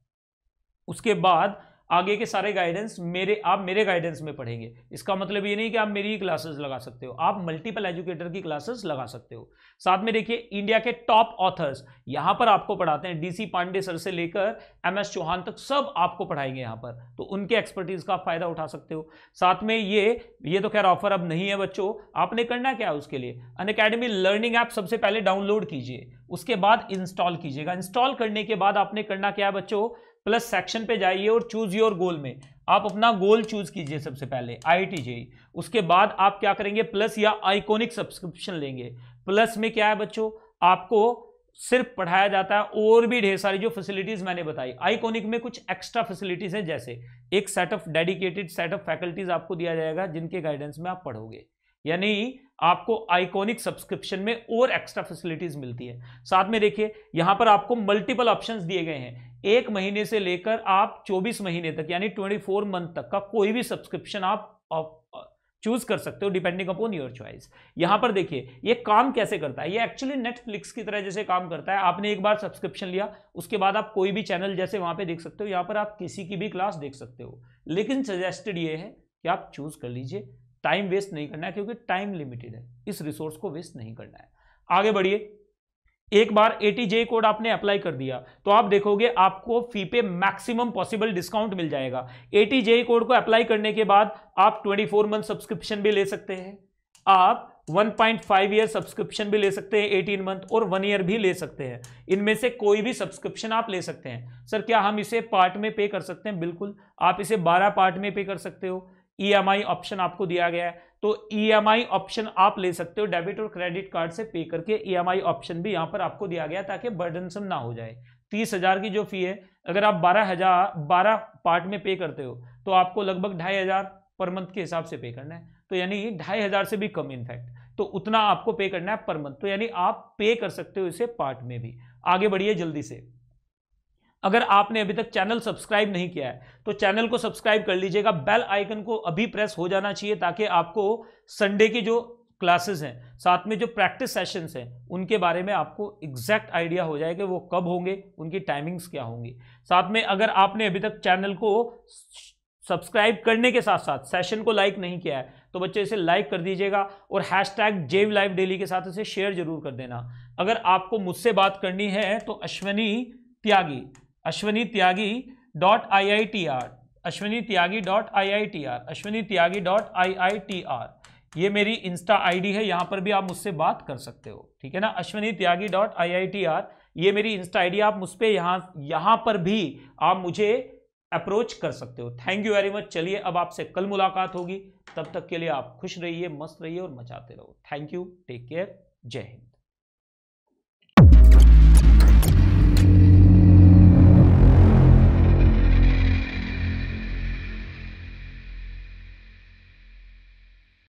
उसके बाद आगे के सारे गाइडेंस मेरे, आप मेरे गाइडेंस में पढ़ेंगे। इसका मतलब ये नहीं कि आप मेरी ही क्लासेस लगा सकते हो। आप मल्टीपल एजुकेटर की क्लासेस लगा सकते हो। साथ में देखिए इंडिया के टॉप ऑथर्स यहाँ पर आपको पढ़ाते हैं। डीसी पांडे सर से लेकर एम एस चौहान तक सब आपको पढ़ाएँगे यहाँ पर। तो उनके एक्सपर्टीज का फ़ायदा उठा सकते हो। साथ में ये ये तो खैर ऑफ़र अब नहीं है बच्चों। आपने करना क्या है उसके लिए? अन अकेडमी लर्निंग ऐप सबसे पहले डाउनलोड कीजिए। उसके बाद इंस्टॉल कीजिएगा। इंस्टॉल करने के बाद आपने करना क्या है बच्चों? प्लस सेक्शन पे जाइए और चूज़ योर गोल में। आप अपना गोल चूज़ कीजिए सबसे पहले आई जेई उसके बाद आप क्या करेंगे, प्लस या आइकोनिक सब्सक्रिप्शन लेंगे। प्लस में क्या है बच्चों, आपको सिर्फ़ पढ़ाया जाता है और भी ढेर सारी जो फैसिलिटीज़ मैंने बताई। आइकोनिक में कुछ एक्स्ट्रा फैसिलिटीज़ हैं, जैसे एक set of dedicated set of faculties आपको दिया जाएगा, जिनके गाइडेंस में आप पढ़ोगे। यानी आपको आइकॉनिक सब्सक्रिप्शन में और एक्स्ट्रा फैसिलिटीज़ मिलती है। साथ में देखिए, यहाँ पर आपको मल्टीपल ऑप्शंस दिए गए हैं। एक महीने से लेकर आप 24 महीने तक, यानी 24 मंथ तक का कोई भी सब्सक्रिप्शन आप चूज़ कर सकते हो डिपेंडिंग अपॉन योर चॉइस यहाँ पर देखिए, ये काम कैसे करता है? ये एक्चुअली नेटफ्लिक्स की तरह जैसे काम करता है। आपने एक बार सब्सक्रिप्शन लिया, उसके बाद आप कोई भी चैनल जैसे वहाँ पे देख सकते हो, यहाँ पर आप किसी की भी क्लास देख सकते हो। लेकिन सजेस्टेड ये है कि आप चूज़ कर लीजिए। टाइम वेस्ट नहीं करना है, क्योंकि टाइम लिमिटेड है। इस रिसोर्स को वेस्ट नहीं करना है। आगे बढ़िए। एक बार एटीजे कोड आपने अप्लाई कर दिया तो आप देखोगे आपको फ़ी पे मैक्सिमम पॉसिबल डिस्काउंट मिल जाएगा। एटीजे कोड को अप्लाई करने के बाद आप 24 मंथ सब्सक्रिप्शन भी ले सकते हैं। आप 1.5 ईयर सब्सक्रिप्शन भी ले सकते हैं 18 मंथ और वन ईयर भी ले सकते हैं। इनमें से कोई भी सब्सक्रिप्शन आप ले सकते हैं। सर, क्या हम इसे पार्ट में पे कर सकते हैं? बिल्कुल। आप इसे 12 पार्ट में पे कर सकते हो। ईएमआई e ऑप्शन आपको दिया गया है। तो ईएमआई e ऑप्शन आप ले सकते हो डेबिट और क्रेडिट कार्ड से पे करके। ईएमआई e ऑप्शन भी यहाँ पर आपको दिया गया ताकि बर्डनसम ना हो जाए। तीस हज़ार की जो फ़ी है, अगर आप बारह हज़ार, बारह पार्ट में पे करते हो तो आपको लगभग ढाई हज़ार पर मंथ के हिसाब से पे करना है। तो यानी ढाई हज़ार से भी कम इनफैक्ट तो उतना आपको पे करना है पर मंथ तो यानी आप पे कर सकते हो इसे पार्ट में भी। आगे बढ़िए जल्दी से। अगर आपने अभी तक चैनल सब्सक्राइब नहीं किया है तो चैनल को सब्सक्राइब कर लीजिएगा। बेल आइकन को अभी प्रेस हो जाना चाहिए ताकि आपको संडे की जो क्लासेस हैं, साथ में जो प्रैक्टिस सेशंस हैं, उनके बारे में आपको एग्जैक्ट आइडिया हो जाए कि वो कब होंगे, उनकी टाइमिंग्स क्या होंगी। साथ में अगर आपने अभी तक चैनल को सब्सक्राइब करने के साथ साथ सेशन को लाइक नहीं किया है तो बच्चे इसे लाइक कर दीजिएगा और hashtag JEE live daily के साथ इसे शेयर ज़रूर कर देना। अगर आपको मुझसे बात करनी है तो Ashwani Tyagi. Ashwani Tyagi dot I I T R Ashwani Tyagi dot I I T R Ashwani Tyagi dot I I T R ये मेरी इंस्टा आईडी है, यहाँ पर भी आप मुझसे बात कर सकते हो, ठीक है ना? Ashwani Tyagi dot I I T R ये मेरी इंस्टा आईडी आप मुझ पर यहाँ यहाँ पर भी आप मुझे अप्रोच कर सकते हो। थैंक यू वेरी मच चलिए, अब आपसे कल मुलाकात होगी। तब तक के लिए आप खुश रहिए, मस्त रहिए और मचाते रहो। थैंक यू टेक केयर जय हिंद।